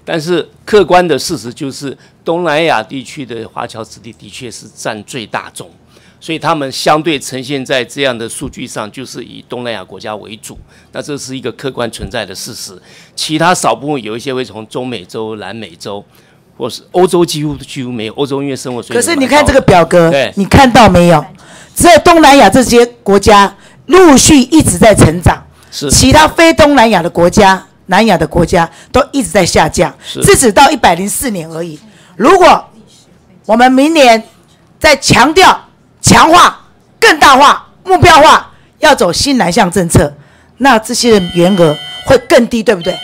Speaker 3: 但是客观的事实就是，东南亚地区的华侨子弟的确是占最大众，所以他们相对呈现在这样的数据上，就是以东南亚国家为主。那这是一个客观存在的事实。其他少部分有一些会从中美洲、南美洲，或是欧洲几乎几乎没有。欧洲因为生活水平可
Speaker 1: 是你看这个表格
Speaker 3: 对，
Speaker 1: 你看到没有？只有东南亚这些国家陆续一直在成长，
Speaker 3: 是
Speaker 1: 其他非东南亚的国家、南亚的国家都一直在下降，
Speaker 3: 是
Speaker 1: 这只到一百零四年而已。如果我们明年再强调、强化、更大化、目标化，要走新南向政策，那这些的员额会更低，对不对？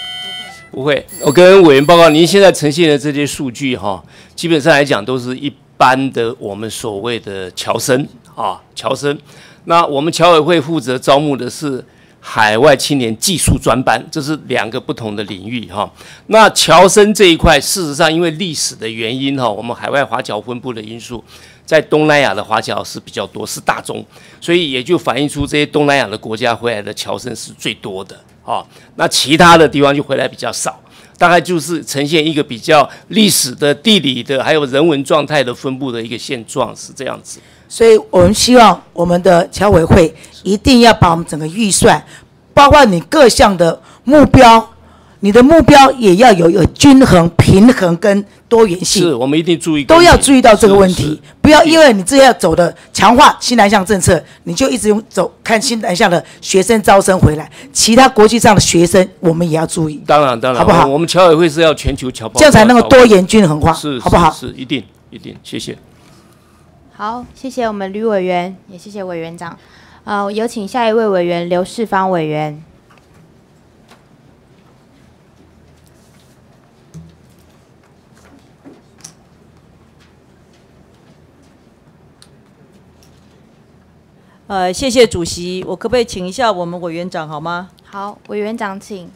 Speaker 3: 不会，我跟委员报告，您现在呈现的这些数据哈，基本上来讲都是一般的我们所谓的侨生啊，侨生。那我们侨委会负责招募的是海外青年技术专班，这是两个不同的领域哈。那侨生这一块，事实上因为历史的原因哈，我们海外华侨分布的因素，在东南亚的华侨是比较多，是大宗，所以也就反映出这些东南亚的国家回来的侨生是最多的啊。那其他的地方就回来比较少，大概就是呈现一个比较历史的、地理的，还有人文状态的分布的一个现状，是这样子。
Speaker 1: 所以我们希望我们的侨委会一定要把我们整个预算，包括你各项的目标，你的目标也要有有均衡、平衡跟多元性。
Speaker 3: 是我们一定注意，
Speaker 1: 都要注意到这个问题，不要因为你这要走的强化新南向政策，你就一直用走看新南向的学生招生回来，其他国际上的学生我们也要注意，
Speaker 3: 当然，当然，
Speaker 1: 好不好
Speaker 3: 我们侨委会是要全球侨胞，
Speaker 1: 这样才能够多元均衡化，
Speaker 3: 是，
Speaker 1: 好不好？
Speaker 3: 是，是一定，一定，谢谢。
Speaker 12: 好，谢谢我们吕委员，也谢谢委员长。呃，有请下一位委员刘世芳委员。
Speaker 14: 呃，谢谢主席，我可不可以请一下我们委员长好吗？
Speaker 12: 好，委员长请。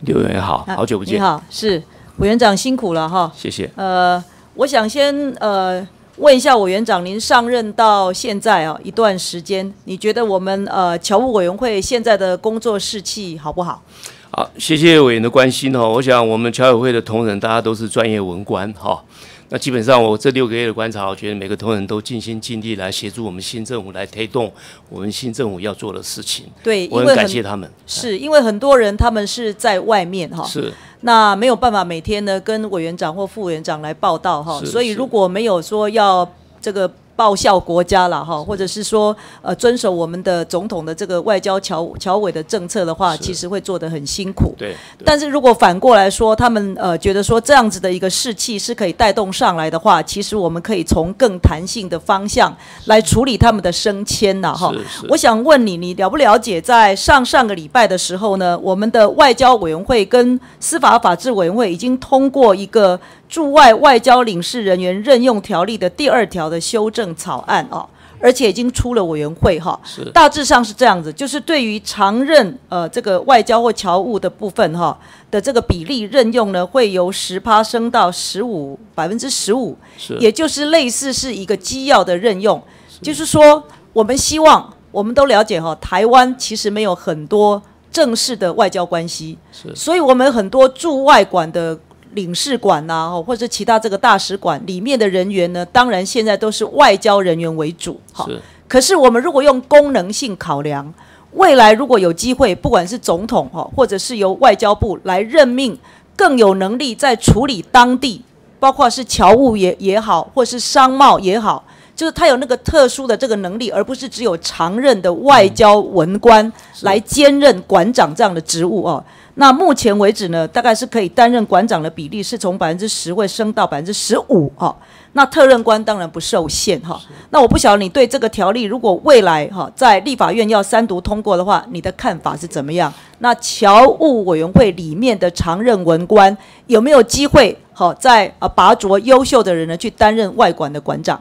Speaker 3: 刘委员好，
Speaker 14: 啊
Speaker 3: 好久不见。
Speaker 14: 你好，是委员长辛苦了哈。
Speaker 3: 谢谢。
Speaker 14: 呃，我想先呃问一下委员长，您上任到现在啊一段时间，你觉得我们呃侨务委员会现在的工作士气好不好？
Speaker 3: 好，谢谢委员的关心哦。我想我们侨委会的同仁，大家都是专业文官哈。那基本上我这六个月的观察，我觉得每个同仁都尽心尽力来协助我们新政府来推动我们新政府要做的事情。
Speaker 14: 对，
Speaker 3: 我很感谢他们。
Speaker 14: 是因为很多人他们是在外面哈，
Speaker 3: 是
Speaker 14: 那没有办法每天呢跟委员长或副委员长来报道哈，所以如果没有说要这个报效国家了哈，或者是说呃遵守我们的总统的这个外交侨侨委的政策的话，其实会做得很辛苦。
Speaker 3: 对，
Speaker 14: 但是如果反过来说，他们呃觉得说这样子的一个士气是可以带动上来的话，其实我们可以从更弹性的方向来处理他们的升迁呐哈。我想问你，你了不了解在上上个礼拜的时候呢，我们的外交委员会跟司法法制委员会已经通过一个驻外外交领事人员任用条例的第二条的修正草案哦，而且已经出了委员会哈。
Speaker 3: 是
Speaker 14: 大致上是这样子，就是对于常任呃这个外交或侨务的部分哈的这个比例任用呢，会由十趴升到十五百分之十五，
Speaker 3: 是
Speaker 14: 也就是类似是一个机要的任用，就是说我们希望我们都了解哈，台湾其实没有很多正式的外交关系，
Speaker 3: 是
Speaker 14: 所以我们很多驻外馆的。领事馆呐、哦，或者其他这个大使馆里面的人员呢，当然现在都是外交人员为主，好。
Speaker 3: 是
Speaker 14: 可是我们如果用功能性考量，未来如果有机会，不管是总统哈，或者是由外交部来任命更有能力在处理当地，包括是侨务也也好，或是商贸也好，就是他有那个特殊的这个能力，而不是只有常任的外交文官来兼任馆长这样的职务哦。那目前为止呢，大概是可以担任馆长的比例是从百分之十会升到百分之十五哈。那特任官当然不受限哈。那我不晓得你对这个条例，如果未来哈在立法院要三读通过的话，你的看法是怎么样？那侨务委员会里面的常任文官有没有机会好在啊拔擢优秀的人呢去担任外馆的馆长？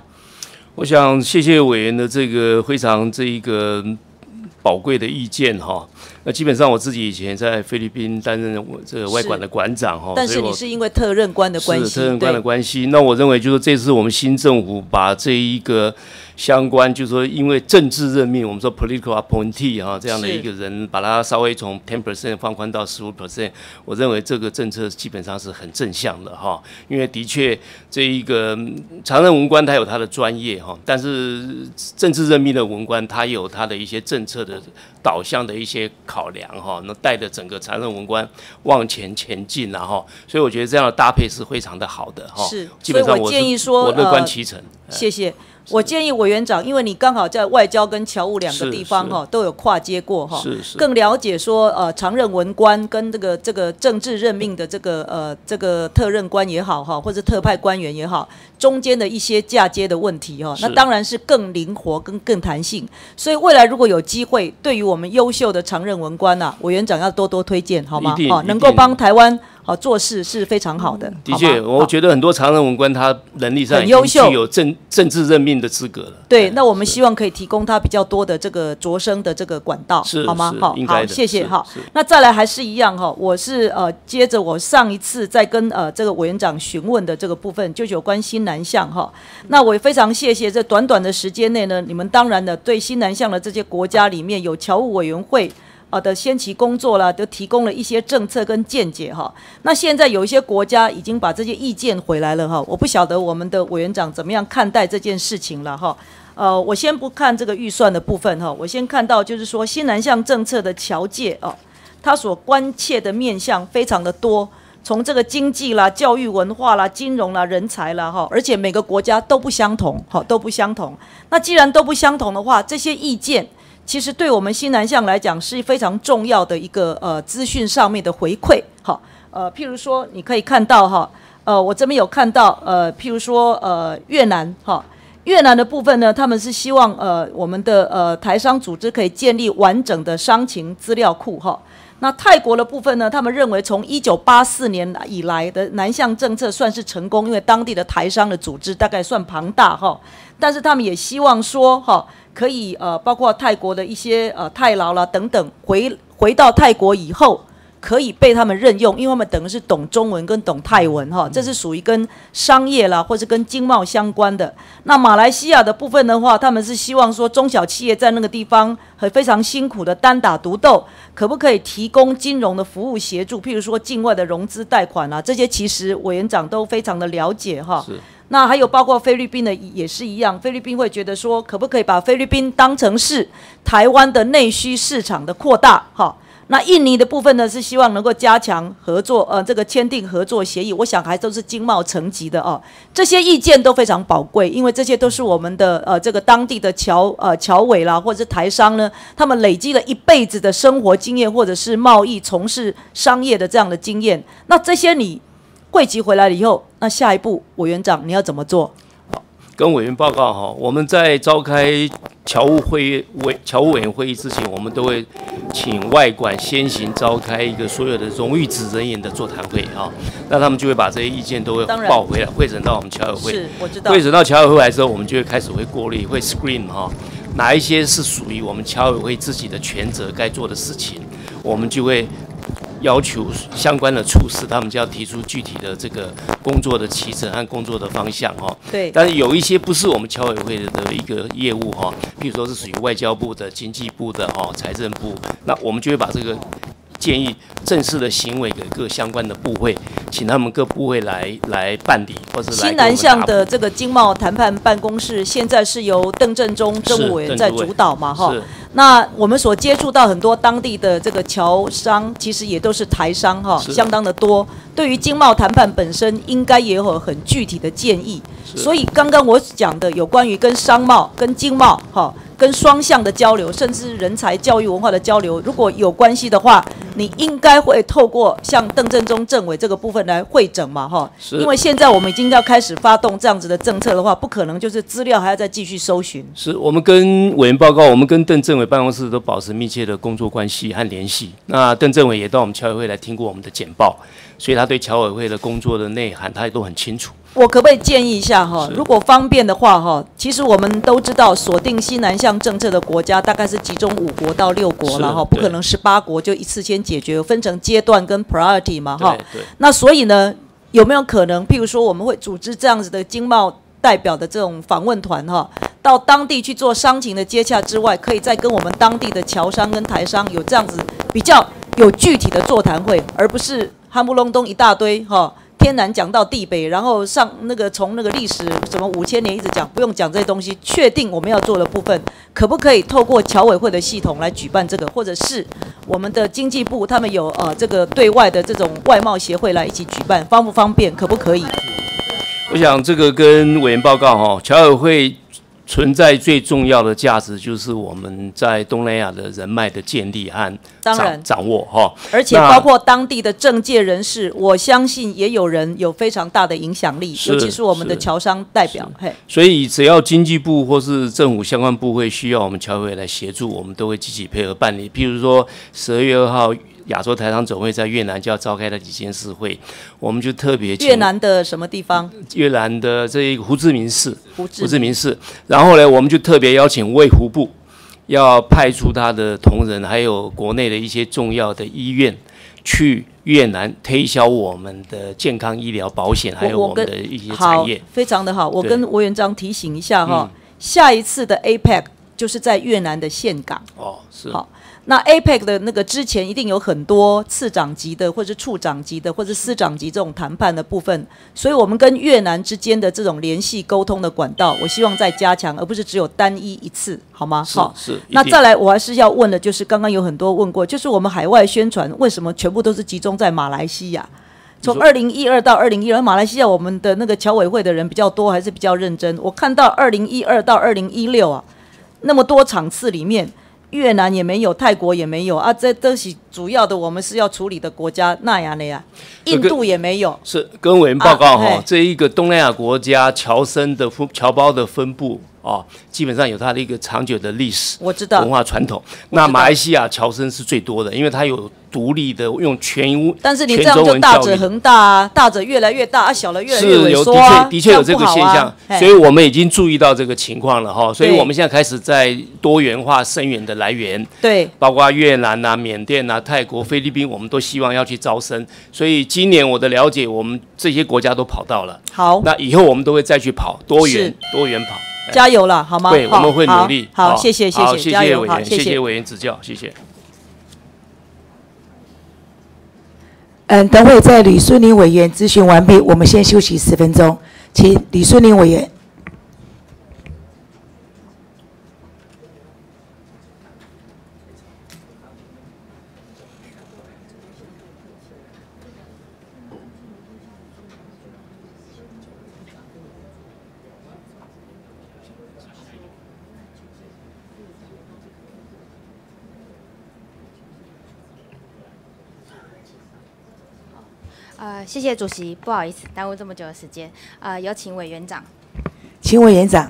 Speaker 3: 我想谢谢委员的这个非常这一个宝贵的意见哈。那基本上我自己以前在菲律宾担任我这个外馆的馆长哈，
Speaker 14: 但是你是因为特任官的关系，
Speaker 3: 特任官的关系。那我认为就是这次我们新政府把这一个相关，就是说因为政治任命，我们说 political appointee 哈这样的一个人，把它稍微从 ten percent 放宽到十五 percent，我认为这个政策基本上是很正向的哈。因为的确这一个常任文官他有他的专业哈，但是政治任命的文官他有他的一些政策的导向的一些考量哈，那带着整个常任文官往前前进然后，所以我觉得这样的搭配是非常的好的哈。
Speaker 14: 是，
Speaker 3: 基本上
Speaker 14: 我建议说，
Speaker 3: 我乐观其成。
Speaker 14: 谢谢。我建议委员长，因为你刚好在外交跟侨务两个地方哈都有跨接过哈，
Speaker 3: 是是，
Speaker 14: 更了解说呃常任文官跟这个这个政治任命的这个呃这个特任官也好哈，或者特派官员也好，中间的一些嫁接的问题哈，那当然是更灵活跟更弹性。所以未来如果有机会，对于我们优秀的常任文官呐，委员长要多多推荐好吗？好，能够帮台湾。好做事是非常好的。
Speaker 3: 的确，我觉得很多常任文官他能力上
Speaker 14: 很优秀，
Speaker 3: 有政政治任命的资格了。
Speaker 14: 对，那我们希望可以提供他比较多的这个擢升的这个管道，好吗？好，好，谢谢哈。那再来还是一样哈，我是呃接着我上一次在跟呃这个委员长询问的这个部分，就有关新南向哈。那我也非常谢谢这短短的时间内呢，你们当然的对新南向的这些国家里面有侨务委员会。好的，先期工作啦，都提供了一些政策跟见解哈。那现在有一些国家已经把这些意见回来了哈。我不晓得我们的委员长怎么样看待这件事情了哈。呃，我先不看这个预算的部分哈，我先看到就是说新南向政策的侨界哦，他所关切的面向非常的多，从这个经济啦、教育文化啦、金融啦、人才啦哈，而且每个国家都不相同，好都不相同。那既然都不相同的话，这些意见。其实对我们新南向来讲是非常重要的一个呃资讯上面的回馈，好，呃，譬如说你可以看到哈，呃，我这边有看到呃，譬如说呃越南哈，越南的部分呢，他们是希望呃我们的呃台商组织可以建立完整的商情资料库哈。那泰国的部分呢，他们认为从一九八四年以来的南向政策算是成功，因为当地的台商的组织大概算庞大哈，但是他们也希望说哈。可以呃，包括泰国的一些呃泰劳了等等，回回到泰国以后，可以被他们任用，因为他们等于是懂中文跟懂泰文哈，这是属于跟商业啦或是跟经贸相关的。那马来西亚的部分的话，他们是希望说中小企业在那个地方很非常辛苦的单打独斗，可不可以提供金融的服务协助，譬如说境外的融资贷款啊，这些其实委员长都非常的了解哈。那还有包括菲律宾的也是一样，菲律宾会觉得说，可不可以把菲律宾当成是台湾的内需市场的扩大？哈，那印尼的部分呢，是希望能够加强合作，呃，这个签订合作协议，我想还都是经贸层级的哦。这些意见都非常宝贵，因为这些都是我们的呃这个当地的侨呃侨委啦，或者是台商呢，他们累积了一辈子的生活经验，或者是贸易从事商业的这样的经验。那这些你汇集回来了以后。那下一步，委员长你要怎么做？
Speaker 3: 跟委员报告哈，我们在召开侨务会议委侨务委员会议之前，我们都会请外管先行召开一个所有的荣誉职人员的座谈会啊，那他们就会把这些意见都会报回来，汇整到我们侨委会。
Speaker 14: 是，我知道。
Speaker 3: 汇整到侨委会来之后，我们就会开始会过滤，会 screen 哈，哪一些是属于我们侨委会自己的权责该做的事情，我们就会。要求相关的处室，他们就要提出具体的这个工作的起程和工作的方向哈。
Speaker 14: 对。
Speaker 3: 但是有一些不是我们侨委会的一个业务哈，譬如说是属于外交部的、经济部的哈、财政部，那我们就会把这个建议正式的行为给各相关的部会，请他们各部会来来办理，或是来。
Speaker 14: 新南向的这个经贸谈判办公室现在是由邓振中政务委员在主导嘛哈。那我们所接触到很多当地的这个侨商，其实也都是台商哈，相当的多。对于经贸谈判本身，应该也有很具体的建议。所以刚刚我讲的有关于跟商贸、跟经贸哈。跟双向的交流，甚至人才、教育、文化的交流，如果有关系的话，你应该会透过像邓正中政委这个部分来会诊嘛，哈。因为现在我们已经要开始发动这样子的政策的话，不可能就是资料还要再继续搜寻。
Speaker 3: 是我们跟委员报告，我们跟邓政委办公室都保持密切的工作关系和联系。那邓政委也到我们侨委会来听过我们的简报，所以他对侨委会的工作的内涵，他也都很清楚。
Speaker 14: 我可不可以建议一下哈？如果方便的话哈，其实我们都知道锁定西南向政策的国家大概是集中五国到六国了哈，不可能十八国就一次先解决，分成阶段跟 priority 嘛哈。那所以呢，有没有可能，譬如说我们会组织这样子的经贸代表的这种访问团哈，到当地去做商情的接洽之外，可以再跟我们当地的侨商跟台商有这样子比较有具体的座谈会，而不是夯不隆咚一大堆哈。天南讲到地北，然后上那个从那个历史什么五千年一直讲，不用讲这些东西。确定我们要做的部分，可不可以透过侨委会的系统来举办这个，或者是我们的经济部他们有呃这个对外的这种外贸协会来一起举办，方不方便？可不可以？
Speaker 3: 我想这个跟委员报告哈，侨委会。存在最重要的价值就是我们在东南亚的人脉的建立和掌掌握哈，
Speaker 14: 而且包括当地的政界人士，我相信也有人有非常大的影响力，尤其是我们的侨商代表。嘿，
Speaker 3: 所以只要经济部或是政府相关部会需要我们侨委来协助，我们都会积极配合办理。譬如说十二月二号。亚洲台商总会在越南就要召开的几件事会，我们就特别
Speaker 14: 越南的什么地方？
Speaker 3: 越南的这一个胡志明市，胡志明市。然后呢，我们就特别邀请卫福部，要派出他的同仁，还有国内的一些重要的医院，去越南推销我们的健康医疗保险，还有我们的一些产业。
Speaker 14: 非常的好，我跟吴元章提醒一下哈，下一次的 APEC 就是在越南的岘港。
Speaker 3: 哦，是
Speaker 14: 好。那 APEC 的那个之前一定有很多次长级的，或者处长级的，或者司长级这种谈判的部分，所以我们跟越南之间的这种联系沟通的管道，我希望再加强，而不是只有单一一次，好吗？
Speaker 3: 好，是。
Speaker 14: 那再来，我还是要问的，就是刚刚有很多问过，就是我们海外宣传为什么全部都是集中在马来西亚？从二零一二到二零一二，马来西亚我们的那个侨委会的人比较多，还是比较认真？我看到二零一二到二零一六啊，那么多场次里面。越南也没有，泰国也没有啊，这都是主要的我们是要处理的国家那样的呀。印度也没有。
Speaker 3: 是跟委员报告哈，这一个东南亚国家侨生的分侨胞的分布啊，基本上有它的一个长久的历史，
Speaker 14: 我知道
Speaker 3: 文化传统。那马来西亚侨生是最多的，因为它有。独立的用全屋，
Speaker 14: 但是你这样就大者恒大啊，大者越来越大啊，小了越来越萎缩
Speaker 3: 啊，的确的确有这个现象，所以我们已经注意到这个情况了哈，所以我们现在开始在多元化生源的来源，
Speaker 14: 对，
Speaker 3: 包括越南呐、缅甸呐、泰国、菲律宾，我们都希望要去招生，所以今年我的了解，我们这些国家都跑到了，
Speaker 14: 好，
Speaker 3: 那以后我们都会再去跑多元多元跑，
Speaker 14: 加油了好吗？
Speaker 3: 对，我们会努力，
Speaker 14: 好，谢谢谢谢，
Speaker 3: 加油，委员，谢谢委员指教，谢谢。
Speaker 1: 嗯，等会在李淑玲委员咨询完毕，我们先休息十分钟，请李淑玲委员。
Speaker 12: 呃，谢谢主席，不好意思耽误这么久的时间。呃，有请委员长。
Speaker 1: 请请委员长。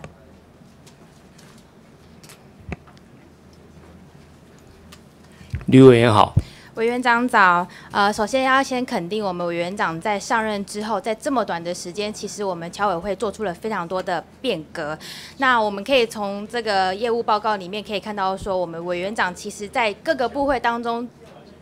Speaker 3: 吕委员好。
Speaker 12: 委员长早，呃，首先要先肯定我们委员长在上任之后，在这么短的时间，其实我们侨委会做出了非常多的变革。那我们可以从这个业务报告里面可以看到，说我们委员长其实在各个部会当中。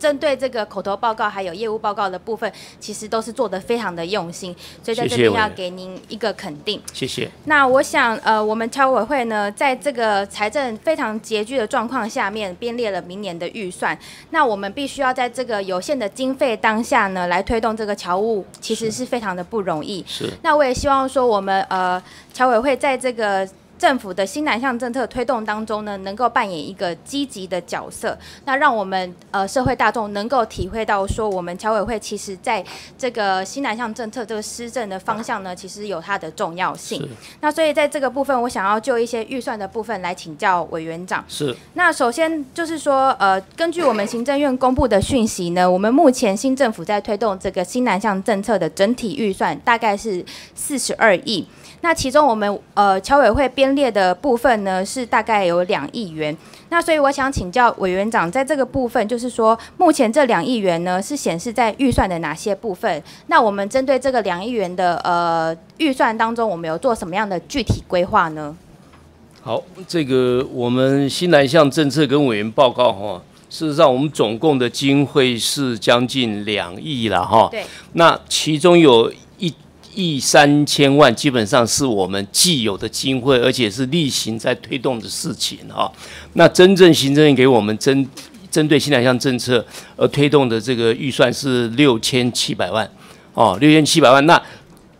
Speaker 12: 针对这个口头报告还有业务报告的部分，其实都是做的非常的用心，所以在这边要给您一个肯定。
Speaker 3: 谢谢。
Speaker 12: 那我想，呃，我们侨委会呢，在这个财政非常拮据的状况下面，编列了明年的预算。那我们必须要在这个有限的经费当下呢，来推动这个侨务，其实是非常的不容易。
Speaker 3: 是。
Speaker 12: 那我也希望说，我们呃侨委会在这个。政府的新南向政策推动当中呢，能够扮演一个积极的角色，那让我们呃社会大众能够体会到说，我们侨委会其实在这个新南向政策这个施政的方向呢，其实有它的重要性。那所以在这个部分，我想要就一些预算的部分来请教委员长。
Speaker 3: 是。
Speaker 12: 那首先就是说，呃，根据我们行政院公布的讯息呢，我们目前新政府在推动这个新南向政策的整体预算大概是四十二亿。那其中我们呃侨委会编列的部分呢是大概有两亿元，那所以我想请教委员长，在这个部分就是说，目前这两亿元呢是显示在预算的哪些部分？那我们针对这个两亿元的呃预算当中，我们有做什么样的具体规划呢？
Speaker 3: 好，这个我们新南向政策跟委员报告哈，事实上我们总共的经费是将近两亿了哈。
Speaker 12: 对。
Speaker 3: 那其中有。亿三千万基本上是我们既有的经费，而且是例行在推动的事情啊。那真正行政院给我们针针对新两项政策而推动的这个预算是六千七百万哦，六千七百万。那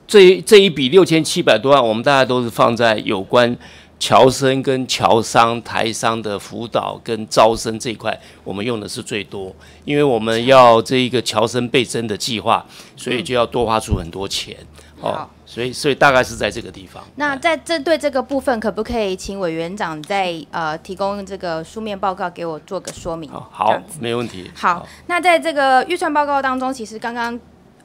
Speaker 3: 这这一笔六千七百多万，我们大家都是放在有关。侨生跟侨商、台商的辅导跟招生这一块，我们用的是最多，因为我们要这一个侨生倍增的计划，所以就要多花出很多钱哦。所以，所以大概是在这个地方。
Speaker 12: 那在针对这个部分，可不可以请委员长再呃提供这个书面报告给我做个说明？
Speaker 3: 好，没问题。
Speaker 12: 好，那在这个预算报告当中，其实刚刚。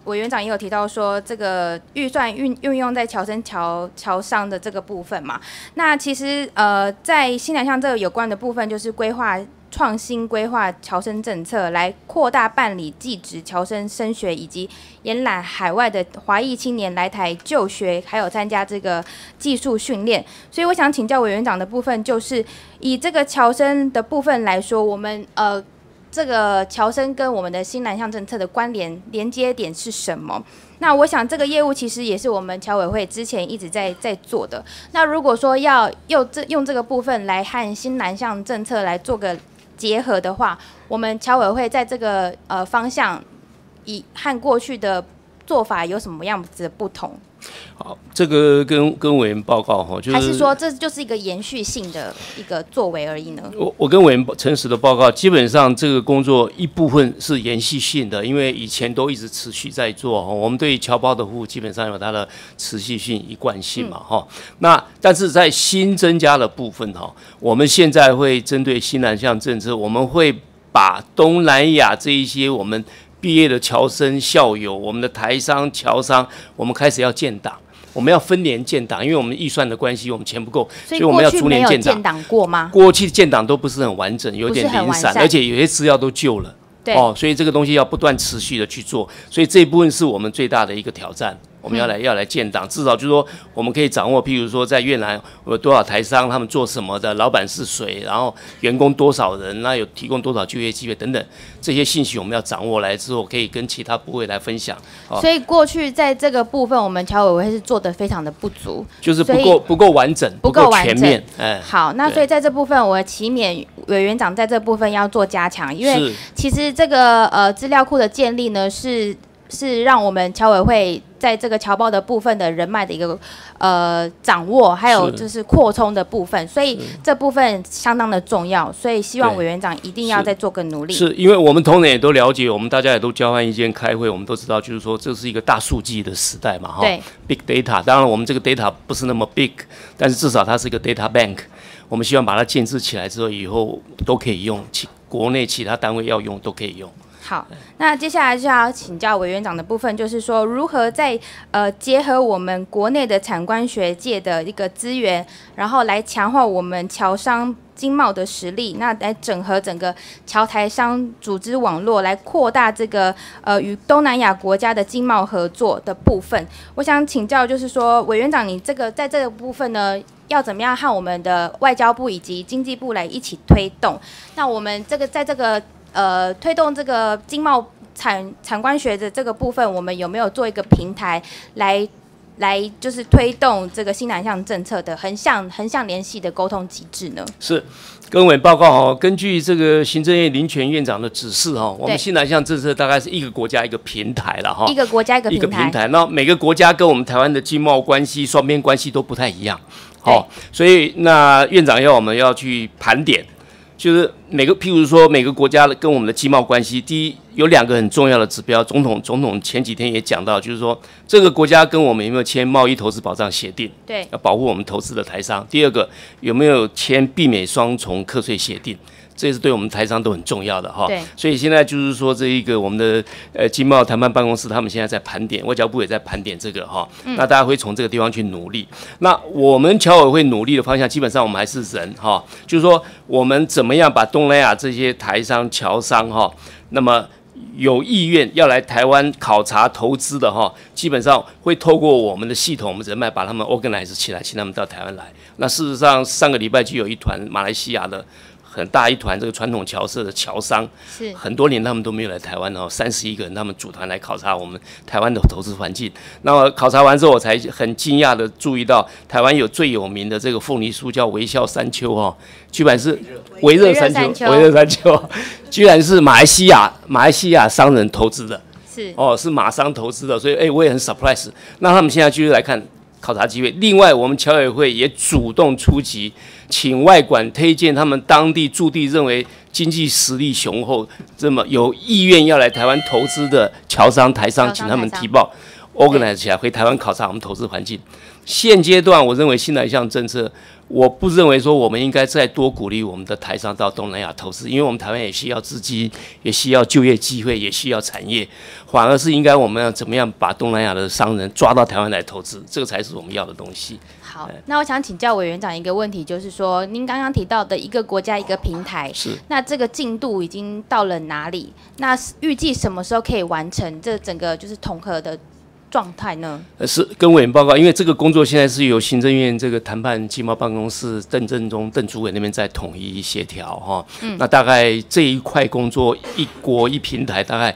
Speaker 12: 委员长也有提到说，这个预算运运用在桥身、桥桥上的这个部分嘛。那其实呃，在新南向这个有关的部分，就是规划创新规划侨生政策，来扩大办理技职侨生升学，以及延揽海外的华裔青年来台就学，还有参加这个技术训练。所以我想请教委员长的部分，就是以这个侨生的部分来说，我们呃。这个侨生跟我们的新南向政策的关联连接点是什么？那我想这个业务其实也是我们侨委会之前一直在在做的。那如果说要用这用这个部分来和新南向政策来做个结合的话，我们侨委会在这个呃方向以和过去的做法有什么样子的不同？
Speaker 3: 好，这个跟跟委员报告哈，就是
Speaker 12: 还是说这就是一个延续性的一个作为而已呢？
Speaker 3: 我我跟委员诚实的报告，基本上这个工作一部分是延续性的，因为以前都一直持续在做哈。我们对侨胞的服务基本上有它的持续性、一贯性嘛哈。那但是在新增加的部分哈，我们现在会针对新南向政策，我们会把东南亚这一些我们。毕业的侨生校友，我们的台商侨商，我们开始要建党，我们要分年建党，因为我们预算的关系，我们钱不够，
Speaker 12: 所
Speaker 3: 以我们要逐年建
Speaker 12: 党。建党过吗？
Speaker 3: 过去建党都不是很完整，有点零散，而且有些资料都旧了。
Speaker 12: 哦，
Speaker 3: 所以这个东西要不断持续的去做，所以这一部分是我们最大的一个挑战。我们要来要来建档，至少就是说，我们可以掌握，譬如说在越南有多少台商，他们做什么的，老板是谁，然后员工多少人，那有提供多少就业机会等等这些信息，我们要掌握来之后，可以跟其他部会来分享。
Speaker 12: 所以过去在这个部分，我们侨委会是做的非常的不足，
Speaker 3: 就是不够不够完整，
Speaker 12: 不够
Speaker 3: 全面。哎，
Speaker 12: 好，那所以在这部分，我祈勉委员长在这部分要做加强，因为其实这个呃资料库的建立呢是。是让我们侨委会在这个侨胞的部分的人脉的一个呃掌握，还有就是扩充的部分，所以这部分相当的重要，所以希望委员长一定要再做个努力。
Speaker 3: 是因为我们同仁也都了解，我们大家也都交换意见开会，我们都知道，就是说这是一个大数据的时代嘛，哈。
Speaker 12: 对。
Speaker 3: Big data，当然我们这个 data 不是那么 big，但是至少它是一个 data bank，我们希望把它建设起来之后，以后都可以用，其国内其他单位要用都可以用。
Speaker 12: 好，那接下来就要请教委员长的部分，就是说如何在呃结合我们国内的产官学界的一个资源，然后来强化我们侨商经贸的实力，那来整合整个侨台商组织网络，来扩大这个呃与东南亚国家的经贸合作的部分。我想请教，就是说委员长，你这个在这个部分呢，要怎么样和我们的外交部以及经济部来一起推动？那我们这个在这个呃，推动这个经贸产产官学的这个部分，我们有没有做一个平台来来，就是推动这个新南向政策的横向横向联系的沟通机制呢？
Speaker 3: 是，跟委报告哦，根据这个行政院林权院长的指示哦，我们新南向政策大概是一个国家一个平台了哈，
Speaker 12: 一个国家一个
Speaker 3: 一个平台，那每个国家跟我们台湾的经贸关系、双边关系都不太一样，好，所以那院长要我们要去盘点。就是每个，譬如说每个国家的跟我们的经贸关系，第一有两个很重要的指标。总统总统前几天也讲到，就是说这个国家跟我们有没有签贸易投资保障协定，
Speaker 12: 对，
Speaker 3: 要保护我们投资的台商。第二个有没有签避免双重课税协定。这也是对我们台商都很重要的哈，
Speaker 12: 对，
Speaker 3: 所以现在就是说这一个我们的呃经贸谈判办公室，他们现在在盘点，外交部也在盘点这个哈，那大家会从这个地方去努力。那我们侨委会努力的方向，基本上我们还是人哈，就是说我们怎么样把东南亚这些台商侨商哈，那么有意愿要来台湾考察投资的哈，基本上会透过我们的系统，我们人脉把他们 organize 起来，请他们到台湾来。那事实上上个礼拜就有一团马来西亚的。很大一团这个传统侨社的侨商，
Speaker 12: 是
Speaker 3: 很多年他们都没有来台湾哦，三十一个人他们组团来考察我们台湾的投资环境。那么考察完之后，我才很惊讶的注意到，台湾有最有名的这个凤梨酥叫微笑山丘哦，居然是微热山丘，微热山丘，居然是马来西亚马来西亚商人投资的，
Speaker 12: 是
Speaker 3: 哦是马商投资的，所以哎我也很 surprise。那他们现在继续来看。考察机会。另外，我们侨委会也主动出击，请外管推荐他们当地驻地认为经济实力雄厚、这么有意愿要来台湾投资的侨商、台商，请他们提报，organize 起来回台湾考察我们投资环境。现阶段，我认为新南向政策。我不认为说我们应该再多鼓励我们的台商到东南亚投资，因为我们台湾也需要资金，也需要就业机会，也需要产业，反而是应该我们要怎么样把东南亚的商人抓到台湾来投资，这个才是我们要的东西。
Speaker 12: 好，那我想请教委员长一个问题，就是说您刚刚提到的一个国家一个平台，
Speaker 3: 是
Speaker 12: 那这个进度已经到了哪里？那预计什么时候可以完成这整个就是统合的？状态呢？
Speaker 3: 呃，是跟委员报告，因为这个工作现在是由行政院这个谈判经贸办公室邓正中邓主委那边在统一协调哈。嗯。那大概这一块工作，一国一平台，大概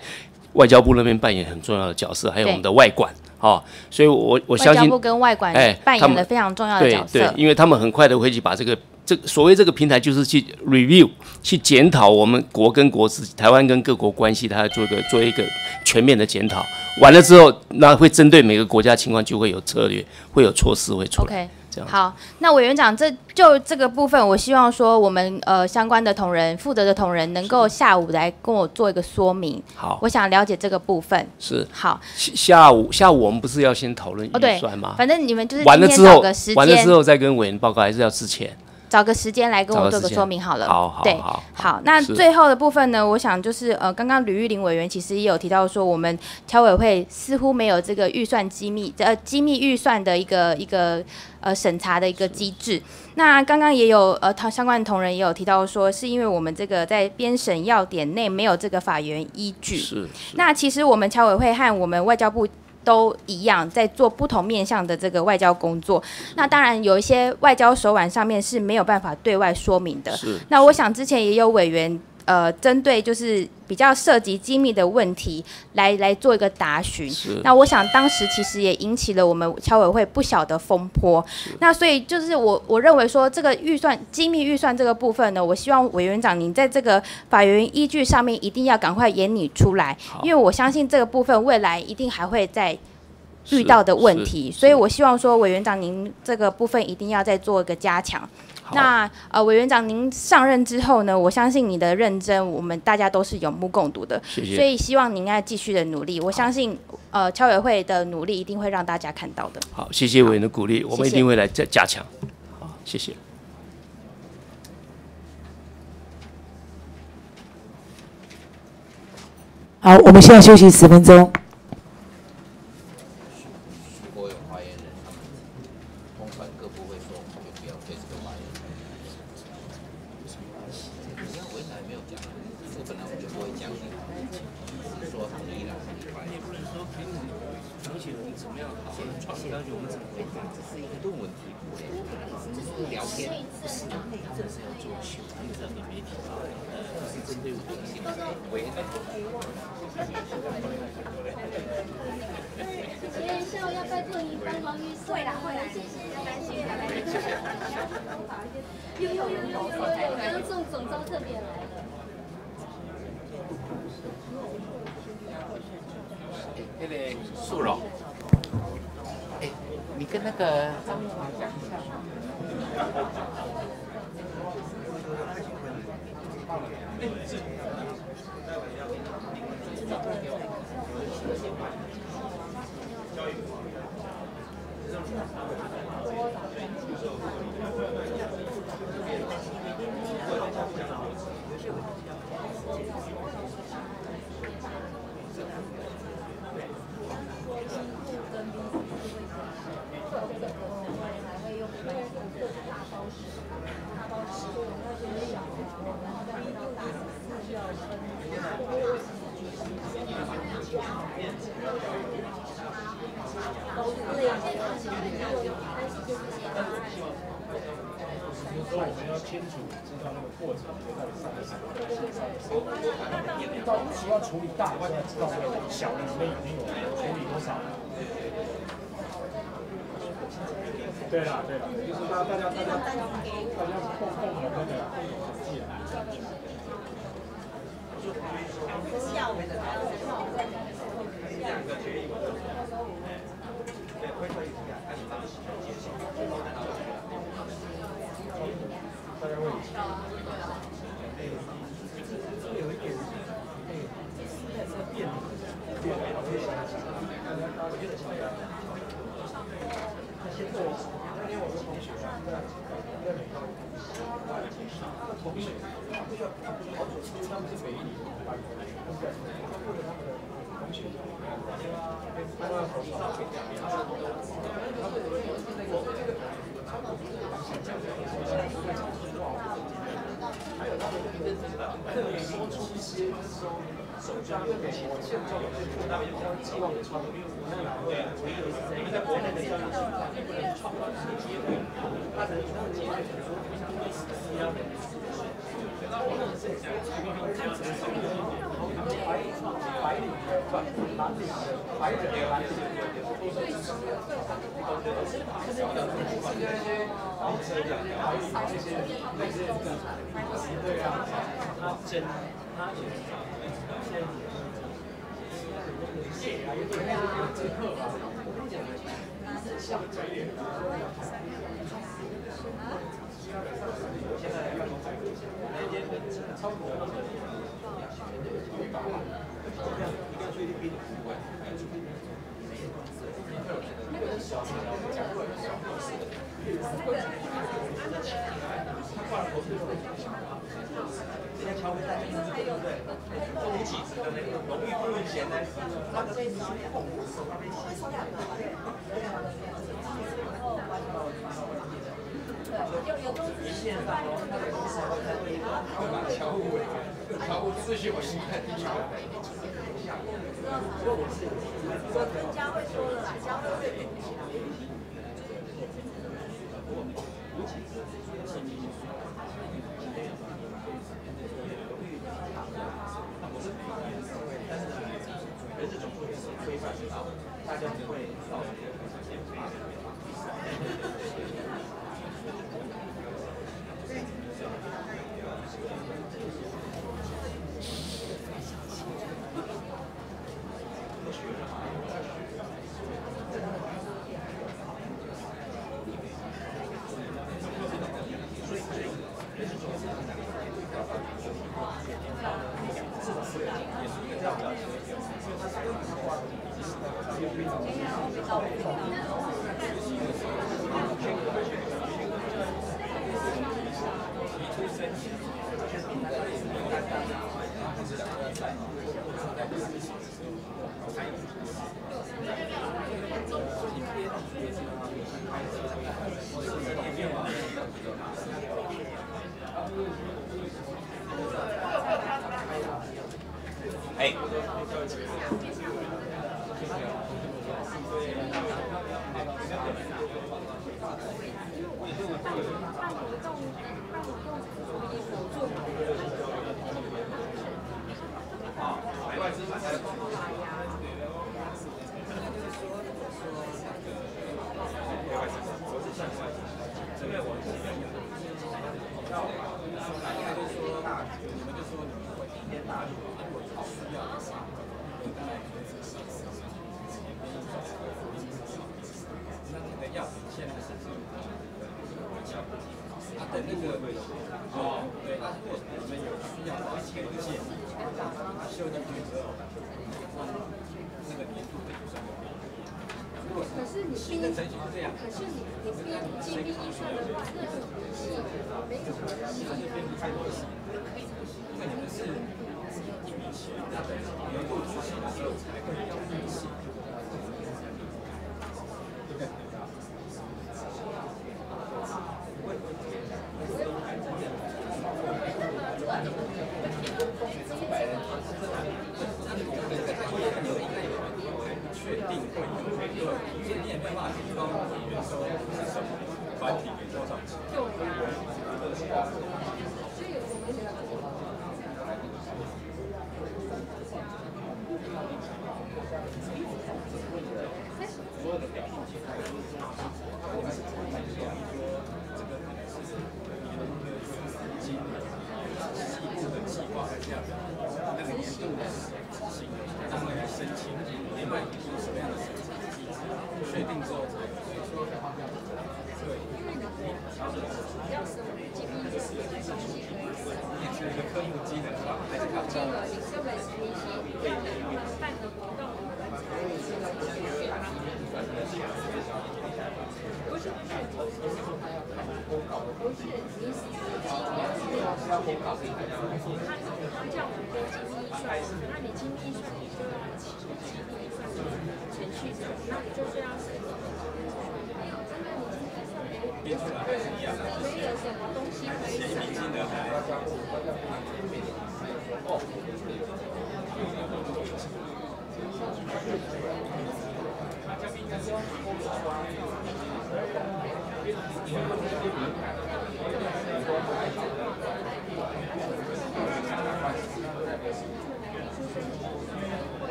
Speaker 3: 外交部那边扮演很重要的角色，还有我们的外管哈。所以我我相信
Speaker 12: 外交部跟外管哎扮演了非常重要的角
Speaker 3: 色。对对，因为他们很快的会去把这个。这所谓这个平台就是去 review 去检讨我们国跟国之台湾跟各国关系，它做一个做一个全面的检讨。完了之后，那会针对每个国家情况就会有策略，会有措施会出来。这样
Speaker 12: 好，那委员长，这就这个部分，我希望说我们呃相关的同仁负责的同仁能够下午来跟我做一个说明。
Speaker 3: 好，
Speaker 12: 我想了解这个部分。
Speaker 3: 是
Speaker 12: 好，
Speaker 3: 下午下午我们不是要先讨论预算吗？
Speaker 12: 反正你们就是
Speaker 3: 完了之后，完了之后再跟委员报告，还是要之前。
Speaker 12: 找个时间来跟我做个说明好了。
Speaker 3: 好，好，
Speaker 12: 对，
Speaker 3: 好，
Speaker 12: 好。那最后的部分呢？我想就是呃，刚刚吕玉玲委员其实也有提到说，我们侨委会似乎没有这个预算机密呃机密预算的一个一个呃审查的一个机制。那刚刚也有呃，他相关的同仁也有提到说，是因为我们这个在编审要点内没有这个法源依据。
Speaker 3: 是。
Speaker 12: 那其实我们侨委会和我们外交部。都一样，在做不同面向的这个外交工作。那当然有一些外交手腕上面是没有办法对外说明的。那我想之前也有委员。呃，针对就是比较涉及机密的问题，来来做一个答询。那我想当时其实也引起了我们侨委会不小的风波。那所以就是我我认为说这个预算机密预算这个部分呢，我希望委员长您在这个法源依据上面一定要赶快演拟出来，因为我相信这个部分未来一定还会再遇到的问题。所以我希望说委员长您这个部分一定要再做一个加强。那呃，委员长，您上任之后呢？我相信你的认真，我们大家都是有目共睹的。
Speaker 3: 谢谢。
Speaker 12: 所以希望您要继续的努力。我相信，呃，侨委会的努力一定会让大家看到的。
Speaker 3: 好，谢谢委员的鼓励，我们一定会来再加强。好，谢谢。
Speaker 15: 好，我们现在休息十分钟。
Speaker 16: 这里说出一些就是说手抓因为现状有比较望于创作因为对因为在国内的这样的情况不能创造一些机会他能创造机会成说非常非一样的对呀，最后，我们讲一句，他很像。这些桥会带给你知识，对？呢，浓郁不
Speaker 9: 露馅呢，
Speaker 17: 那个是手工。一线大王，他
Speaker 16: 的公司
Speaker 17: 还在一个马桥汇，马桥汇咨询，我现在在马桥汇。我跟交汇说了，交汇会联系啦。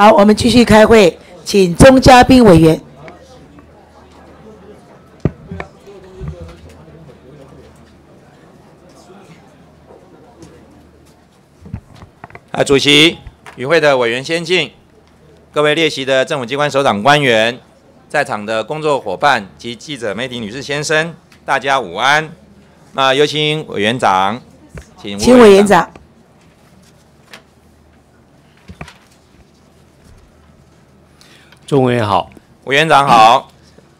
Speaker 1: 好，我们继续开会，请钟嘉宾委员。
Speaker 18: 啊，主席，与会的委员先进，各位列席的政府机关首长官员，在场的工作伙伴及记者、媒体女士、先生，大家午安。那有请委员长，请
Speaker 1: 请委员长。
Speaker 3: 钟委员好，
Speaker 18: 委员长好。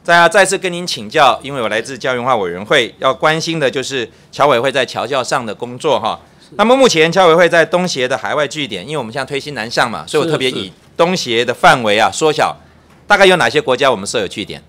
Speaker 18: 大家再次跟您请教，因为我来自教育文化委员会，要关心的就是侨委会在侨教上的工作哈。那么目前侨委会在东协的海外据点，因为我们现在推新南向嘛，所以我特别以东协的范围啊缩小，大概有哪些国家我们设有据点？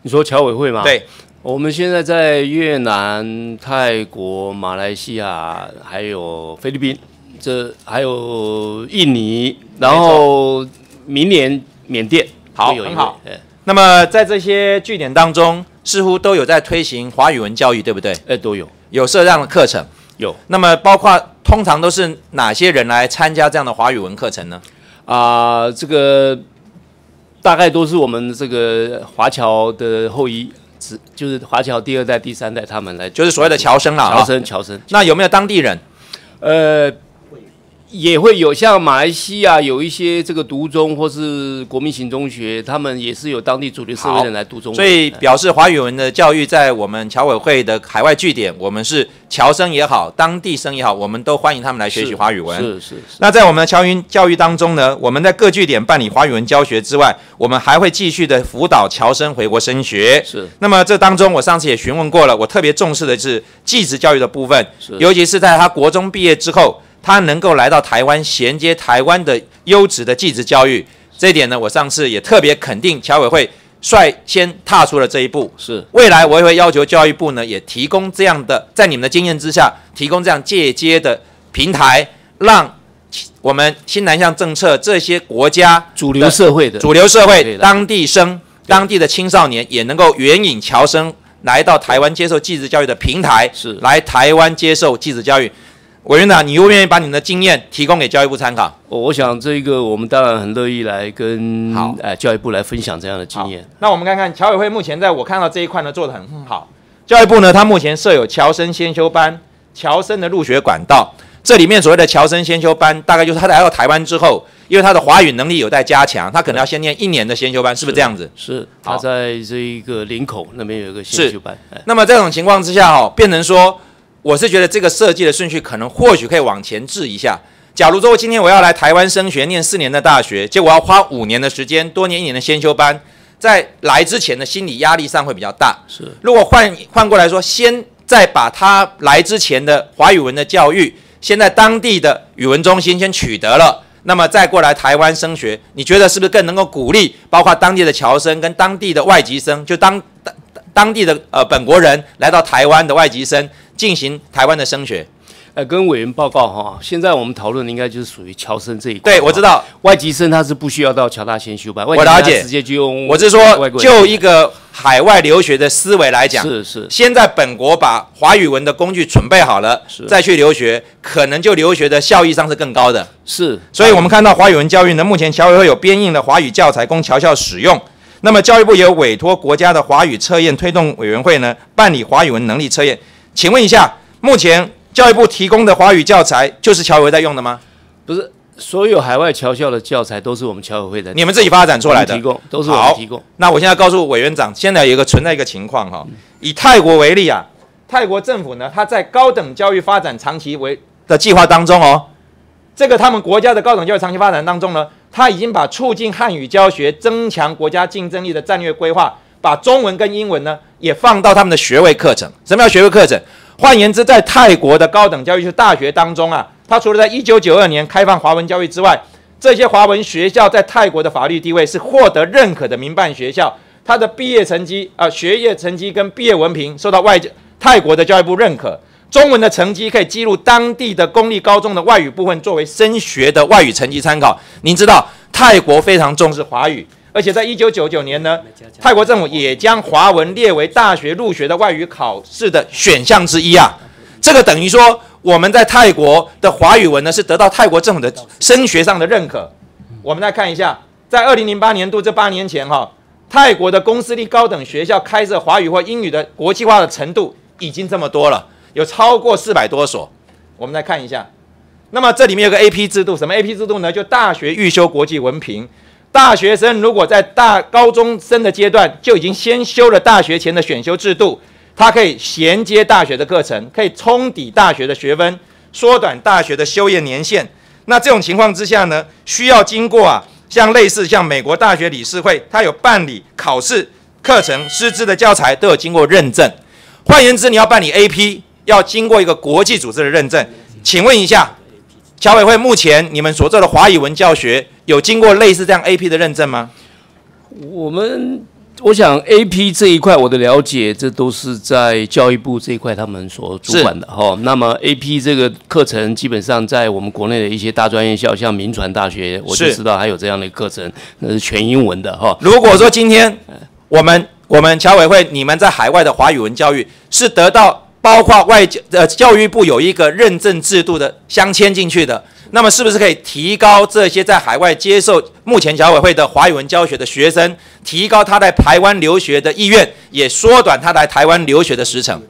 Speaker 3: 你说侨委会吗？
Speaker 18: 对，
Speaker 3: 我们现在在越南、泰国、马来西亚，还有菲律宾，这还有印尼，然后明年缅甸，
Speaker 18: 好，很好。那么在这些据点当中，似乎都有在推行华语文教育，对不对？
Speaker 3: 哎，都有，
Speaker 18: 有设这样的课程。
Speaker 3: 有，
Speaker 18: 那么包括通常都是哪些人来参加这样的华语文课程呢？
Speaker 3: 啊，这个大概都是我们这个华侨的后裔，就是华侨第二代、第三代，他们来，
Speaker 18: 就是所谓的侨生啦。
Speaker 3: 侨生，侨生。
Speaker 18: 那有没有当地人？
Speaker 3: 呃。也会有像马来西亚有一些这个读中或是国民型中学，他们也是有当地主流社会人来读中，
Speaker 18: 所以表示华语文的教育在我们侨委会的海外据点，我们是侨生也好，当地生也好，我们都欢迎他们来学习华语文。
Speaker 3: 是是。
Speaker 18: 那在我们的侨云教育当中呢，我们在各据点办理华语文教学之外，我们还会继续的辅导侨生回国升学。
Speaker 3: 是。
Speaker 18: 那么这当中，我上次也询问过了，我特别重视的是继职教育的部分，尤其是在他国中毕业之后。他能够来到台湾，衔接台湾的优质的技职教育，这一点呢，我上次也特别肯定侨委会率先踏出了这一步。
Speaker 3: 是，
Speaker 18: 未来我也会要求教育部呢，也提供这样的，在你们的经验之下，提供这样借接的平台，让我们新南向政策这些国家
Speaker 3: 主流社会的
Speaker 18: 主流社会当地生、当地的青少年，也能够援引侨生来到台湾接受技职教育的平台，
Speaker 3: 是。
Speaker 18: 来台湾接受技职教育。委员长，你愿不愿意把你的经验提供给教育部参考？
Speaker 3: 我想这个我们当然很乐意来跟好哎教育部来分享这样的经验。
Speaker 18: 那我们看看侨委会目前在我看到这一块呢做的很很好。教育部呢，它目前设有侨生先修班、侨生的入学管道。这里面所谓的侨生先修班，大概就是他来到台湾之后，因为他的华语能力有待加强，他可能要先念一年的先修班，是不是这样子？
Speaker 3: 是。他在这一个林口那边有一个先修班。
Speaker 18: 那么这种情况之下哦，变成说。我是觉得这个设计的顺序可能或许可以往前置一下。假如说今天我要来台湾升学，念四年的大学，结果要花五年的时间，多年一年的先修班，在来之前的心理压力上会比较大。
Speaker 3: 是，
Speaker 18: 如果换换过来说，先再把他来之前的华语文的教育，先在当地的语文中心先取得了，那么再过来台湾升学，你觉得是不是更能够鼓励，包括当地的侨生跟当地的外籍生，就当当当地的呃本国人来到台湾的外籍生？进行台湾的升学，
Speaker 3: 呃，跟委员报告哈，现在我们讨论的应该就是属于侨生这一
Speaker 18: 块。对，我知道。
Speaker 3: 外籍生他是不需要到侨大先修班，
Speaker 18: 我了解，
Speaker 3: 直接就用。
Speaker 18: 我是说，就一个海外留学的思维来讲，
Speaker 3: 是是，
Speaker 18: 先在本国把华语文的工具准备好了，再去留学，可能就留学的效益上是更高的。
Speaker 3: 是，
Speaker 18: 所以我们看到华语文教育呢，目前侨委会有编印的华语教材供侨校使用，那么教育部也有委托国家的华语测验推动委员会呢办理华语文能力测验，请问一下。目前教育部提供的华语教材就是侨委会在用的吗？
Speaker 3: 不是，所有海外侨校的教材都是我们侨委会的，
Speaker 18: 你们自己发展出来的，
Speaker 3: 提供都是我们提供。
Speaker 18: 那我现在告诉委员长，现在有一个存在一个情况哈，以泰国为例啊，泰国政府呢，它在高等教育发展长期为的计划当中哦，这个他们国家的高等教育长期发展当中呢，他已经把促进汉语教学、增强国家竞争力的战略规划，把中文跟英文呢也放到他们的学位课程。什么叫学位课程？换言之，在泰国的高等教育，就是大学当中啊，它除了在一九九二年开放华文教育之外，这些华文学校在泰国的法律地位是获得认可的民办学校，它的毕业成绩啊，学业成绩跟毕业文凭受到外泰国的教育部认可，中文的成绩可以记录当地的公立高中的外语部分作为升学的外语成绩参考。您知道，泰国非常重视华语。而且在一九九九年呢，泰国政府也将华文列为大学入学的外语考试的选项之一啊。这个等于说，我们在泰国的华语文呢是得到泰国政府的升学上的认可。我们来看一下，在二零零八年度这八年前哈，泰国的公私立高等学校开设华语或英语的国际化的程度已经这么多了，有超过四百多所。我们来看一下，那么这里面有个 AP 制度，什么 AP 制度呢？就大学预修国际文凭。大学生如果在大高中生的阶段就已经先修了大学前的选修制度，他可以衔接大学的课程，可以冲抵大学的学分，缩短大学的修业年限。那这种情况之下呢，需要经过啊，像类似像美国大学理事会，它有办理考试、课程、师资的教材都有经过认证。换言之，你要办理 AP，要经过一个国际组织的认证。请问一下，侨委会目前你们所做的华语文教学？有经过类似这样 AP 的认证吗？
Speaker 3: 我们我想 AP 这一块我的了解，这都是在教育部这一块他们所主管的哈。那么 AP 这个课程基本上在我们国内的一些大专院校，像民传大学，我就知道还有这样的课程，那是全英文的哈。
Speaker 18: 如果说今天我们我们侨委会你们在海外的华语文教育是得到包括外教呃教育部有一个认证制度的镶嵌进去的。那么是不是可以提高这些在海外接受目前侨委会的华语文教学的学生，提高他在台湾留学的意愿，也缩短他来台湾留学的时程？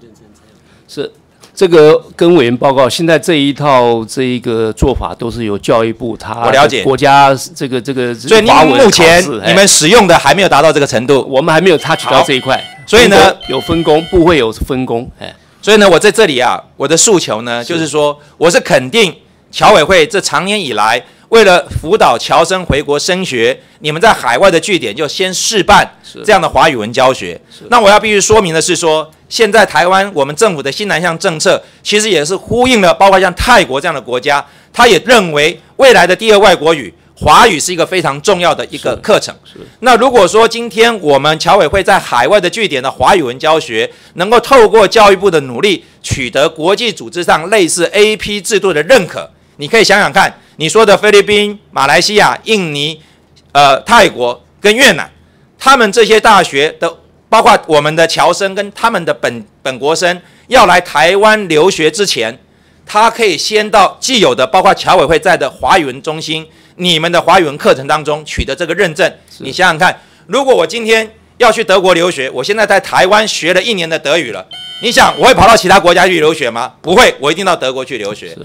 Speaker 3: 是这个跟委员报告，现在这一套这一个做法都是由教育部他
Speaker 18: 我了解
Speaker 3: 国家这个这个
Speaker 18: 所以您目前你们使用的还没有达到这个程度，
Speaker 3: 我们还没有插取到这一块，
Speaker 18: 所以呢
Speaker 3: 有分工，部会有分工，哎，
Speaker 18: 所以呢我在这里啊，我的诉求呢就是说，我是肯定。侨委会这长年以来，为了辅导侨生回国升学，你们在海外的据点就先试办这样的华语文教学。那我要必须说明的是，说现在台湾我们政府的新南向政策，其实也是呼应了，包括像泰国这样的国家，他也认为未来的第二外国语。华语是一个非常重要的一个课程。那如果说今天我们侨委会在海外的据点的华语文教学，能够透过教育部的努力，取得国际组织上类似 AP 制度的认可。你可以想想看，你说的菲律宾、马来西亚、印尼、呃泰国跟越南，他们这些大学的，包括我们的侨生跟他们的本本国生要来台湾留学之前，他可以先到既有的包括侨委会在的华语文中心，你们的华语文课程当中取得这个认证。你想想看，如果我今天要去德国留学，我现在在台湾学了一年的德语了，你想我会跑到其他国家去留学吗？不会，我一定到德国去留学。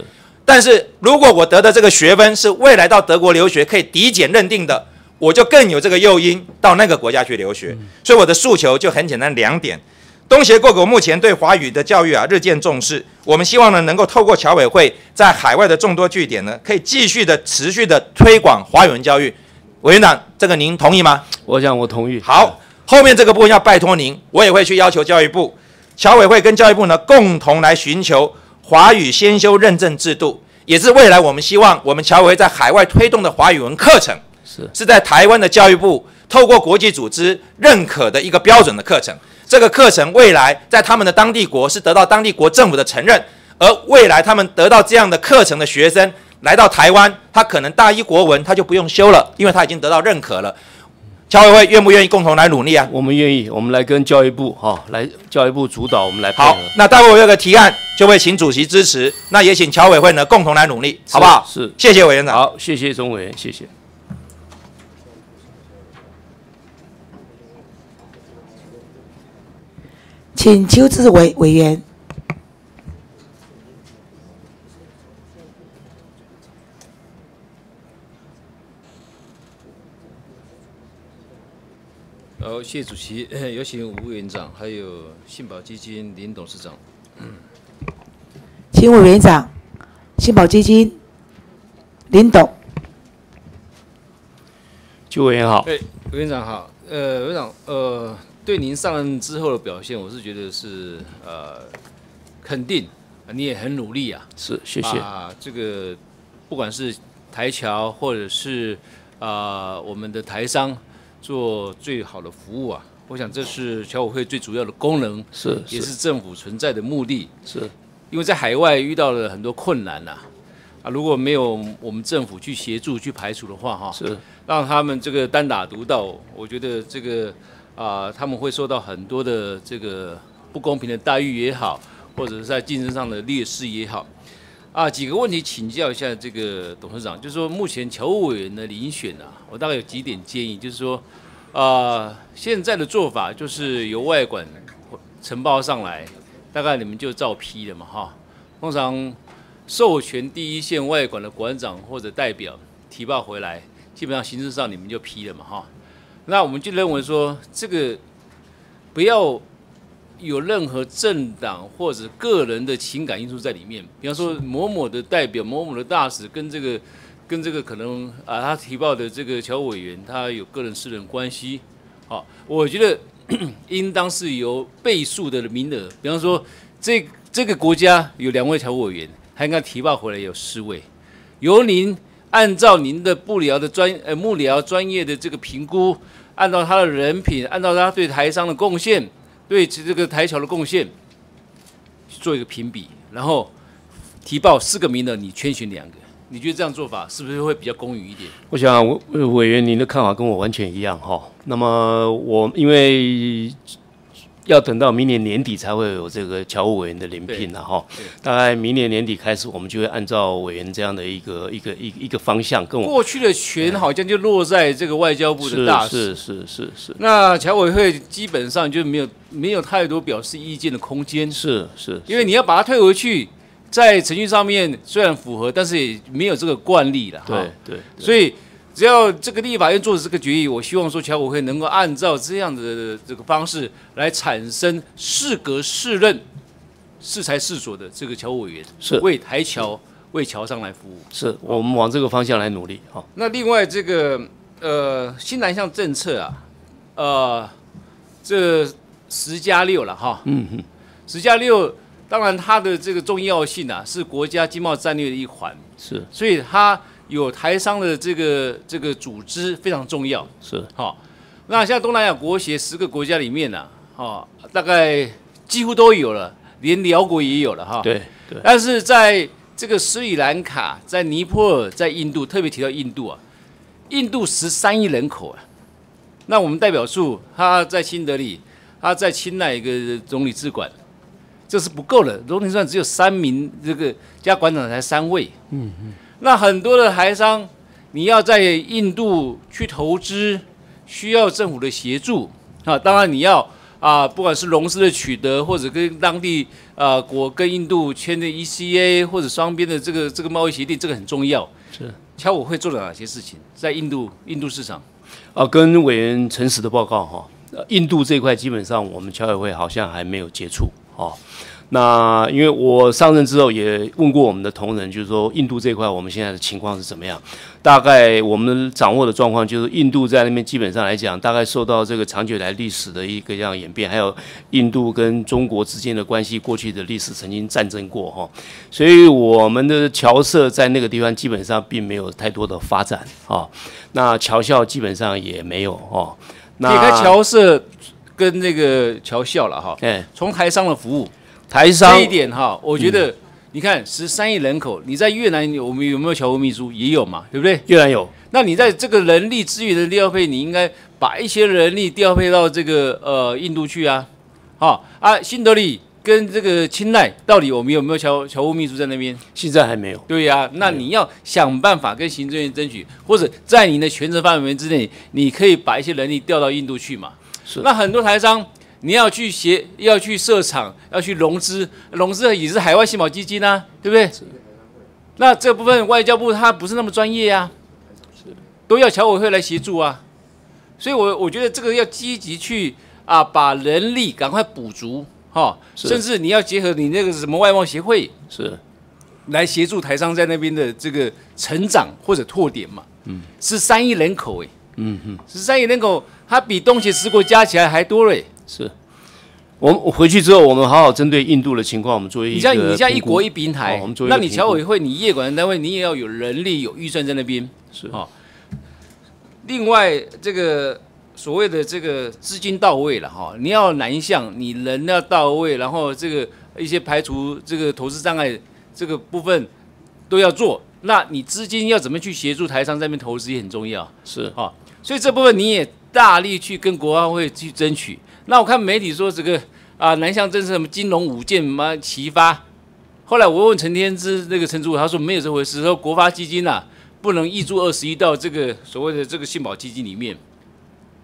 Speaker 18: 但是如果我得的这个学分是未来到德国留学可以抵减认定的，我就更有这个诱因到那个国家去留学。所以我的诉求就很简单两点：东协各国目前对华语的教育啊日渐重视，我们希望呢能够透过侨委会在海外的众多据点呢，可以继续的持续的推广华语文教育。委员长，这个您同意吗？
Speaker 3: 我想我同意。
Speaker 18: 好，后面这个部分要拜托您，我也会去要求教育部、侨委会跟教育部呢共同来寻求。华语先修认证制度，也是未来我们希望我们侨委会在海外推动的华语文课程，
Speaker 3: 是
Speaker 18: 是在台湾的教育部透过国际组织认可的一个标准的课程。这个课程未来在他们的当地国是得到当地国政府的承认，而未来他们得到这样的课程的学生来到台湾，他可能大一国文他就不用修了，因为他已经得到认可了。侨委会愿不愿意共同来努力啊？
Speaker 3: 我们愿意，我们来跟教育部哈，来教育部主导，我们来配
Speaker 18: 合。好，那待会我有个提案，就会请主席支持。那也请侨委会呢共同来努力，好不好？
Speaker 3: 是，
Speaker 18: 谢谢委员长。
Speaker 3: 好，谢谢钟委员，谢谢。
Speaker 1: 请邱志伟委员。
Speaker 19: 好，谢谢主席，有请吴委员长，还有信保基金林董事长。
Speaker 1: 请委员长，信保基金林董。
Speaker 3: 邱委员好。
Speaker 19: 哎，委员长好。呃，委员长，呃，对您上任之后的表现，我是觉得是呃肯定，你也很努力啊。
Speaker 3: 是，谢谢。
Speaker 19: 啊，这个不管是台侨或者是啊我们的台商。做最好的服务啊！我想这是侨委会最主要的功能，
Speaker 3: 是
Speaker 19: 也是政府存在的目的。
Speaker 3: 是，
Speaker 19: 因为在海外遇到了很多困难呐，啊，如果没有我们政府去协助去排除的话，哈，
Speaker 3: 是
Speaker 19: 让他们这个单打独斗，我觉得这个啊，他们会受到很多的这个不公平的待遇也好，或者是在竞争上的劣势也好，啊，几个问题请教一下这个董事长，就是说目前侨务委员的遴选啊，我大概有几点建议，就是说，啊，现在的做法就是由外管呈报上来，大概你们就照批了嘛，哈，通常授权第一线外管的馆长或者代表提报回来，基本上形式上你们就批了嘛，哈，那我们就认为说这个不要。有任何政党或者个人的情感因素在里面，比方说某某的代表、某某的大使跟这个、跟这个可能啊，他提报的这个侨委员，他有个人私人关系。好，我觉得 应当是由倍数的名额，比方说这这个国家有两位侨委员，他应该提报回来有四位，由您按照您的布里奥的专呃幕僚专业的这个评估，按照他的人品，按照他对台商的贡献。对这个台桥的贡献做一个评比，然后提报四个名额，你圈选两个，你觉得这样做法是不是会比较公允一点？
Speaker 3: 我想委员您的看法跟我完全一样哈。那么我因为。要等到明年年底才会有这个侨务委员的临聘了哈，大概明年年底开始，我们就会按照委员这样的一个一个一一个方向跟我
Speaker 19: 过去的权好像就落在这个外交部的大
Speaker 3: 使，是是是是。
Speaker 19: 那侨委会基本上就没有没有太多表示意见的空间，
Speaker 3: 是是，
Speaker 19: 因为你要把它退回去，在程序上面虽然符合，但是也没有这个惯例了，
Speaker 3: 对对，
Speaker 19: 所以。只要这个立法院做的这个决议，我希望说侨委会能够按照这样的这个方式来产生适格适任、适才适所的这个侨务委员，
Speaker 3: 是
Speaker 19: 为台侨、为侨商来服务。
Speaker 3: 是我们往这个方向来努力。好，
Speaker 19: 那另外这个呃新南向政策啊，呃这十加六了哈，
Speaker 3: 嗯哼，
Speaker 19: 十加六，当然它的这个重要性啊是国家经贸战略的一环，
Speaker 3: 是，
Speaker 19: 所以它。有台商的这个这个组织非常重要，
Speaker 3: 是
Speaker 19: 好。那像东南亚国协十个国家里面呢，哈，大概几乎都有了，连辽国也有了哈。
Speaker 3: 对对。
Speaker 19: 但是在这个斯里兰卡、在尼泊尔、在印度，特别提到印度啊，印度十三亿人口啊，那我们代表处他在新德里，他在清奈一个总理治馆，这是不够的，总理算只有三名，这个加馆长才三位。
Speaker 3: 嗯嗯。
Speaker 19: 那很多的台商，你要在印度去投资，需要政府的协助啊。当然你要啊，不管是融资的取得，或者跟当地啊国跟印度签的 ECA 或者双边的这个这个贸易协定，这个很重要。
Speaker 3: 是，
Speaker 19: 侨委会做了哪些事情在印度印度市场？
Speaker 3: 啊，跟委员诚实的报告哈，印度这块基本上我们侨委会好像还没有接触哦。那因为我上任之后也问过我们的同仁，就是说印度这块我们现在的情况是怎么样？大概我们掌握的状况就是，印度在那边基本上来讲，大概受到这个长久以来历史的一个这样演变，还有印度跟中国之间的关系，过去的历史曾经战争过哈，所以我们的侨社在那个地方基本上并没有太多的发展啊。那侨校基本上也没有哦。
Speaker 19: 撇开侨社跟那个侨校了哈，
Speaker 3: 哎，
Speaker 19: 从台商的服务。
Speaker 3: 台商
Speaker 19: 这一点哈，我觉得你看十三亿人口，你在越南我们有没有侨务秘书？也有嘛，对不对？
Speaker 3: 越南有。
Speaker 19: 那你在这个人力资源的调配，你应该把一些人力调配到这个呃印度去啊。好啊，新德里跟这个青奈，到底我们有没有侨侨务秘书在那边？
Speaker 3: 现在还没有。
Speaker 19: 对呀，那你要想办法跟行政院争取，或者在你的权责范围之内，你可以把一些人力调到印度去嘛。
Speaker 3: 是。
Speaker 19: 那很多台商。你要去协，要去设厂，要去融资，融资也是海外信保基金啊，对不对？那这部分外交部它不是那么专业啊，都要侨委会来协助啊。所以，我我觉得这个要积极去啊，把人力赶快补足哈，甚至你要结合你那个什么外贸协会
Speaker 3: 是
Speaker 19: 来协助台商在那边的这个成长或者拓点嘛。
Speaker 3: 嗯，
Speaker 19: 是三亿人口哎，
Speaker 3: 嗯哼，
Speaker 19: 十三亿人口，它比东协十国加起来还多嘞。
Speaker 3: 是，我们回去之后，我们好好针对印度的情况，我们做一。
Speaker 19: 你像你像一国一平台，
Speaker 3: 我们做
Speaker 19: 那你侨委会，你业管单位，你也要有人力、有预算在那边。
Speaker 3: 是
Speaker 19: 哈。另外，这个所谓的这个资金到位了哈，你要南向，你人要到位，然后这个一些排除这个投资障碍这个部分都要做。那你资金要怎么去协助台商在那边投资也很重要。
Speaker 3: 是
Speaker 19: 哈，所以这部分你也大力去跟国安会去争取。那我看媒体说这个啊南向政策什么金融五件嘛齐发。后来我问陈天之那个陈主，他说没有这回事，说国发基金呐不能预注二十一到这个所谓的这个信保基金里面。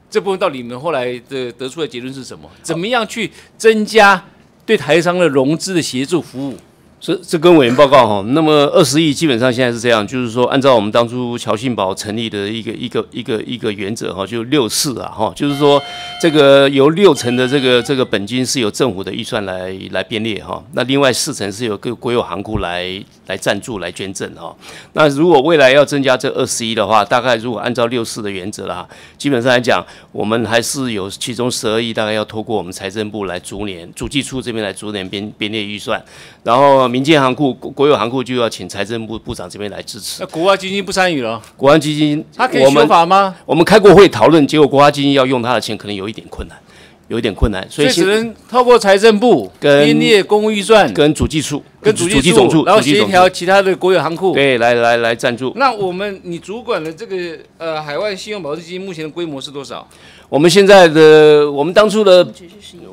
Speaker 19: 这部分到你们后来的得出的结论是什么？怎么样去增加对台商的融资的协助服务？
Speaker 3: 这这跟委员报告哈，那么二十亿基本上现在是这样，就是说按照我们当初侨信保成立的一个一个一个一个原则哈，就六四啊哈，就是说这个由六成的这个这个本金是由政府的预算来来编列哈，那另外四成是由各国有行库来来赞助来捐赠哈。那如果未来要增加这二十亿的话，大概如果按照六四的原则啦，基本上来讲，我们还是有其中十二亿大概要透过我们财政部来逐年主计处这边来逐年编编列预算，然后。民间行库、国有行库就要请财政部部长这边来支持。
Speaker 19: 那国外基金不参与了？
Speaker 3: 国外基金，
Speaker 19: 他可以修法吗？
Speaker 3: 我们开过会讨论，结果国外基金要用他的钱，可能有一点困难，有一点困难，
Speaker 19: 所以只能透过财政部
Speaker 3: 跟
Speaker 19: 编列公务预算，
Speaker 3: 跟主计处、
Speaker 19: 跟主
Speaker 3: 计
Speaker 19: 总处，然后协调其他的国有行库，
Speaker 3: 对，来来来赞助。
Speaker 19: 那我们你主管的这个呃海外信用保证基金目前的规模是多少？
Speaker 3: 我们现在的，我们当初的，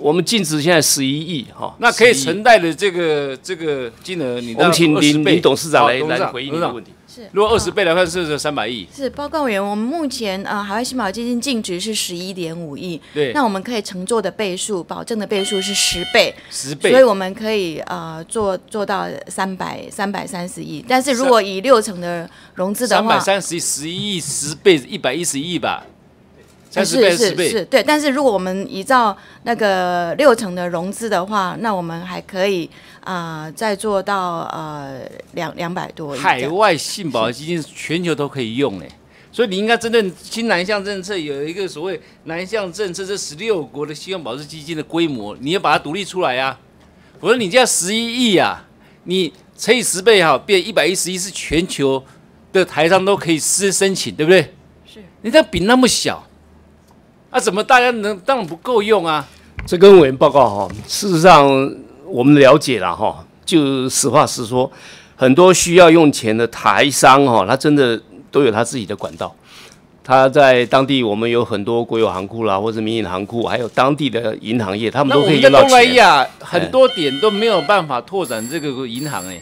Speaker 3: 我们净值现在十一亿哈，
Speaker 19: 那可以承贷的这个这个金额，你
Speaker 3: 我们请林林董事长来来回应这个问题。
Speaker 19: 是，如果二十倍来看，是是三百亿？
Speaker 20: 是，报告委员，我们目前呃海外新保基金净值是十一点五亿，
Speaker 19: 对，
Speaker 20: 那我们可以乘坐的倍数，保证的倍数是十倍，
Speaker 19: 十倍，
Speaker 20: 所以我们可以呃做做到三百三百三十亿，但是如果以六成的融资的话，
Speaker 19: 三百三十亿，十一亿十倍一百一十亿吧。
Speaker 20: 是是是，对。但是如果我们依照那个六成的融资的话，那我们还可以啊，再做到呃两两百多亿。
Speaker 19: 海外信保基金全球都可以用哎，所以你应该针对新南向政策有一个所谓南向政策这十六国的信用保值基金的规模，你要把它独立出来呀。我说你这样十一亿啊，你乘以十倍哈，变一百一十一是全球的台商都可以申申请，对不对？
Speaker 20: 是。
Speaker 19: 你这饼那么小。啊，怎么大家能当然不够用啊？
Speaker 3: 这跟委员报告哈，事实上我们了解了哈，就实话实说，很多需要用钱的台商哈，他真的都有他自己的管道。他在当地，我们有很多国有行库啦，或者民营行库，还有当地的银行业，他们都可以用到钱。
Speaker 19: 东南亚很多点都没有办法拓展这个银行哎。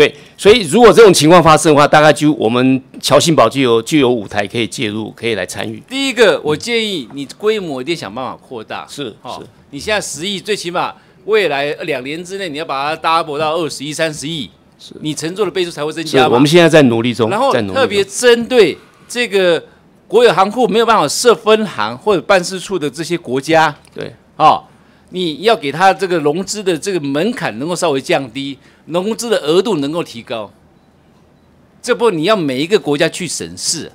Speaker 3: 对，所以如果这种情况发生的话，大概就我们乔信保就有就有舞台可以介入，可以来参与。
Speaker 19: 第一个，我建议你规模一定想办法扩大。
Speaker 3: 是是，
Speaker 19: 你现在十亿，最起码未来两年之内你要把它 double 到二十亿、三十亿，是你乘坐的倍数才会增加。
Speaker 3: 我们现在在努力中，
Speaker 19: 然后特别针对这个国有行库没有办法设分行或者办事处的这些国家，
Speaker 3: 对，
Speaker 19: 啊。你要给他这个融资的这个门槛能够稍微降低，融资的额度能够提高，这不你要每一个国家去审视，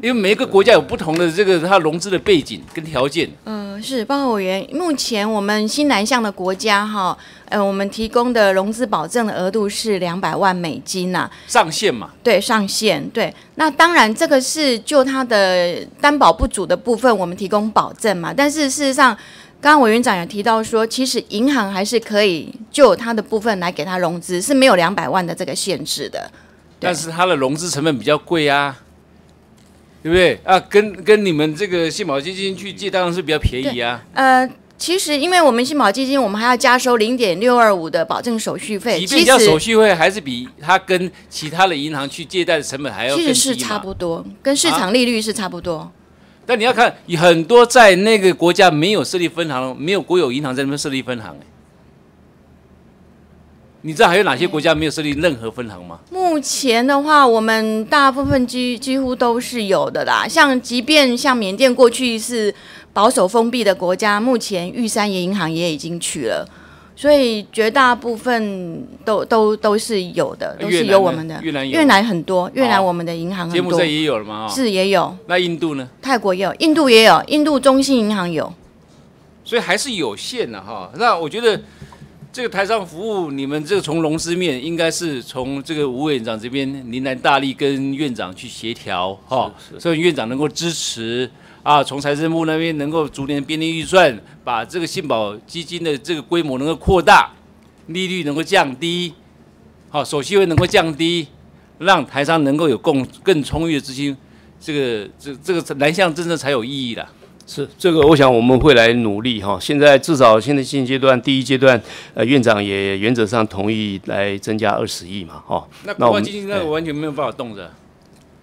Speaker 19: 因为每一个国家有不同的这个它融资的背景跟条件。
Speaker 20: 嗯，是报告委员，目前我们新南向的国家哈，呃，我们提供的融资保证的额度是两百万美金呐，
Speaker 19: 上限嘛？
Speaker 20: 对，上限对。那当然这个是就它的担保不足的部分，我们提供保证嘛，但是事实上。刚刚委员长也提到说，其实银行还是可以就它的部分来给它融资，是没有两百万的这个限制的。
Speaker 19: 但是它的融资成本比较贵啊，对不对？啊，跟跟你们这个信保基金去借当然是比较便宜啊。
Speaker 20: 呃，其实因为我们信保基金，我们还要加收零点六二五的保证手续费，
Speaker 19: 即便手续费还是比它跟其他的银行去借贷的成本还要
Speaker 20: 其实是差不多，跟市场利率是差不多。
Speaker 19: 但你要看，很多在那个国家没有设立分行，没有国有银行在那边设立分行。你知道还有哪些国家没有设立任何分行吗？
Speaker 20: 目前的话，我们大部分几几乎都是有的啦。像即便像缅甸过去是保守封闭的国家，目前玉山银行也已经去了。所以绝大部分都都都是有的，都是有我们的。
Speaker 19: 越南
Speaker 20: 越南很多，越南我们的银行很多。
Speaker 19: 柬埔寨也有了吗？
Speaker 20: 是也有。
Speaker 19: 那印度呢？
Speaker 20: 泰国也有，印度也有，印度中信银行有。
Speaker 19: 所以还是有限的哈。那我觉得这个台上服务，你们这个从融资面，应该是从这个吴委员长这边您来大力跟院长去协调哈，所以院长能够支持。啊，从财政部那边能够逐年编列预算，把这个信保基金的这个规模能够扩大，利率能够降低，好，手续费能够降低，让台商能够有更更充裕的资金，这个这这个南向政策才有意义的。
Speaker 3: 是这个，我想我们会来努力哈。现在至少现在现阶段第一阶段，呃，院长也原则上同意来增加二十亿嘛，哈。
Speaker 19: 那国华基金那个完全没有办法动的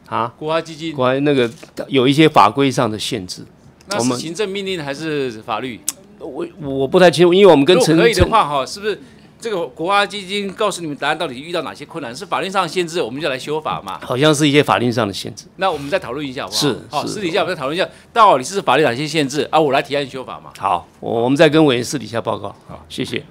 Speaker 3: 啊，
Speaker 19: 国华基金，
Speaker 3: 国华那个有一些法规上的限制。
Speaker 19: 那是行政命令还是法律？
Speaker 3: 我我不太清楚，因为我们跟陈
Speaker 19: 可以的话哈，是不是？这个国华基金告诉你们答案到底遇到哪些困难？是法律上的限制，我们就来修法嘛？
Speaker 3: 好像是一些法律上的限制。
Speaker 19: 那我们再讨论一下好不好？
Speaker 3: 是，
Speaker 19: 好，私底下我们再讨论一下，到底是法律哪些限制啊？我来提案修法嘛？
Speaker 3: 好，我我们再跟委员私底下报告。好，谢谢。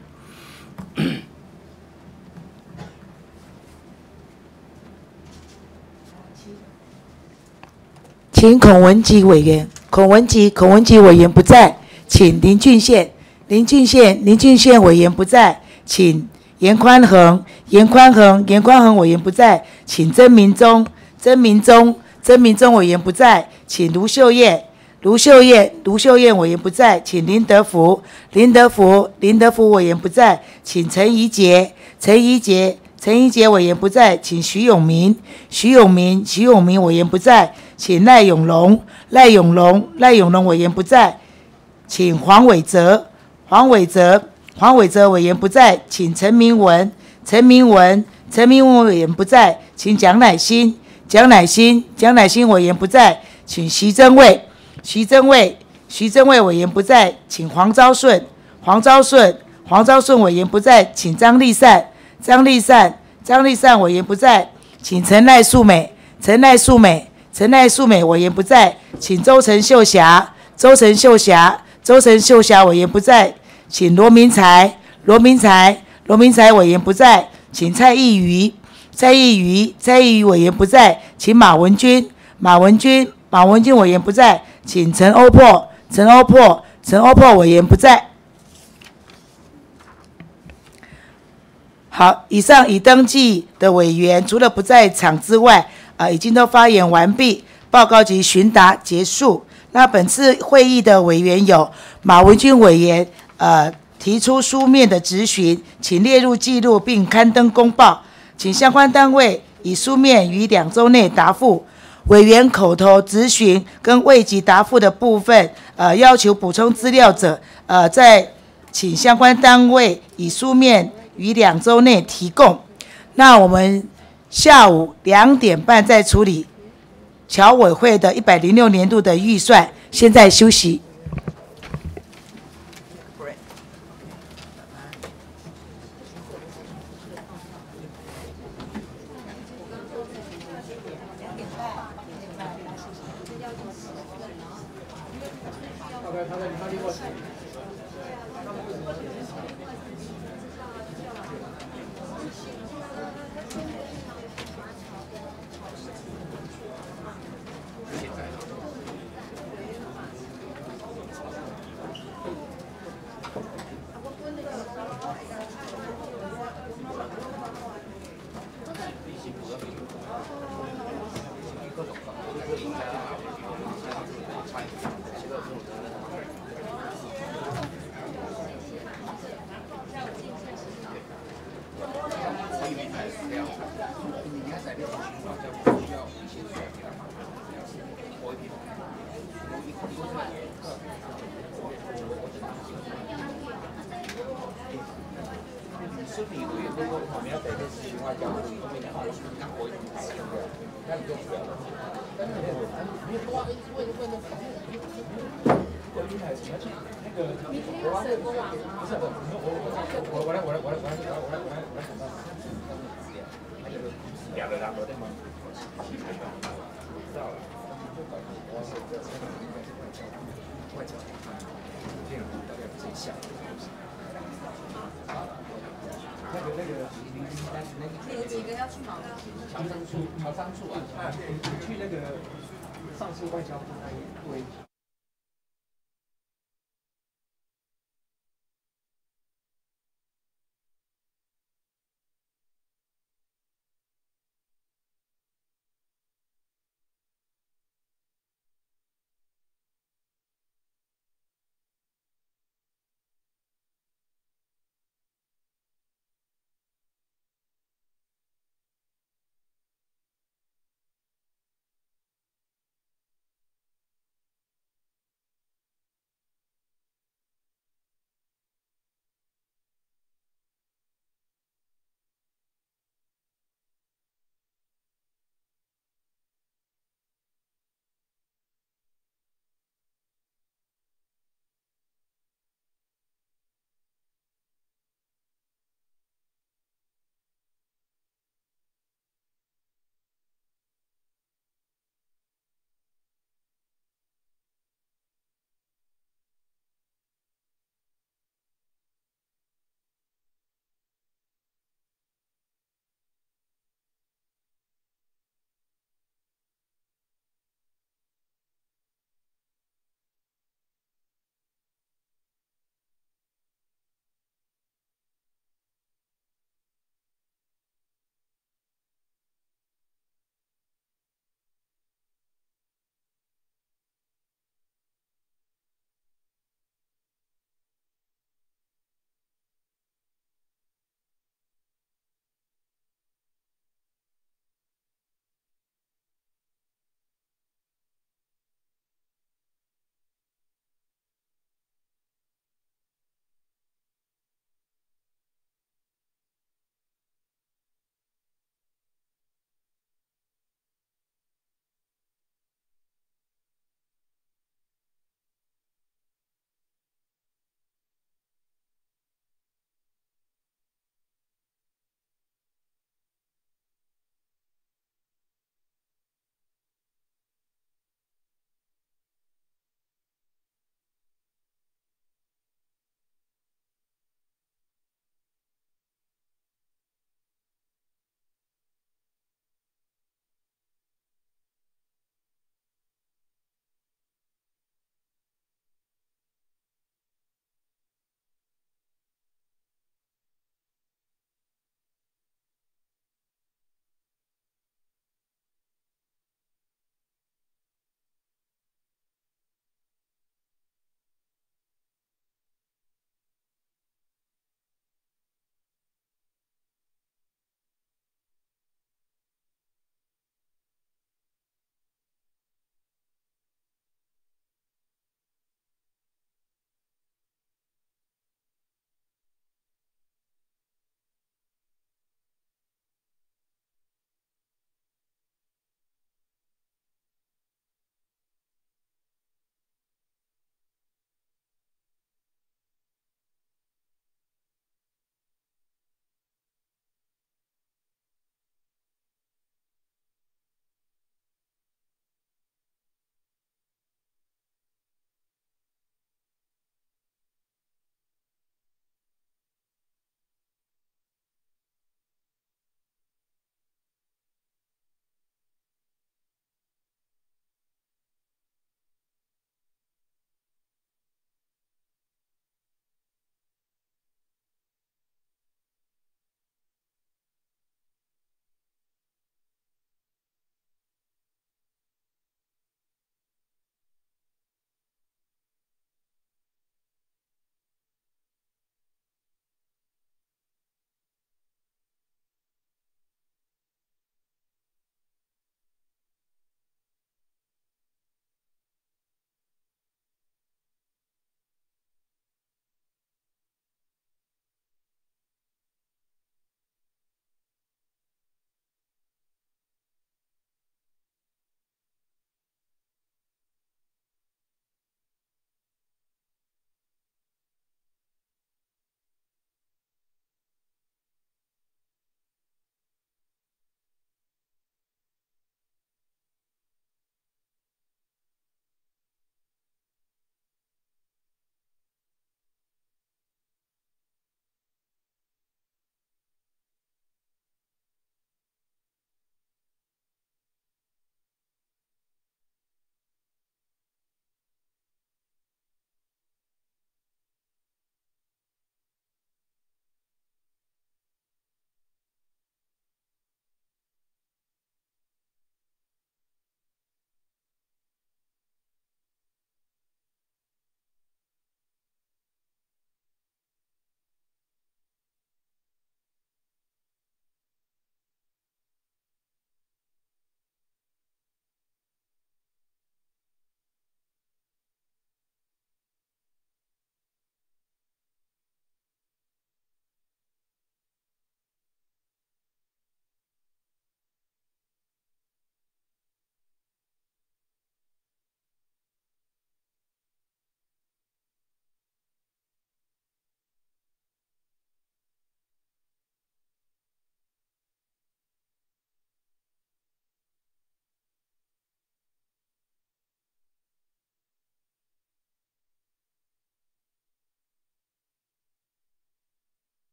Speaker 1: 请孔文吉委员，孔文吉，孔文吉委员不在，请林俊宪。林俊宪，林俊宪委员不在，请严宽恒，严宽恒，严宽恒委员不在，请曾明忠，曾明忠，曾明忠委员不在，请卢秀燕，卢秀燕，卢秀燕委员不在，请林德福，林德福，林德福委员不在，请陈怡杰，陈怡杰，陈怡杰委员不在，请徐永明，徐永明，徐永明委员不在，请赖永龙，赖永龙，赖永龙委员不在，请黄伟哲。黄伟哲，黄伟哲委员不在，请陈明文，陈明文，陈明文委员不在，请蒋乃馨，蒋乃馨，蒋乃馨委员不在，请徐增卫，徐增卫，徐增卫委员不在，请黄昭顺，黄昭顺，黄昭顺委员不在，请张立善，张立善，张立善委员不在，请陈赖素美，陈赖素美，陈赖素美委员不在，请周陈秀霞，周陈秀霞。周成秀霞委员不在，请罗明才。罗明才，罗明才委员不在，请蔡义瑜。蔡义瑜，蔡义瑜委员不在，请马文君。马文君，马文君委员不在，请陈欧珀。陈欧珀，陈欧珀委员不在。好，以上已登记的委员，除了不在场之外，啊，已经都发言完毕，报告及询答结束。那本次会议的委员有马文君委员，呃，提出书面的质询，请列入记录并刊登公报，请相关单位以书面于两周内答复。委员口头质询跟未及答复的部分，呃，要求补充资料者，呃，在请相关单位以书面于两周内提供。那我们下午两点半再处理。侨委会的一百零六年度的预算，现在休息。